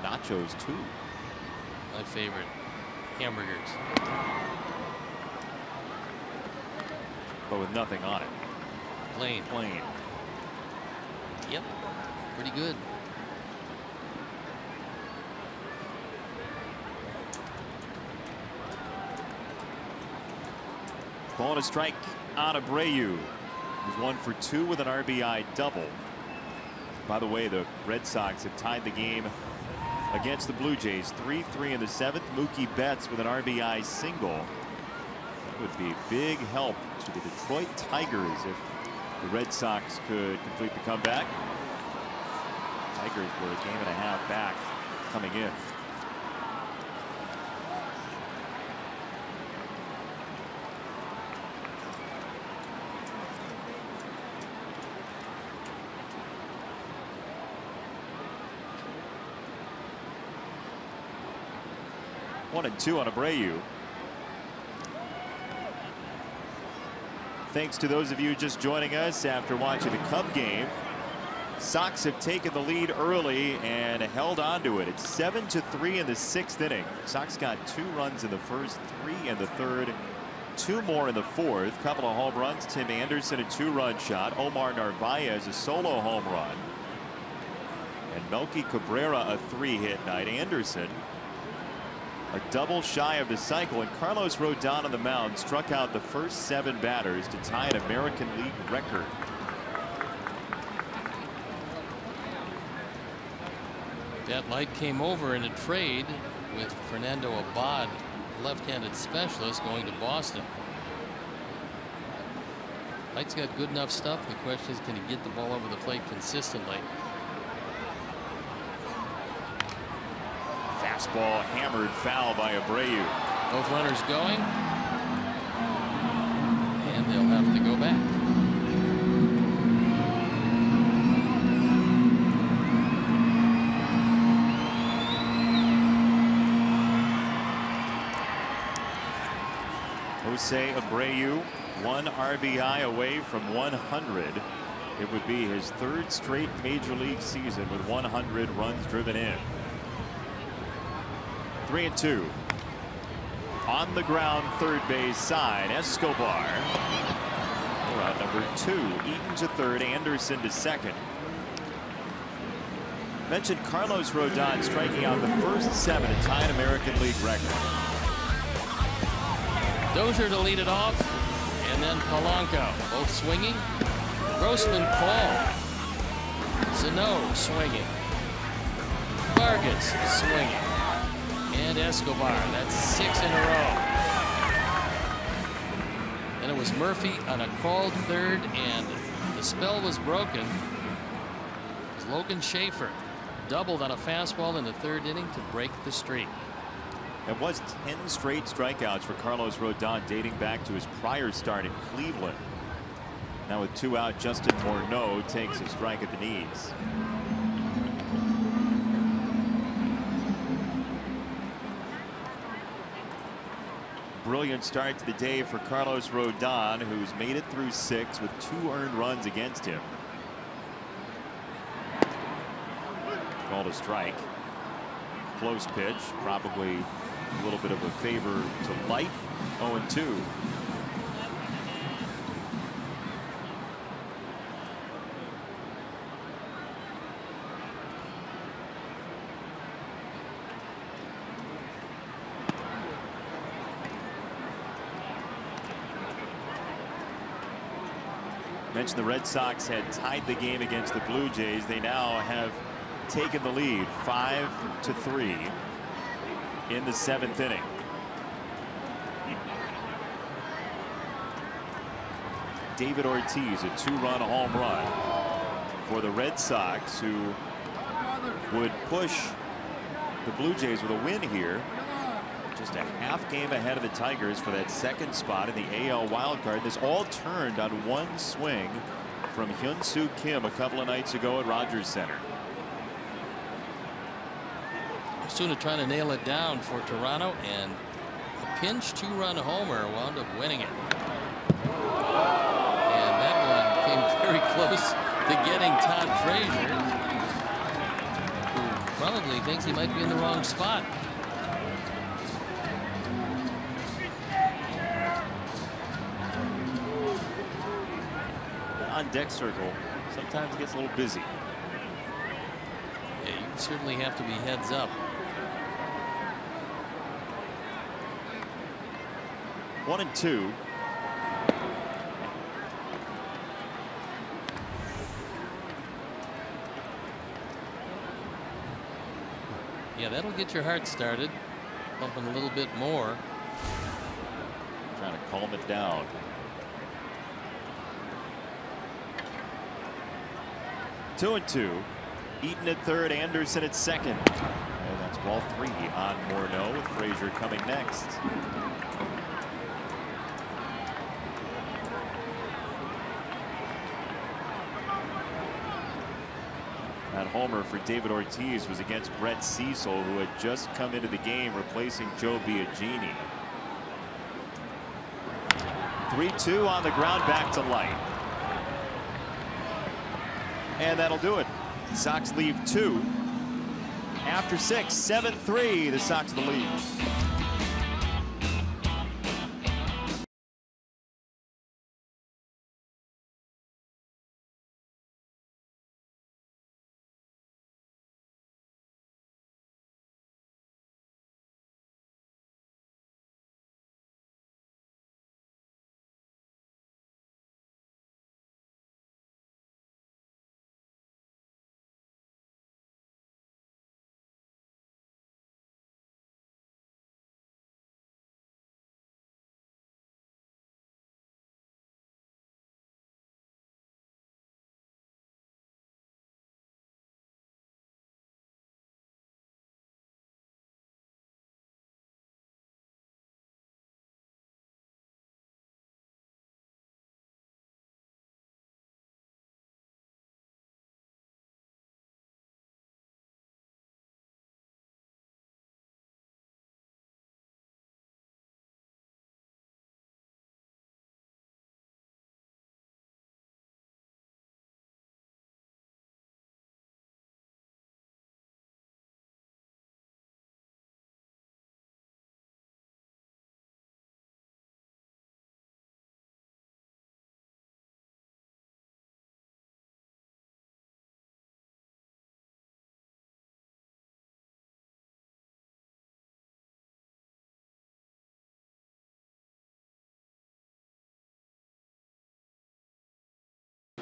Speaker 1: nachos too.
Speaker 2: My favorite hamburgers.
Speaker 1: But with nothing on it.
Speaker 2: Plain.
Speaker 1: Plain.
Speaker 2: Yep. Pretty good.
Speaker 1: Ball to strike on Abreu. He's one for two with an RBI double. By the way, the Red Sox have tied the game against the Blue Jays. 3-3 in the seventh. Mookie Betts with an RBI single. would be a big help to the Detroit Tigers if the Red Sox could complete the comeback. Tigers were a game and a half back coming in. One and two on Abreu. Thanks to those of you just joining us after watching the Cub game. Sox have taken the lead early and held on to it. It's 7 to 3 in the sixth inning. Sox got two runs in the first, three in the third, two more in the fourth. Couple of home runs. Tim Anderson a two run shot. Omar Narvaez a solo home run. And Melky Cabrera a three hit night. Anderson a double shy of the cycle and Carlos Rodon on the mound struck out the first seven batters to tie an American League record.
Speaker 2: That light came over in a trade with Fernando Abad, left-handed specialist, going to Boston. Light's got good enough stuff. The question is, can he get the ball over the plate consistently?
Speaker 1: Fastball hammered foul by Abreu.
Speaker 2: Both runners going. And they'll have to go back.
Speaker 1: Jose Abreu, one RBI away from 100. It would be his third straight major league season with 100 runs driven in. Three and two. On the ground, third base side, Escobar. Out number two. Eaton to third, Anderson to second. Mentioned Carlos Rodon striking out the first seven to tie an American League record.
Speaker 2: Dozier to lead it off, and then Polanco, both swinging. Grossman called. Sano swinging. Vargas swinging. And Escobar. That's six in a row. Then it was Murphy on a called third, and the spell was broken. Was Logan Schafer doubled on a fastball in the third inning to break the streak.
Speaker 1: It was 10 straight strikeouts for Carlos Rodon dating back to his prior start in Cleveland. Now with two out, Justin Morneau takes a strike at the knees. Brilliant start to the day for Carlos Rodon, who's made it through six with two earned runs against him. Called a strike. Close pitch, probably a little bit of a favor to Light. 0 2. Mentioned the Red Sox had tied the game against the Blue Jays. They now have taken the lead five to three in the seventh inning. David Ortiz, a two-run home run for the Red Sox, who would push the Blue Jays with a win here. Just a half game ahead of the Tigers for that second spot in the AL wildcard. This all turned on one swing from Hyun Soo Kim a couple of nights ago at Rogers Center.
Speaker 2: Osuna trying to nail it down for Toronto and a pinch two-run homer wound up winning it. And that one came [LAUGHS] very close to getting Todd Frazier, who probably thinks he might be in the wrong spot.
Speaker 1: On deck circle sometimes gets a little busy.
Speaker 2: Yeah, you certainly have to be heads up.
Speaker 1: One and two.
Speaker 2: Yeah, that'll get your heart started, pumping a little bit more.
Speaker 1: trying to calm it down. Two and two. Eaton at third, Anderson at second. And that's ball three on Morneau with Frazier coming next. That homer for David Ortiz was against Brett Cecil, who had just come into the game replacing Joe Biagini. 3-2 on the ground back to light. And that'll do it. Sox leave two. After six, 7-3, the Sox the lead.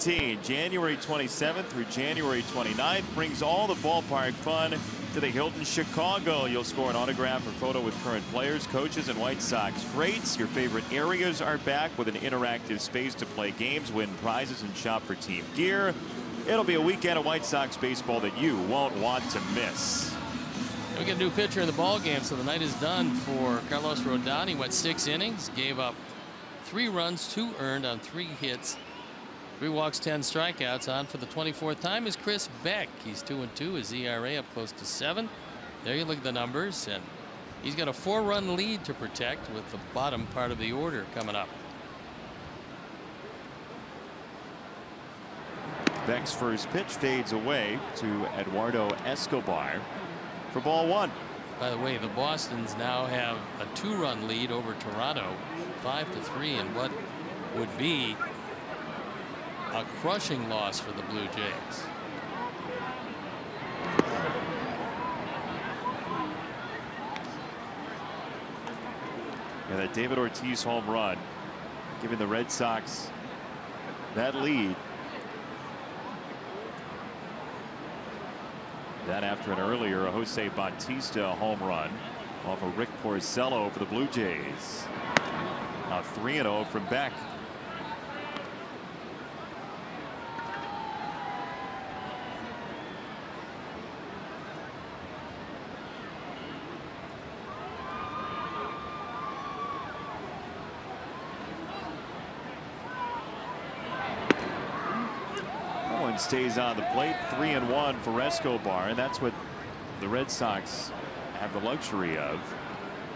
Speaker 1: January 27th through January 29th brings all the ballpark fun to the Hilton Chicago. You'll score an autograph or photo with current players, coaches, and White Sox greats. Your favorite areas are back with an interactive space to play games, win prizes, and shop for team gear. It'll be a weekend of White Sox baseball that you won't want to miss.
Speaker 2: We get a new pitcher in the ball game, so the night is done for Carlos Rodon. He went six innings, gave up three runs, two earned on three hits, Three walks, 10 strikeouts. On for the 24th time is Chris Beck. He's 2 and 2. His ERA up close to 7. There you look at the numbers. And he's got a four run lead to protect with the bottom part of the order coming up.
Speaker 1: Beck's first pitch fades away to Eduardo Escobar for ball one.
Speaker 2: By the way, the Bostons now have a two run lead over Toronto, five to three, in what would be a crushing loss for the Blue Jays.
Speaker 1: Yeah, that David Ortiz home run giving the Red Sox that lead. That after an earlier Jose Bautista home run off of Rick Porcello for the Blue Jays. Now 3 0 from Beck. Stays on the plate. Three and one for Escobar, and that's what the Red Sox have the luxury of.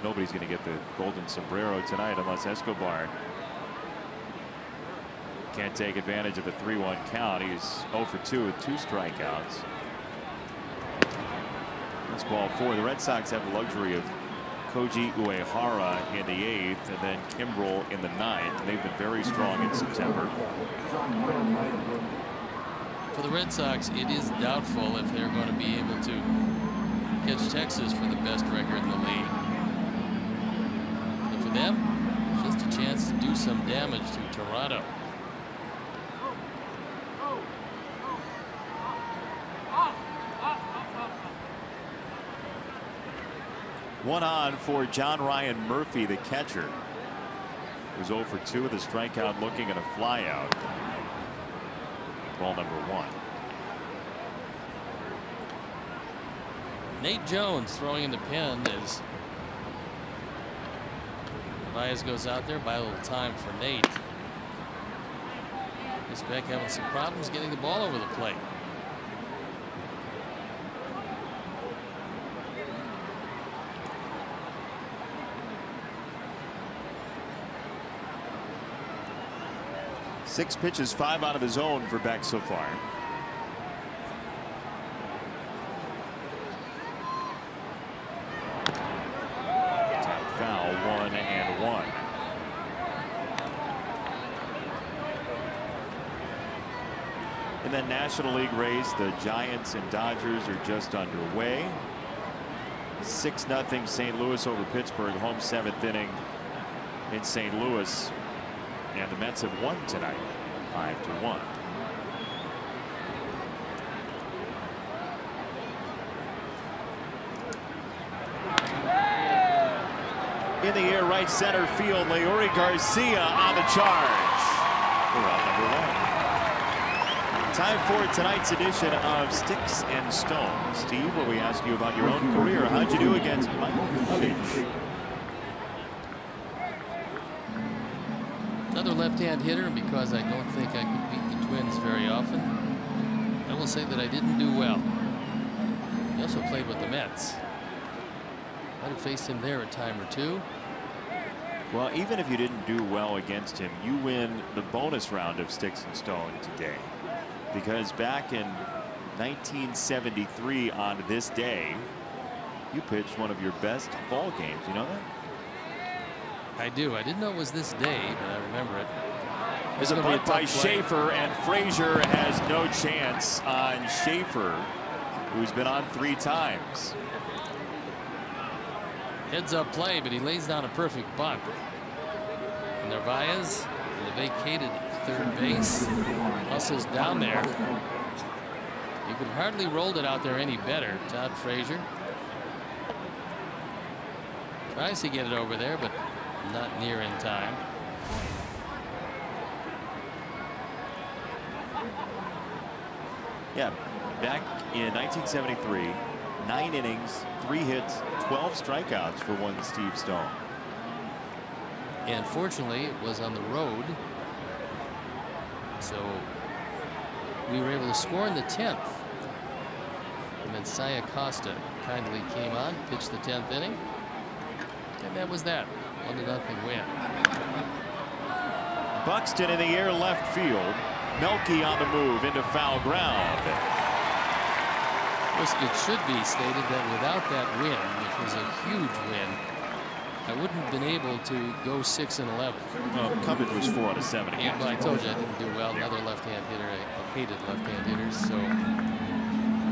Speaker 1: Nobody's going to get the golden sombrero tonight unless Escobar can't take advantage of the 3-1 count. He's 0 for 2 with two strikeouts. That's ball four. The Red Sox have the luxury of Koji Uehara in the eighth and then Kimbrel in the ninth. They've been very strong in September
Speaker 2: for the Red Sox, it is doubtful if they're going to be able to catch Texas for the best record in the league. And for them, just a chance to do some damage to Toronto.
Speaker 1: One on for John Ryan Murphy, the catcher. was 0 for 2 with a strikeout looking at a flyout. Ball number one.
Speaker 2: Nate Jones throwing in the pin as Narvaez goes out there. by a little time for Nate. This Beck having some problems getting the ball over the plate.
Speaker 1: Six pitches, five out of his own for Beck so far. Foul, one and one. In the National League race, the Giants and Dodgers are just underway. 6 0 St. Louis over Pittsburgh, home seventh inning in St. Louis. And the Mets have won tonight, 5 to 1. In the air, right center field, Leury Garcia on the charge for out number one. Time for tonight's edition of Sticks and Stones. Steve, where we ask you about your own career. How'd you do against Michael Kopech?
Speaker 2: Left-hand hitter, because I don't think I could beat the Twins very often, I will say that I didn't do well. He also played with the Mets. Might have faced him there a time or two.
Speaker 1: Well, even if you didn't do well against him, you win the bonus round of Sticks and Stone today. Because back in 1973 on this day, you pitched one of your best ball games. You know that?
Speaker 2: I do. I didn't know it was this day, but I remember it.
Speaker 1: There's a
Speaker 2: gonna be a
Speaker 1: bunt by. Schafer, and Frazier has no chance on Schafer, who's been on three times.
Speaker 2: Heads up play, but he lays down a perfect bunt. Narvaez, the vacated third base, hustles down there. You could hardly rolled it out there any better. Todd Frazier tries to get it over there, but not near in time.
Speaker 1: Yeah, back in 1973, nine innings, three hits, 12 strikeouts for one Steve Stone.
Speaker 2: And fortunately, it was on the road. So we were able to score in the 10th. And then Cy Acosta kindly came on, pitched the 10th inning. And that was that. One to nothing win.
Speaker 1: Buxton in the air left field. Melky on the move into foul ground.
Speaker 2: It should be stated that without that win, which was a huge win, I wouldn't have been able to go 6 and 11.
Speaker 1: Well, coverage was four out of seven
Speaker 2: Yeah,
Speaker 1: against
Speaker 2: but I told you I didn't do well. Another left-hand hitter. I, hated left-hand hitters. So,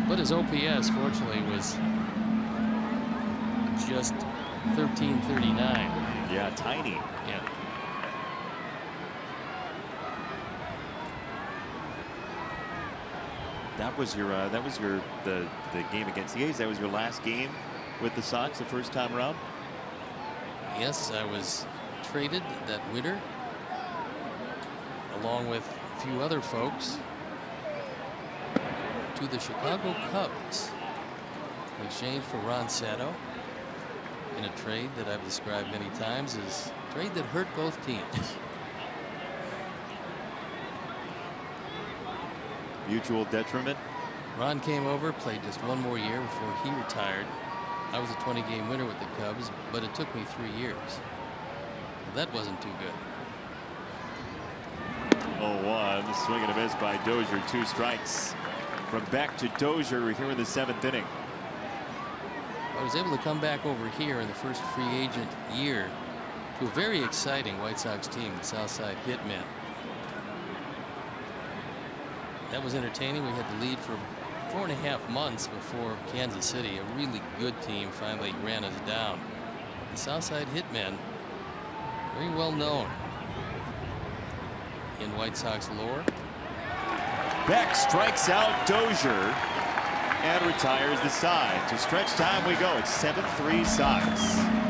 Speaker 2: but his OPS, fortunately, was just 1339.
Speaker 1: Yeah, tiny.
Speaker 2: Yeah.
Speaker 1: That was your uh, that was your the the game against the A's. That was your last game with the Sox the first time around.
Speaker 2: Yes, I was traded that winter, along with a few other folks, to the Chicago Cubs in exchange for Ron Santo in a trade that I've described many times as a trade that hurt both teams. [LAUGHS]
Speaker 1: Mutual detriment.
Speaker 2: Ron came over, played just one more year before he retired. I was a 20 game winner with the Cubs, but it took me three years. That wasn't too good.
Speaker 1: 0-1. Swing and a miss by Dozier. Two strikes from Beck to Dozier here in the seventh inning.
Speaker 2: I was able to come back over here in the first free agent year to a very exciting White Sox team, the Southside Hitmen. That was entertaining. We had the lead for four and a half months before Kansas City, a really good team, finally ran us down. The Southside Hitmen, very well known in White Sox lore.
Speaker 1: Beck strikes out Dozier and retires the side. To stretch time we go. It's 7-3 Sox.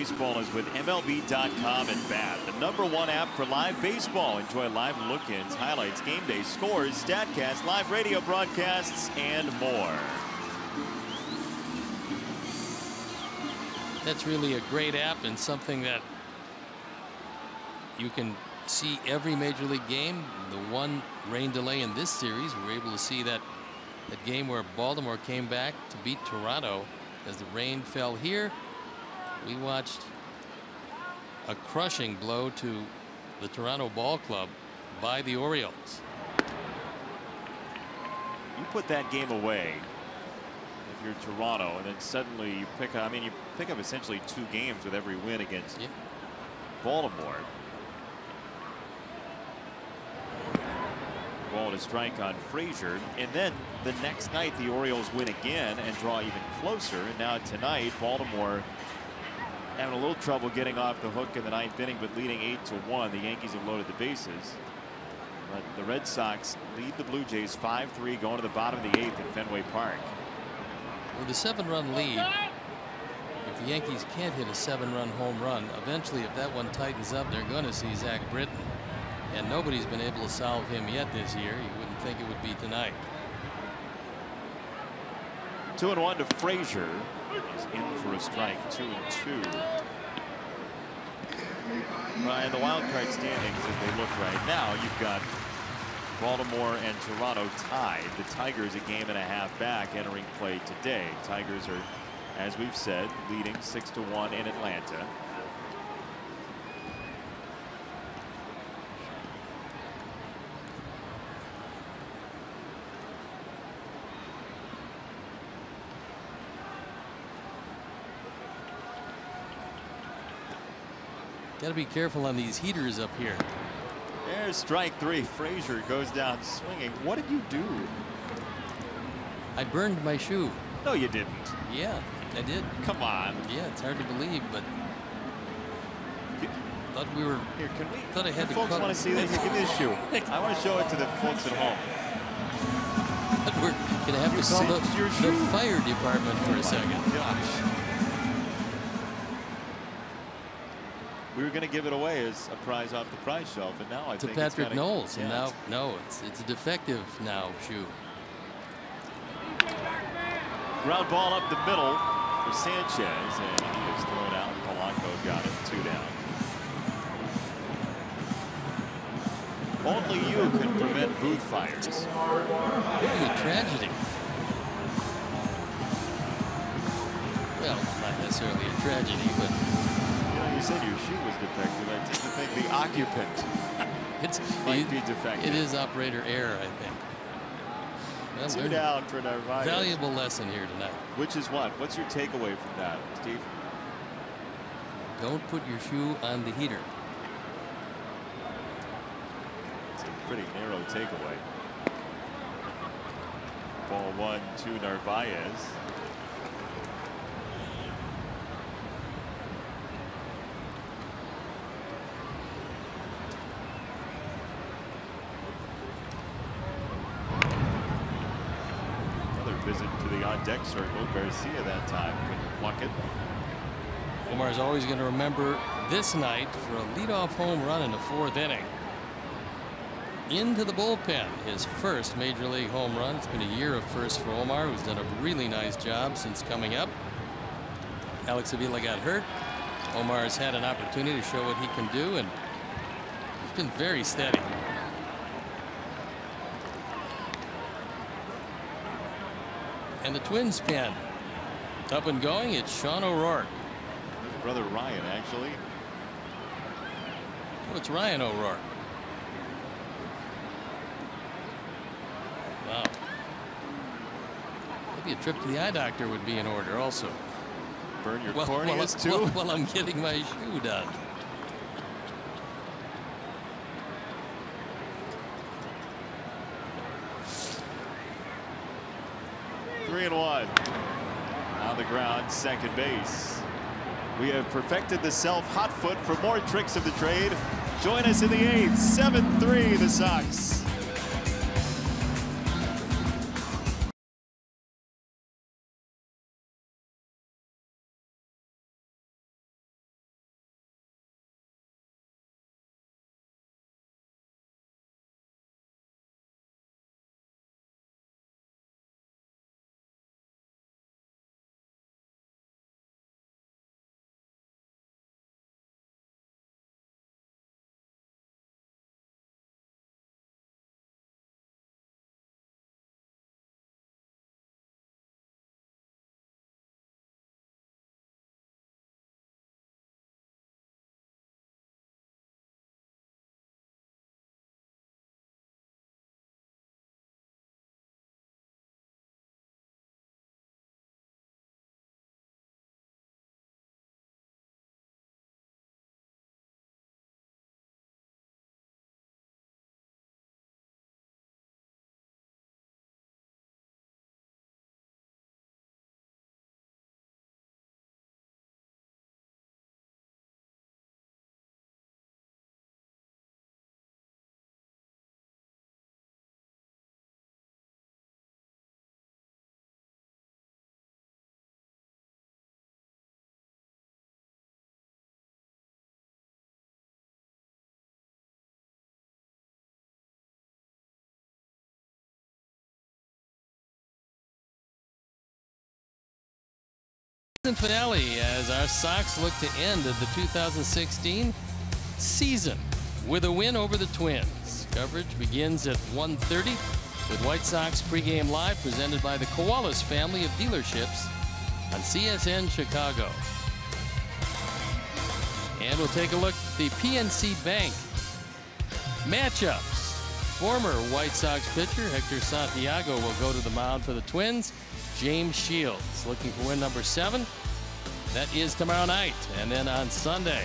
Speaker 1: Baseball is with MLB.com At Bat, the number one app for live baseball. Enjoy live look-ins, highlights, game day scores, StatCast, live radio broadcasts, and more.
Speaker 2: That's really a great app and something that you can see every major league game. The one rain delay in this series, we were able to see that that game where Baltimore came back to beat Toronto as the rain fell here. We watched a crushing blow to the Toronto Ball Club by the Orioles.
Speaker 1: You put that game away if you're Toronto and then suddenly you pick up I mean you pick up essentially two games with every win against
Speaker 2: Yep.
Speaker 1: Baltimore. Ball to strike on Frazier and then the next night the Orioles win again and draw even closer and now tonight Baltimore having a little trouble getting off the hook in the ninth inning but leading eight to one the Yankees have loaded the bases. But the Red Sox lead the Blue Jays 5-3 going to the bottom of the eighth at Fenway Park.
Speaker 2: With a seven run lead, if the Yankees can't hit a seven run home run, eventually if that one tightens up, they're going to see Zach Britton. And nobody's been able to solve him yet this year. You wouldn't think it would be tonight.
Speaker 1: Two and one to Frazier. He's in for a strike. Two and two. Ryan, the wild card standings as they look right now, you've got Baltimore and Toronto tied. The Tigers a game and a half back entering play today. Tigers are, as we've said, leading six to one in Atlanta.
Speaker 2: Got to be careful on these heaters up here.
Speaker 1: There's strike three. Frazier goes down swinging. What did you do?
Speaker 2: I burned my shoe.
Speaker 1: No, you didn't.
Speaker 2: Yeah, I did.
Speaker 1: Come on.
Speaker 2: Yeah, it's hard to believe, but thought we were.
Speaker 1: Here, can we?
Speaker 2: Thought I had
Speaker 1: you folks want to see this? Give me the shoe. I want to show it to the folks at home. [LAUGHS]
Speaker 2: We're gonna have
Speaker 1: You
Speaker 2: to call the, the fire department for a second.
Speaker 1: Gosh. Were going to give it away as a prize off the prize shelf, and now I
Speaker 2: To
Speaker 1: think
Speaker 2: Patrick
Speaker 1: it's gotta,
Speaker 2: Knowles, and now no, it's it's a defective now shoe.
Speaker 1: ground ball up the middle for Sanchez, and he was thrown out. Polanco got it, two down. Only you can prevent booth fires.
Speaker 2: Really a tragedy. Well, not necessarily a tragedy, but
Speaker 1: You said your shoe was defective. I tend to think the occupant [LAUGHS]
Speaker 2: it's
Speaker 1: might
Speaker 2: it-
Speaker 1: be defective.
Speaker 2: It is operator error, I think. Well,
Speaker 1: Two down for Narvaez.
Speaker 2: valuable lesson here tonight.
Speaker 1: Which is what? What's your takeaway from that, Steve?
Speaker 2: Don't put your shoe on the heater.
Speaker 1: It's a pretty narrow takeaway. Ball one to Narvaez. Another visit to the on deck circle. Garcia that time couldn't pluck it.
Speaker 2: Omar is always going to remember this night for a leadoff home run in the fourth inning. Into the bullpen, his first major league home run. It's been a year of first for Omar, who's done a really nice job since coming up. Alex Avila got hurt. Omar has had an opportunity to show what he can do, and he's been very steady. And the Twins pen up and going. It's Sean O'Rourke.
Speaker 1: His brother Ryan, actually.
Speaker 2: Oh, it's Ryan O'Rourke. Wow. Maybe a trip to the eye doctor would be in order also.
Speaker 1: Burn your
Speaker 2: Well,
Speaker 1: corneas
Speaker 2: while,
Speaker 1: too.
Speaker 2: while, while I'm getting my shoe done.
Speaker 1: Three and one. On the ground, second base. We have perfected the self hot foot for more tricks of the trade. Join us in the eighth. 7-3 the Sox.
Speaker 2: Finale as our Sox look to end the 2016 season with a win over the Twins. Coverage begins at 1.30 with White Sox pregame live presented by the Koalas family of dealerships on CSN Chicago. And we'll take a look at the PNC Bank matchups. Former White Sox pitcher Hector Santiago will go to the mound for the Twins. James Shields looking for win number seven. That is tomorrow night. And then on Sunday,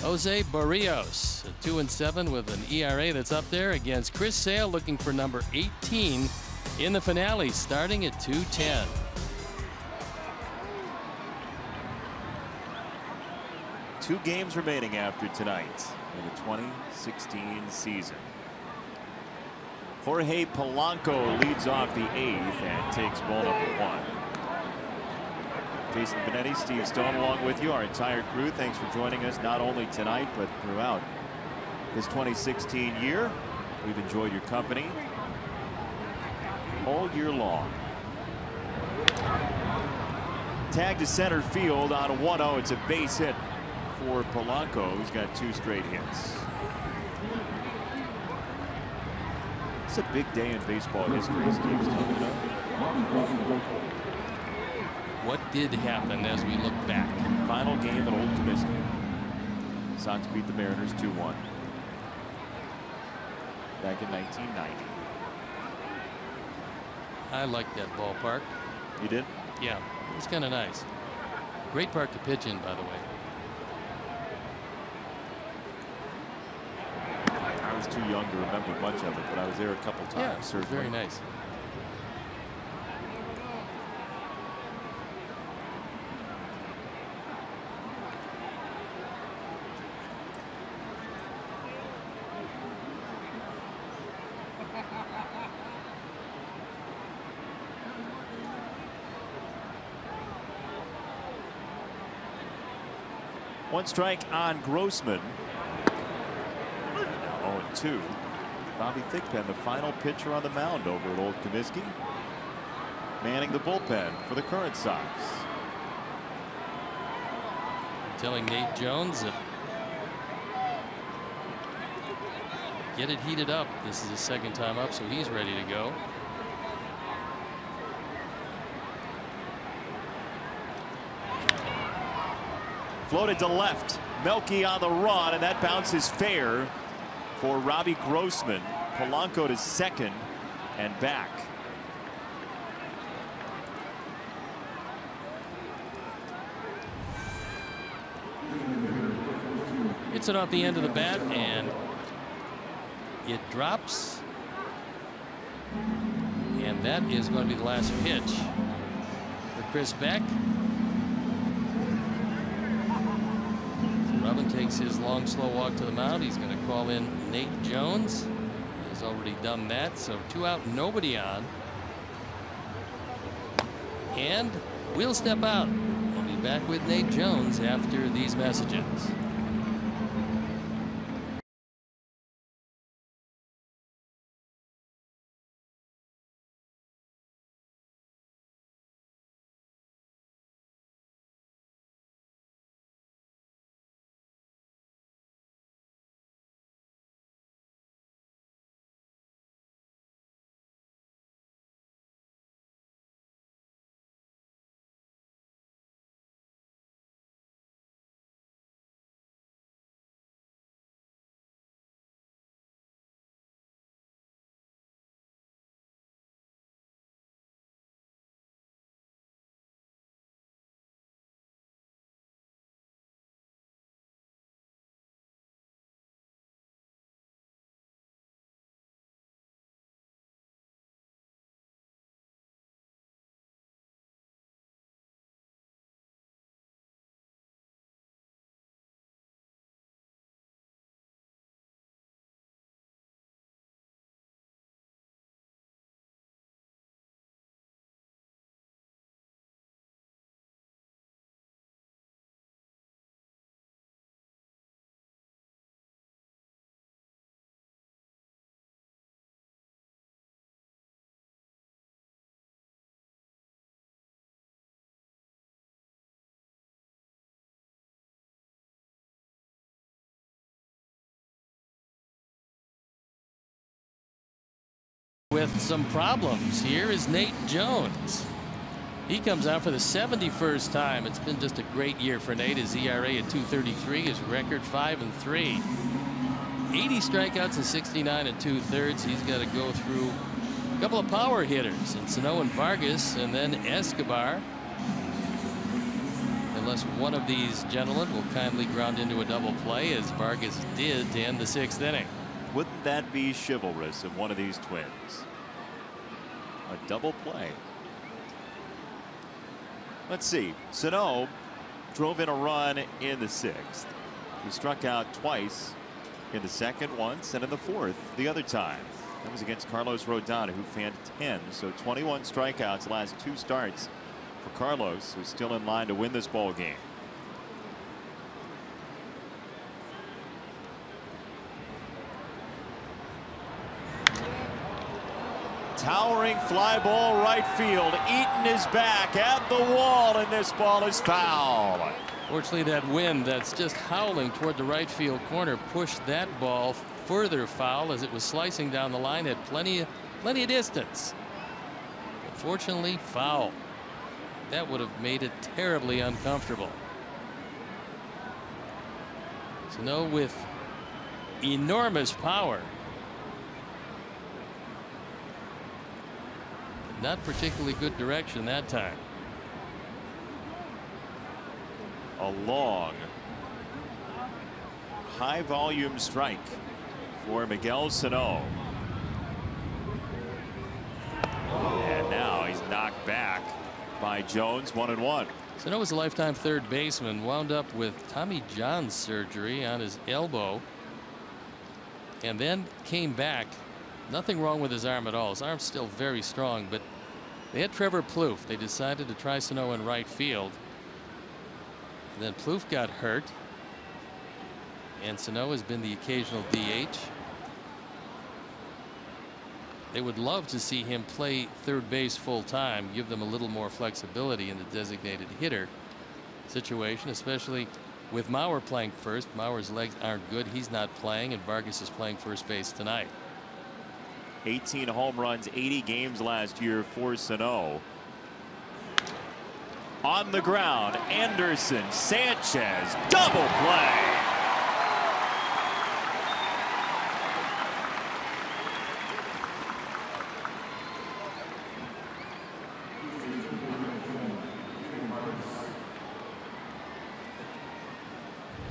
Speaker 2: Jose Berrios, two and seven with an ERA that's up there against Chris Sale looking for number 18 in the finale starting at 210.
Speaker 1: Two games remaining after tonight in the 2016 season. Jorge Polanco leads off the eighth and takes ball number one. Jason Benetti, Steve Stone along with you, our entire crew. Thanks for joining us not only tonight but throughout this 2016 year. We've enjoyed your company all year long. Tag to center field on a 1-0. It's a base hit for Polanco, who's got two straight hits. It's a big day in baseball history.
Speaker 2: What did happen as we look back?
Speaker 1: Final game at Old Comiskey. Sox beat the Mariners 2-1 back in 1990.
Speaker 2: I like that ballpark.
Speaker 1: You did?
Speaker 2: Yeah, it's kind of nice. Great park to pitch in, by the way.
Speaker 1: Was too young to remember much of it, but I was there a couple times.
Speaker 2: Yeah,
Speaker 1: certainly.
Speaker 2: very nice.
Speaker 1: One strike on Grossman. 0-2. Bobby Thigpen, the final pitcher on the mound over at Old Comiskey. Manning the bullpen for the current Sox.
Speaker 2: Telling Nate Jones that get it heated up. This is his second time up, so he's ready to go.
Speaker 1: Floated to left. Melky on the run, and that bounces fair for Robbie Grossman. Polanco to second and back.
Speaker 2: Hits it off the end of the bat, and it drops. And that is going to be the last pitch for Chris Beck. Takes his long, slow walk to the mound. He's going to call in Nate Jones. He's already done that, so two out, nobody on. And we'll step out. We'll be back with Nate Jones after these messages. With some problems. Here is Nate Jones. He comes out for the 71st time. It's been just a great year for Nate. His ERA at 233, his record 5 and 3. 80 strikeouts and 69 and two thirds. He's got to go through a couple of power hitters and Sano and Vargas and then Escobar. Unless one of these gentlemen will kindly ground into a double play as Vargas did to end the sixth inning.
Speaker 1: Wouldn't that be chivalrous of one of these twins? A double play. Let's see. Sano drove in a run in the sixth. He struck out twice in the second once and in the fourth the other time. That was against Carlos Rodon who fanned 10 so 21 strikeouts last two starts for Carlos who's still in line to win this ball game. Towering fly ball right field. Eaton is back at the wall, and this ball is foul.
Speaker 2: Fortunately, that wind that's just howling toward the right field corner pushed that ball further foul as it was slicing down the line at plenty of plenty of distance. Fortunately, foul. That would have made it terribly uncomfortable. Sano with enormous power Not particularly good direction that time.
Speaker 1: A long, high volume strike for Miguel Sano. And now he's knocked back by Jones, one and one.
Speaker 2: Sano was a lifetime third baseman, wound up with Tommy John surgery on his elbow, and then came back Nothing wrong with his arm at all. His arm's still very strong, but they had Trevor Plouffe. They decided to try Sano in right field. And then Plouffe got hurt. And Sano has been the occasional DH. They would love to see him play third base full time, give them a little more flexibility in the designated hitter situation, especially with Mauer playing first. Mauer's legs aren't good. He's not playing, and Vargas is playing first base tonight.
Speaker 1: 18 home runs, 80 games last year for Sano. On the ground, Anderson, Sanchez, double play.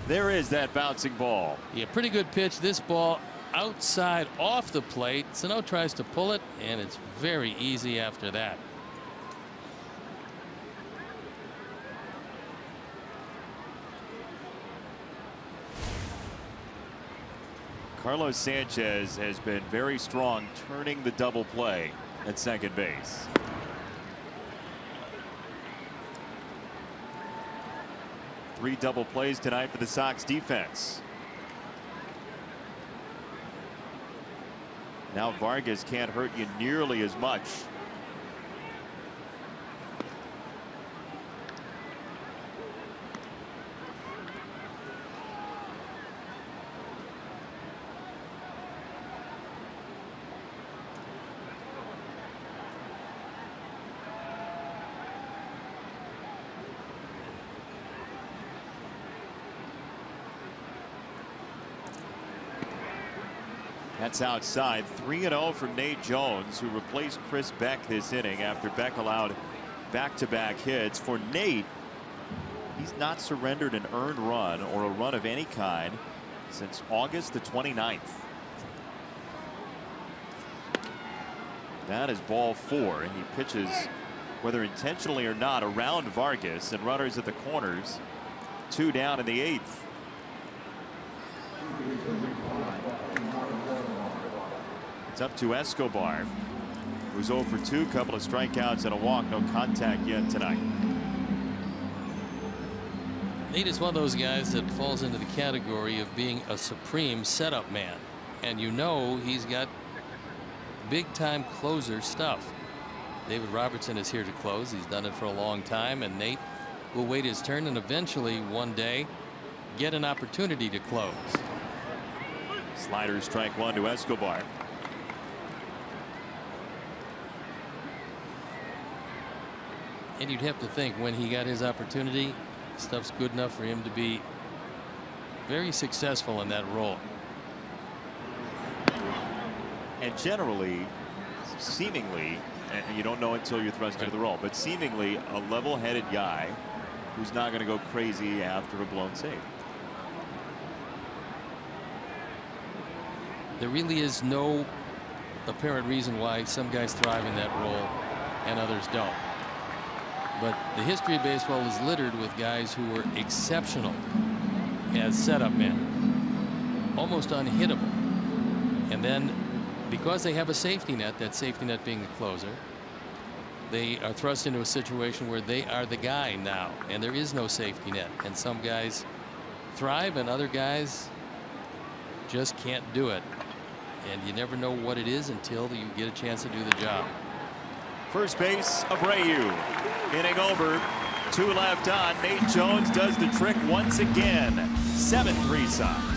Speaker 1: There is that bouncing ball.
Speaker 2: Yeah, pretty good pitch. This ball outside off the plate. Sano tries to pull it, and it's very easy after that.
Speaker 1: Carlos Sanchez has been very strong turning the double play at second base. Three double plays tonight for the Sox defense. Now Vargas can't hurt you nearly as much. That's outside. 3 0 for Nate Jones, who replaced Chris Beck this inning after Beck allowed back to back hits. For Nate, he's not surrendered an earned run or a run of any kind since August the 29th. That is ball four, and he pitches, whether intentionally or not, around Vargas and runners at the corners. Two down in the eighth. It's up to Escobar, who's over 2, couple of strikeouts and a walk, no contact yet tonight.
Speaker 2: Nate is one of those guys that falls into the category of being a supreme setup man. And you know he's got big time closer stuff. David Robertson is here to close. He's done it for a long time. And Nate will wait his turn and eventually one day get an opportunity to close.
Speaker 1: Slider strike one to Escobar.
Speaker 2: And you'd have to think when he got his opportunity, stuff's good enough for him to be very successful in that role.
Speaker 1: And generally, seemingly, and you don't know until you're thrust into the role, but seemingly a level-headed guy who's not going to go crazy after a blown save.
Speaker 2: There really is no apparent reason why some guys thrive in that role and others don't. But the history of baseball is littered with guys who were exceptional as setup men, almost unhittable. And then because they have a safety net, that safety net being the closer, they are thrust into a situation where they are the guy now, and there is no safety net. And some guys thrive, and other guys just can't do it. And you never know what it is until you get a chance to do the job.
Speaker 1: First base, Abreu. Inning over. Two left on. Nate Jones does the trick once again. 7-3 Sox.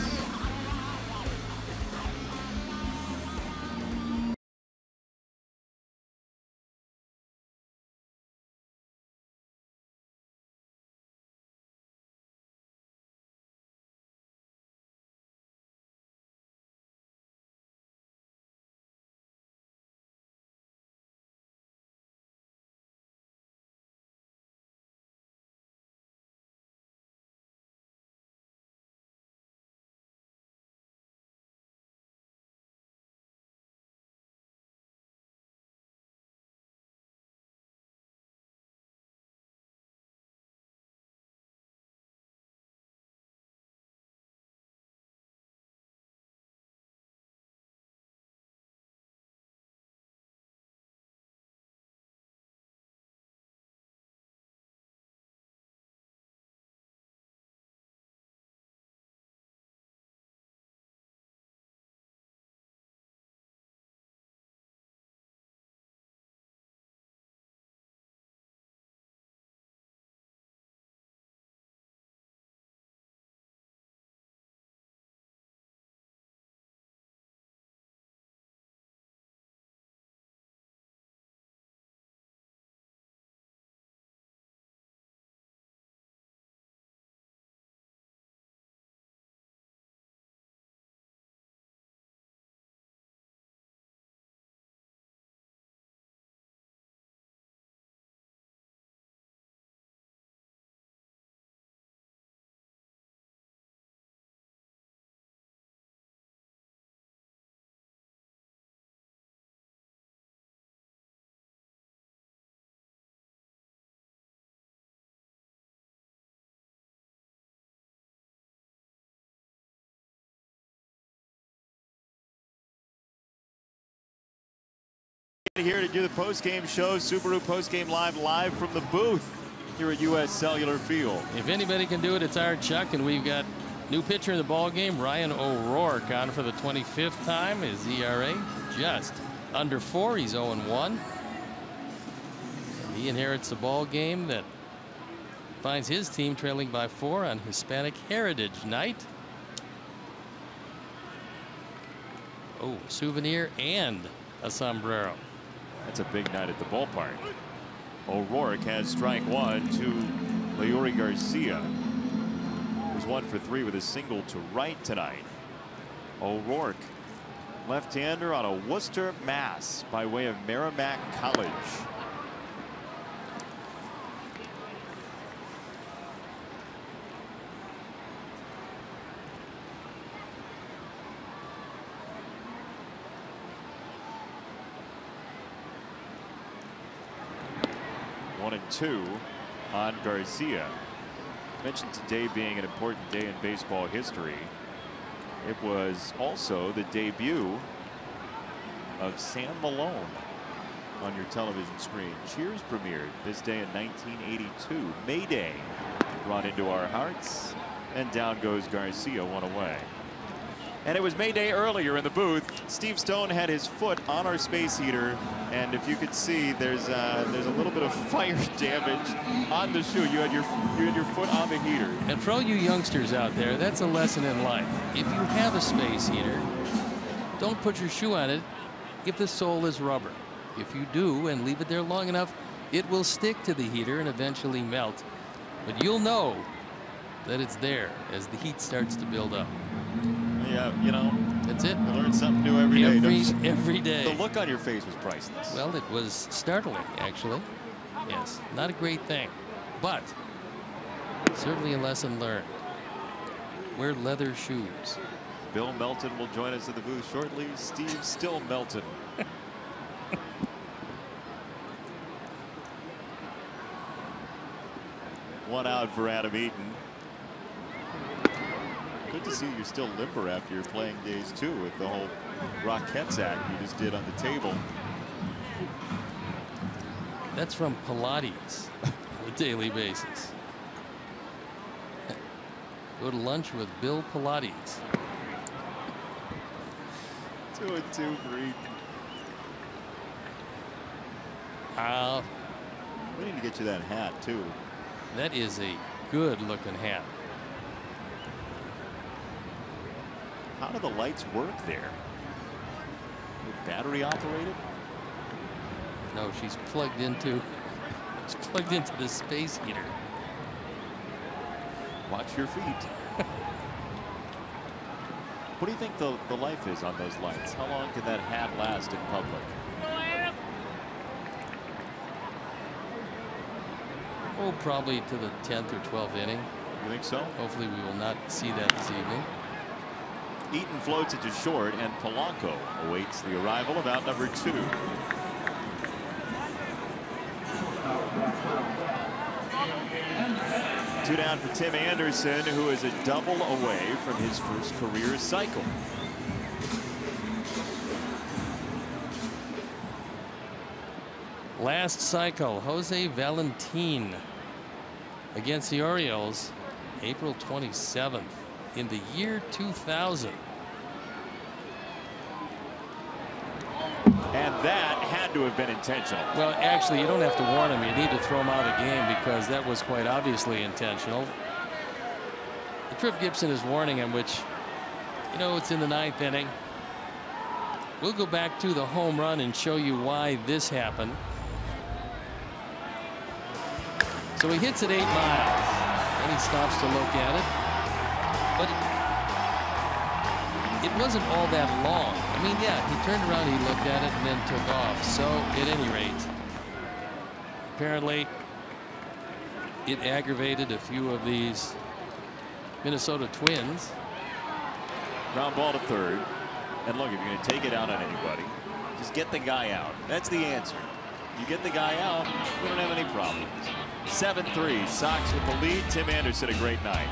Speaker 1: Here to do the post-game show, Subaru post-game live, live from the booth here at U.S. Cellular Field.
Speaker 2: If anybody can do it, it's our Chuck, and we've got new pitcher in the ball game, Ryan O'Rourke, on for the 25th time. His ERA just under four. He's 0-1. He inherits a ball game that finds his team trailing by four on Hispanic Heritage Night. Oh, souvenir and a sombrero.
Speaker 1: That's a big night at the ballpark. O'Rourke has strike one to Leury Garcia. Who's one for three with a single to right tonight. O'Rourke, left-hander on a Worcester, Mass, by way of Merrimack College. Two on Garcia. Mentioned today being an important day in baseball history. It was also the debut of Sam Malone on your television screen. Cheers premiered this day in 1982. May Day brought into our hearts. And down goes Garcia one away. And it was May Day earlier in the booth. Steve Stone had his foot on our space heater, and if you could see, there's uh, there's a little bit of [LAUGHS] fire damage on the shoe. You had your you had your foot on the heater.
Speaker 2: And for all you youngsters out there, that's a lesson in life. If you have a space heater, don't put your shoe on it if the sole is rubber. If you do and leave it there long enough, It will stick to the heater and eventually melt, but you'll know that it's there as the heat starts to build up.
Speaker 1: Yeah, you know,
Speaker 2: That's it.
Speaker 1: you learn something new every day.
Speaker 2: Every,
Speaker 1: don't you?
Speaker 2: every
Speaker 1: The look on your face was priceless.
Speaker 2: Well, it was startling, actually. Yes, not a great thing, but certainly a lesson learned. Wear leather shoes.
Speaker 1: Bill Melton will join us in the booth shortly. Steve still Melton. [LAUGHS] One out for Adam Eaton. Good to see you're still limber after your playing days too with the whole Rockettes act you just did on the table.
Speaker 2: That's from Pilates on a daily basis. Go to lunch with Bill Pilates.
Speaker 1: Two and two for Eaton.
Speaker 2: Uh,
Speaker 1: We need to get you that hat too.
Speaker 2: that is a good looking hat.
Speaker 1: How do the lights work there? Battery operated?
Speaker 2: No, she's plugged into she's plugged into the space heater.
Speaker 1: Watch your feet. what do you think the, the life is on those lights? How long can that hat last in public?
Speaker 2: Oh, probably to the 10th or 12th inning.
Speaker 1: You think so?
Speaker 2: Hopefully we will not see that this evening.
Speaker 1: Eaton floats it to short, and Polanco awaits the arrival of out number two. Two down for Tim Anderson, who is a double away from his first career cycle.
Speaker 2: Last cycle, Jose Valentin against the Orioles, April 27th in the year 2000.
Speaker 1: And that had to have been intentional.
Speaker 2: Well, actually, you don't have to warn him. You need to throw him out of the game because that was quite obviously intentional. The Tripp Gibson is warning him, which, you know, it's in the ninth inning. We'll go back to the home run and show you why this happened. So he hits it eight miles, and he stops to look at it. But it wasn't all that long. I mean, yeah, he turned around, he looked at it, and then took off. So, at any rate, apparently, it aggravated a few of these Minnesota Twins.
Speaker 1: Ground ball to third. And look, if you're going to take it out on anybody, just get the guy out. That's the answer. You get the guy out, we don't have any problems. 7-3, Sox with the lead. Tim Anderson, a great night.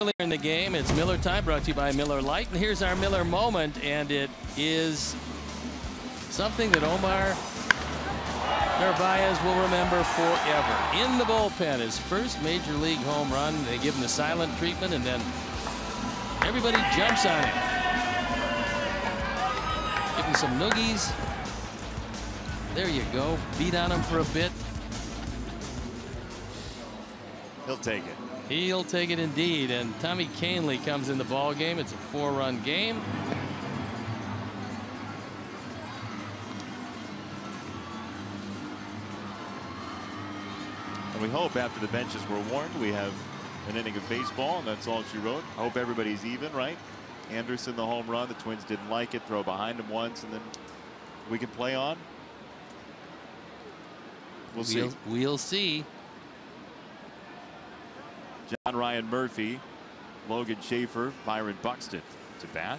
Speaker 2: Earlier in the game, it's Miller time brought to you by Miller Lite. And here's our Miller moment, and it is something that Omar Narvaez will remember forever. In the bullpen, his first major league home run. They give him the silent treatment, and then everybody jumps on him. Give him some noogies. There you go. Beat on him for a bit.
Speaker 1: He'll take it.
Speaker 2: He'll take it indeed. And Tommy Kahnle comes in the ball game. It's a four-run game.
Speaker 1: And we hope after the benches were warmed, we have an inning of baseball, and that's all she wrote. I hope everybody's even, right? Anderson, the home run. The Twins didn't like it. Throw behind him once, and then we can play on. We'll, see.
Speaker 2: We'll, we'll see.
Speaker 1: John Ryan Murphy, Logan Schafer, Byron Buxton to bat.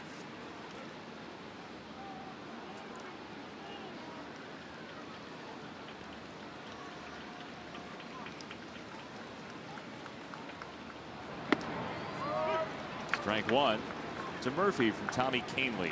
Speaker 1: Strike one to Murphy from Tommy Kahnle.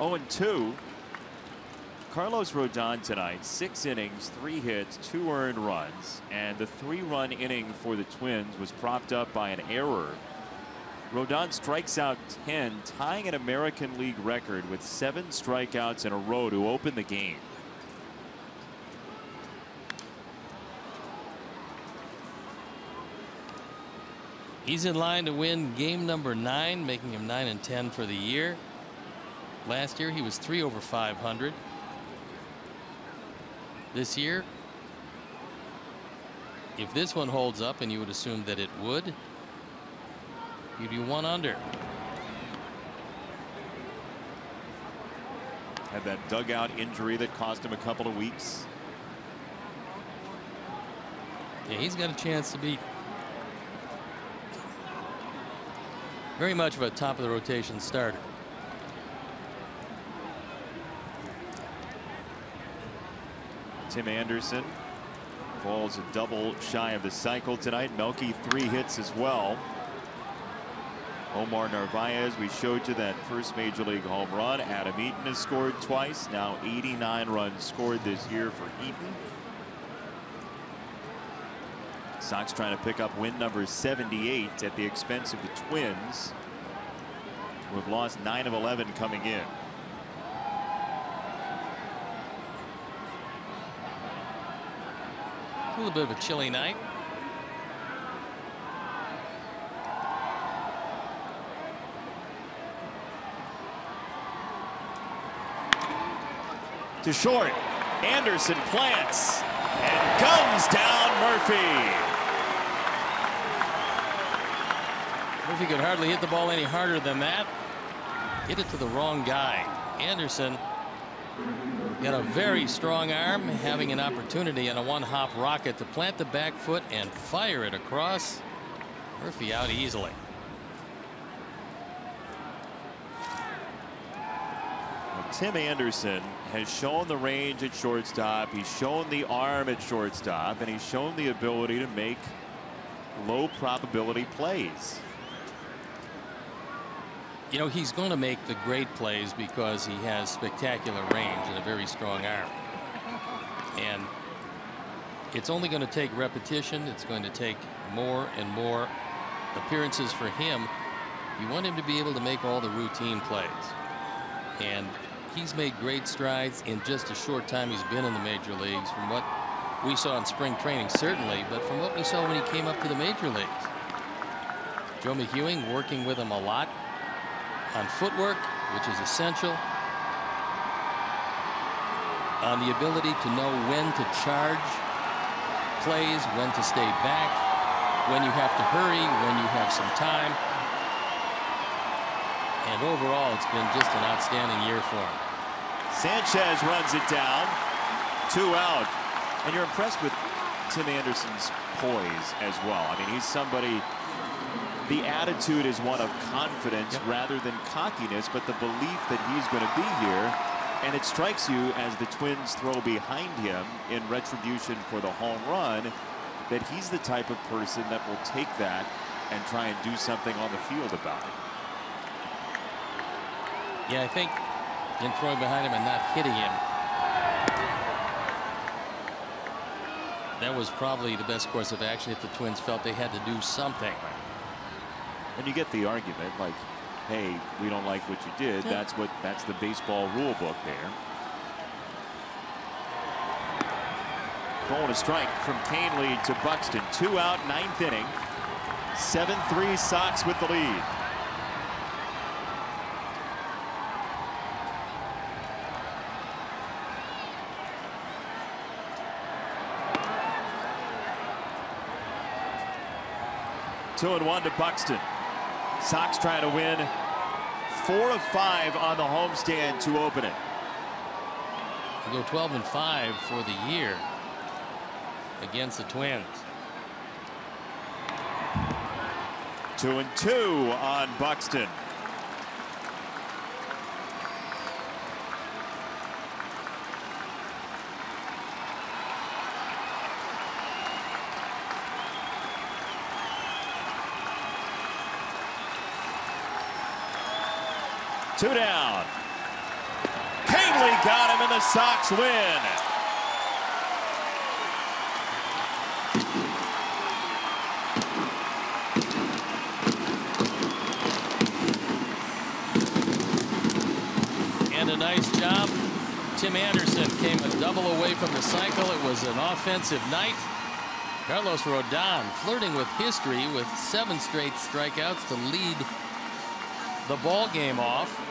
Speaker 1: 0-2. Carlos Rodon tonight, six innings, three hits, two earned runs, and the three-run inning for the Twins was propped up by an error. Rodon strikes out 10, tying an American League record with seven strikeouts in a row to open the game.
Speaker 2: He's in line to win game number nine, making him 9 and 10 for the year. Last year he was 3 over 500. This year, if this one holds up, and you would assume that it would, He'd be one under.
Speaker 1: Had that dugout injury that cost him a couple of weeks.
Speaker 2: Yeah, he's got a chance to be very much of a top of the rotation starter.
Speaker 1: Tim Anderson falls a double shy of the cycle tonight. Melky three hits as well. Omar Narvaez, we showed you that first major league home run. Adam Eaton has scored twice. Now 89 runs scored this year for Eaton. Sox trying to pick up win number 78 at the expense of the Twins. Who have lost 9 of 11 coming in.
Speaker 2: A little bit of a chilly night.
Speaker 1: to short. Anderson plants and guns down Murphy.
Speaker 2: Murphy could hardly hit the ball any harder than that. Hit it to the wrong guy. Anderson got a very strong arm, having an opportunity on a one hop rocket to plant the back foot and fire it across. Murphy out easily.
Speaker 1: Tim Anderson has shown the range at shortstop. He's shown the arm at shortstop, and he's shown the ability to make low probability plays.
Speaker 2: You know, he's going to make the great plays because he has spectacular range and a very strong arm. And it's only going to take repetition. It's going to take more and more appearances for him. You want him to be able to make all the routine plays. And he's made great strides in just a short time he's been in the major leagues from what we saw in spring training certainly but from what we saw when he came up to the major leagues. Joe McEwing working with him a lot on footwork which is essential on the ability to know when to charge plays when to stay back when you have to hurry when you have some time and overall, it's been just an outstanding year for him.
Speaker 1: Sanchez runs it down. Two out. And you're impressed with Tim Anderson's poise as well. I mean, he's somebody. The attitude is one of confidence yep. rather than cockiness, but the belief that he's going to be here And it strikes you as the Twins throw behind him in retribution for the home run that he's the type of person that will take that and try and do something on the field about it.
Speaker 2: Yeah, I think in throwing behind him and not hitting him. That was probably the best course of action if the Twins felt they had to do something.
Speaker 1: And you get the argument like, hey, we don't like what you did.
Speaker 2: Yeah.
Speaker 1: That's what that's the baseball rule book there. Going a strike from Kahnle to Buxton. Two out, ninth inning. 7-3 Sox with the lead. Two and one to Buxton. Sox trying to win four of five on the homestand to open it.
Speaker 2: They go 12 and 5 for the year against the Twins.
Speaker 1: Two and two on Buxton. Two down. Kahnle got him and the Sox win.
Speaker 2: And a nice job. Tim Anderson came a double away from the cycle. It was an offensive night. Carlos Rodon flirting with history with seven straight strikeouts to lead the ball game off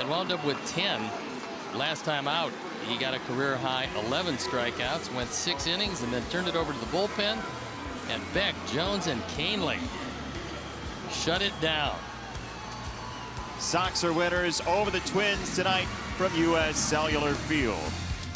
Speaker 2: and wound up with 10 last time out. He got a career high 11 strikeouts, went six innings, and then turned it over to the bullpen. And Beck, Jones, and Kahnle shut it down.
Speaker 1: Sox are winners over the Twins tonight from U.S. Cellular Field.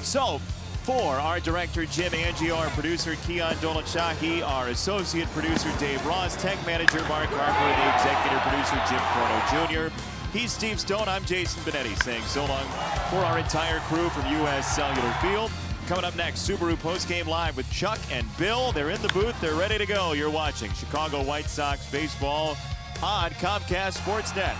Speaker 1: So, for our director Jim Angie, our producer Keon Dolachahi, our associate producer Dave Ross, tech manager Mark Harper, the executive producer Jim Corno Jr. He's Steve Stone. I'm Jason Benetti saying so long for our entire crew from U.S. Cellular Field. Coming up next, Subaru postgame live with Chuck and Bill. They're in the booth. They're ready to go. You're watching Chicago White Sox baseball on Comcast Sportsnet.